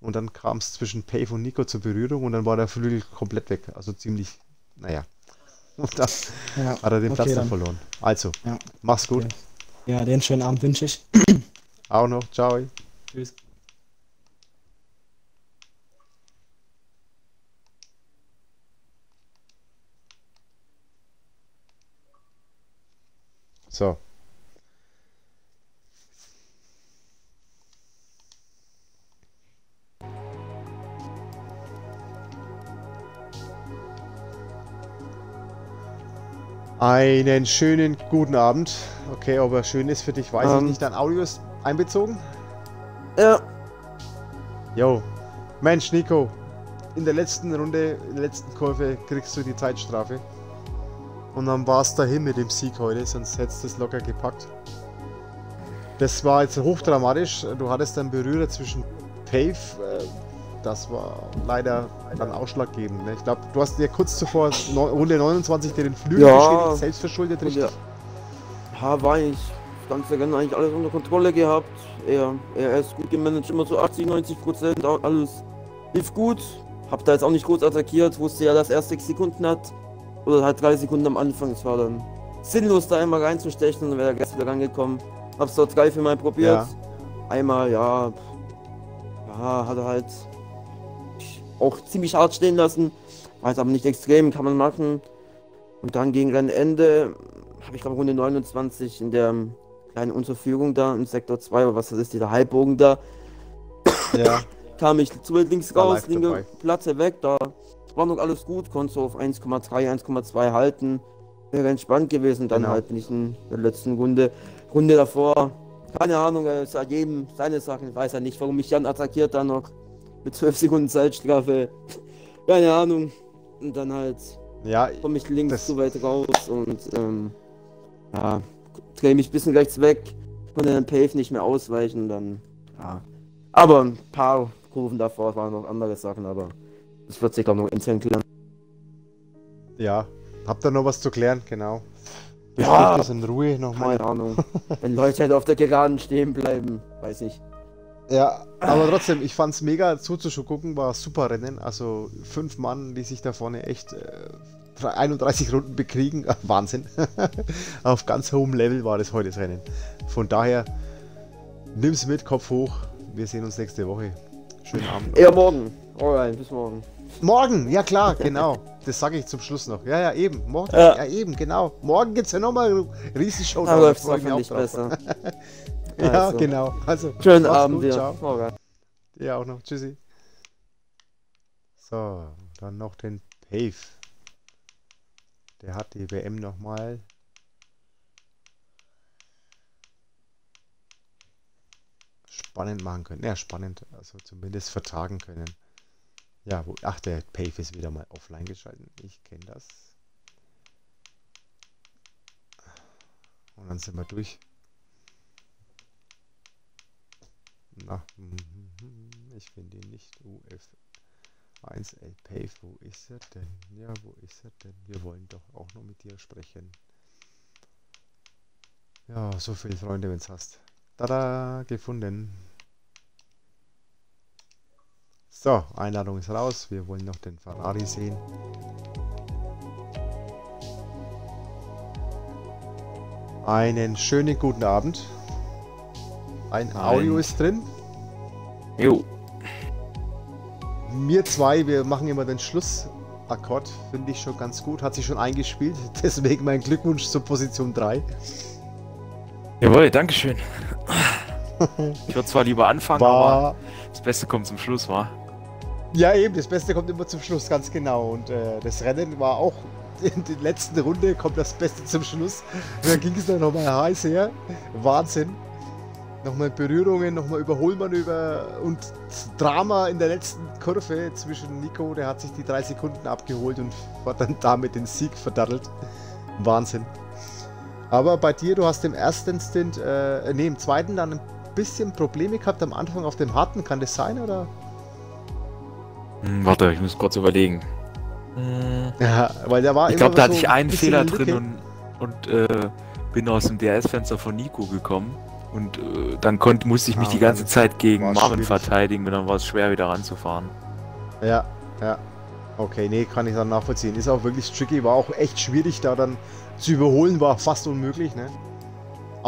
Und dann kam es zwischen Pave und Nico zur Berührung und dann war der Flügel komplett weg. Also ziemlich, naja. Und dann ja, hat er den okay, Platz dann verloren. Also, ja. mach's gut. Okay. Ja, den schönen Abend wünsche ich. Auch noch. Ciao. Tschüss. So. Einen schönen guten Abend. Okay, ob er schön ist für dich, weiß um. ich ähm. nicht. Dein Audio ist einbezogen? Ja. Jo. Mensch, Nico. In der letzten Runde, in der letzten Kurve kriegst du die Zeitstrafe. Und dann war es dahin mit dem Sieg heute, sonst hättest du es locker gepackt. Das war jetzt hochdramatisch. Du hattest einen Berührer zwischen Pave. Äh, das war leider dann ausschlaggebend. Ne? Ich glaube, du hast dir kurz zuvor Runde 29 den Flügel ja, beschädigt, selbstverschuldet, richtig? Ja, ja war ich ganz gerne eigentlich alles unter Kontrolle gehabt. Er, er ist gut gemanagt, immer so 80, 90 Prozent, alles lief gut. Hab da jetzt auch nicht groß attackiert, wusste ja, dass er 6 Sekunden hat. Oder halt drei Sekunden am Anfang. Es war dann sinnlos, da einmal reinzustechen und dann wäre der Gast wieder rangekommen. Hab's dort drei, vier Mal probiert. Ja. Einmal, ja, ja, hat er halt auch ziemlich hart stehen lassen. War jetzt aber nicht extrem, kann man machen. Und dann gegen Rennende, habe ich glaube Runde 29 in der kleinen Unterführung da im Sektor 2, oder was das ist, dieser Halbbogen da. Ja. kam ich zu links raus, linke Platte weg, da war noch alles gut, konnte so auf 1,3, 1,2 halten. Wäre entspannt gewesen, dann genau. halt nicht in der letzten Runde. Runde davor, keine Ahnung, er ist halt jedem seine Sachen, weiß er nicht, warum mich Jan attackiert dann noch mit 12 Sekunden Zeitstrafe. keine Ahnung. Und dann halt ja, komme ich links zu weit raus und ähm, ja, drehe mich ein bisschen rechts weg, konnte dann Pave nicht mehr ausweichen, dann ja. Aber ein paar Kurven davor waren noch andere Sachen, aber das wird sich auch noch intern klären. Ja, habt ihr noch was zu klären? Genau. Ja, das in Ruhe nochmal. Keine Ahnung. Wenn Leute halt auf der Geraden stehen bleiben, weiß ich. Ja, aber trotzdem, ich fand's mega zuzugucken, war super Rennen. Also fünf Mann, die sich da vorne echt äh, 31 Runden bekriegen. Wahnsinn. auf ganz hohem Level war das heute das Rennen. Von daher, nimm's mit, Kopf hoch. Wir sehen uns nächste Woche. Schönen Abend. Ja, morgen. Alright, bis morgen. Morgen, ja klar, genau. Das sage ich zum Schluss noch. Ja, ja, eben. Morgen, ja, ja eben, genau. Morgen gibt es ja nochmal Riesenshow. Da läuft es hoffentlich besser. ja, Also. genau. Also, Schönen Abend gut, dir. Morgen. Ja, auch noch. Tschüssi. So, dann noch den Pave. Der hat die WM nochmal. Spannend machen können. Ja, spannend. Also zumindest vertagen können. Ja, wo, ach, der Pave ist wieder mal offline geschalten. Ich kenne das. Und dann sind wir durch. Na, mhm, ich finde ihn nicht. UF 1L Pave, wo ist er denn? Ja, wo ist er denn? Wir wollen doch auch noch mit dir sprechen. Ja, so viele Freunde, wenn es hast. Tada, gefunden. So, Einladung ist raus. Wir wollen noch den Ferrari sehen. Einen schönen guten Abend. Ein Audio ist drin. Jo. Wir zwei, wir machen immer den Schlussakkord. Finde ich schon ganz gut. Hat sich schon eingespielt. Deswegen mein Glückwunsch zur Position 3. Jawohl, Dankeschön. Ich würde zwar lieber anfangen, aber War. das Beste kommt zum Schluss, war. Ja, eben. Das Beste kommt immer zum Schluss, ganz genau. Und äh, das Rennen war auch in der letzten Runde, kommt das Beste zum Schluss. Da ging es dann nochmal heiß her. Wahnsinn. Nochmal Berührungen, nochmal Überholmanöver und Drama in der letzten Kurve zwischen Nico, der hat sich die drei Sekunden abgeholt und hat dann damit den Sieg verdattelt. Wahnsinn. Aber bei dir, du hast im ersten Stint, äh, nee, im zweiten dann ein bisschen Probleme gehabt am Anfang auf dem harten, kann das sein, oder? Hm, warte, ich muss kurz überlegen. Hm, Ja, weil der war Ich glaube, da so hatte ich einen Fehler drin und, und äh, bin aus dem DRS-Fenster von Nico gekommen. Und äh, dann konnt, musste ich mich Ah, die ganze Zeit gegen Marvin schwierig. verteidigen und dann war es schwer wieder ranzufahren. Ja, ja. Okay, nee, kann ich dann nachvollziehen. Ist auch wirklich tricky, war auch echt schwierig, da dann zu überholen, war fast unmöglich, ne?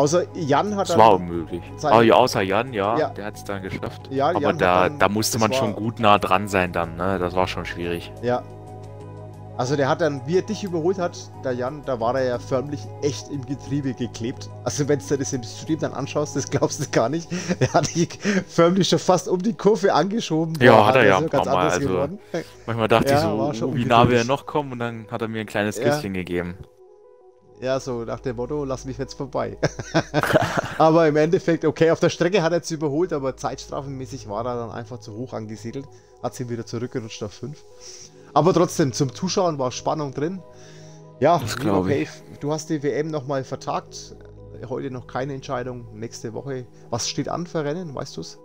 Außer Jan hat Das war unmöglich. Ah, ja, außer Jan, ja, Ja. der hat es dann geschafft. Ja, Aber Jan da, dann- da musste man schon gut nah dran sein dann, ne? Das war schon schwierig. Ja. Also der hat dann, wie er dich überholt hat, der Jan, da war er ja förmlich echt im Getriebe geklebt. Also wenn du das im Stream dann anschaust, das glaubst du gar nicht. Er hat dich förmlich schon fast um die Kurve angeschoben. Ja, hat er ja paar ganz Mal, also- geworden. Manchmal dachte Ja, ich so, wie nah will er noch kommen und dann hat er mir ein kleines Ja. Küsschen gegeben. Ja, so nach dem Motto, lass mich jetzt vorbei. aber im Endeffekt, okay, auf der Strecke hat er jetzt überholt, aber zeitstrafenmäßig war er dann einfach zu hoch angesiedelt. Hat sie wieder zurückgerutscht auf 5. Aber trotzdem, zum Zuschauen war Spannung drin. Ja, Das lieber glaub ich. Pave, du hast die WM nochmal vertagt. Heute noch keine Entscheidung, nächste Woche. Was steht an für Rennen, weißt du's?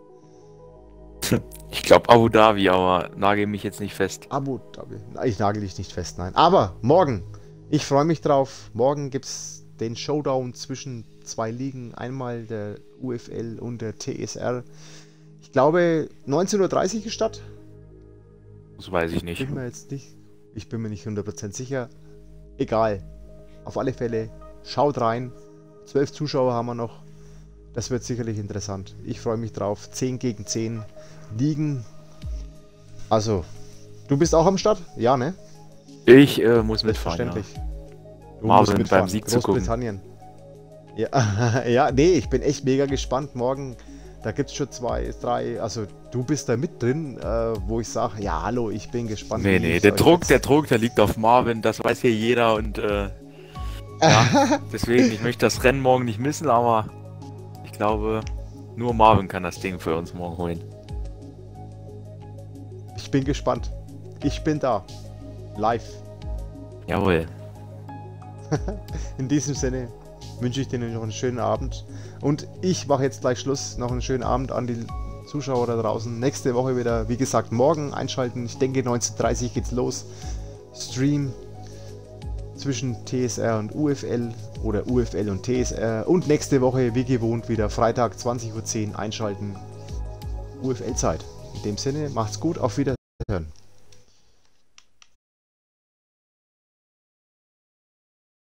Ich glaube Abu Dhabi, aber nagel mich jetzt nicht fest. Abu Dhabi. Ich nagel dich nicht fest, nein. Aber morgen, ich freue mich drauf. Morgen gibt es den Showdown zwischen zwei Ligen. Einmal der UFL und der TSR. Ich glaube, 19.30 Uhr ist Stadt. Das weiß ich nicht. Bin mir jetzt nicht. Ich bin mir nicht 100% sicher. Egal. Auf alle Fälle, schaut rein. Zwölf Zuschauer haben wir noch. Das wird sicherlich interessant. Ich freue mich drauf. 10 gegen 10 Ligen. Also, du bist auch am Start? Ja, ne? Ich äh, muss mitfahren. Ja. Du Marvin musst beim. Sieg zu gucken. Großbritannien. Ja, ja, nee, ich bin echt mega gespannt. Morgen, da gibt es schon zwei, drei, also du bist da mit drin, äh, wo ich sage, ja, hallo, ich bin gespannt. Nee, nee, der Druck, jetzt- der Druck, der liegt auf Marvin, das weiß hier jeder und äh, ja, deswegen, ich möchte das Rennen morgen nicht missen, aber ich glaube, nur Marvin kann das Ding für uns morgen holen. Ich bin gespannt. Ich bin da. Live. Jawohl. In diesem Sinne wünsche ich dir noch einen schönen Abend. Und ich mache jetzt gleich Schluss. Noch einen schönen Abend an die Zuschauer da draußen. Nächste Woche wieder, wie gesagt, morgen einschalten. Ich denke 19.30 geht's los. Stream zwischen TSR und UFL oder UFL und TSR. Und nächste Woche, wie gewohnt, wieder Freitag 20.10 Uhr einschalten. UFL-Zeit. In dem Sinne, macht's gut, auf Wiederhören.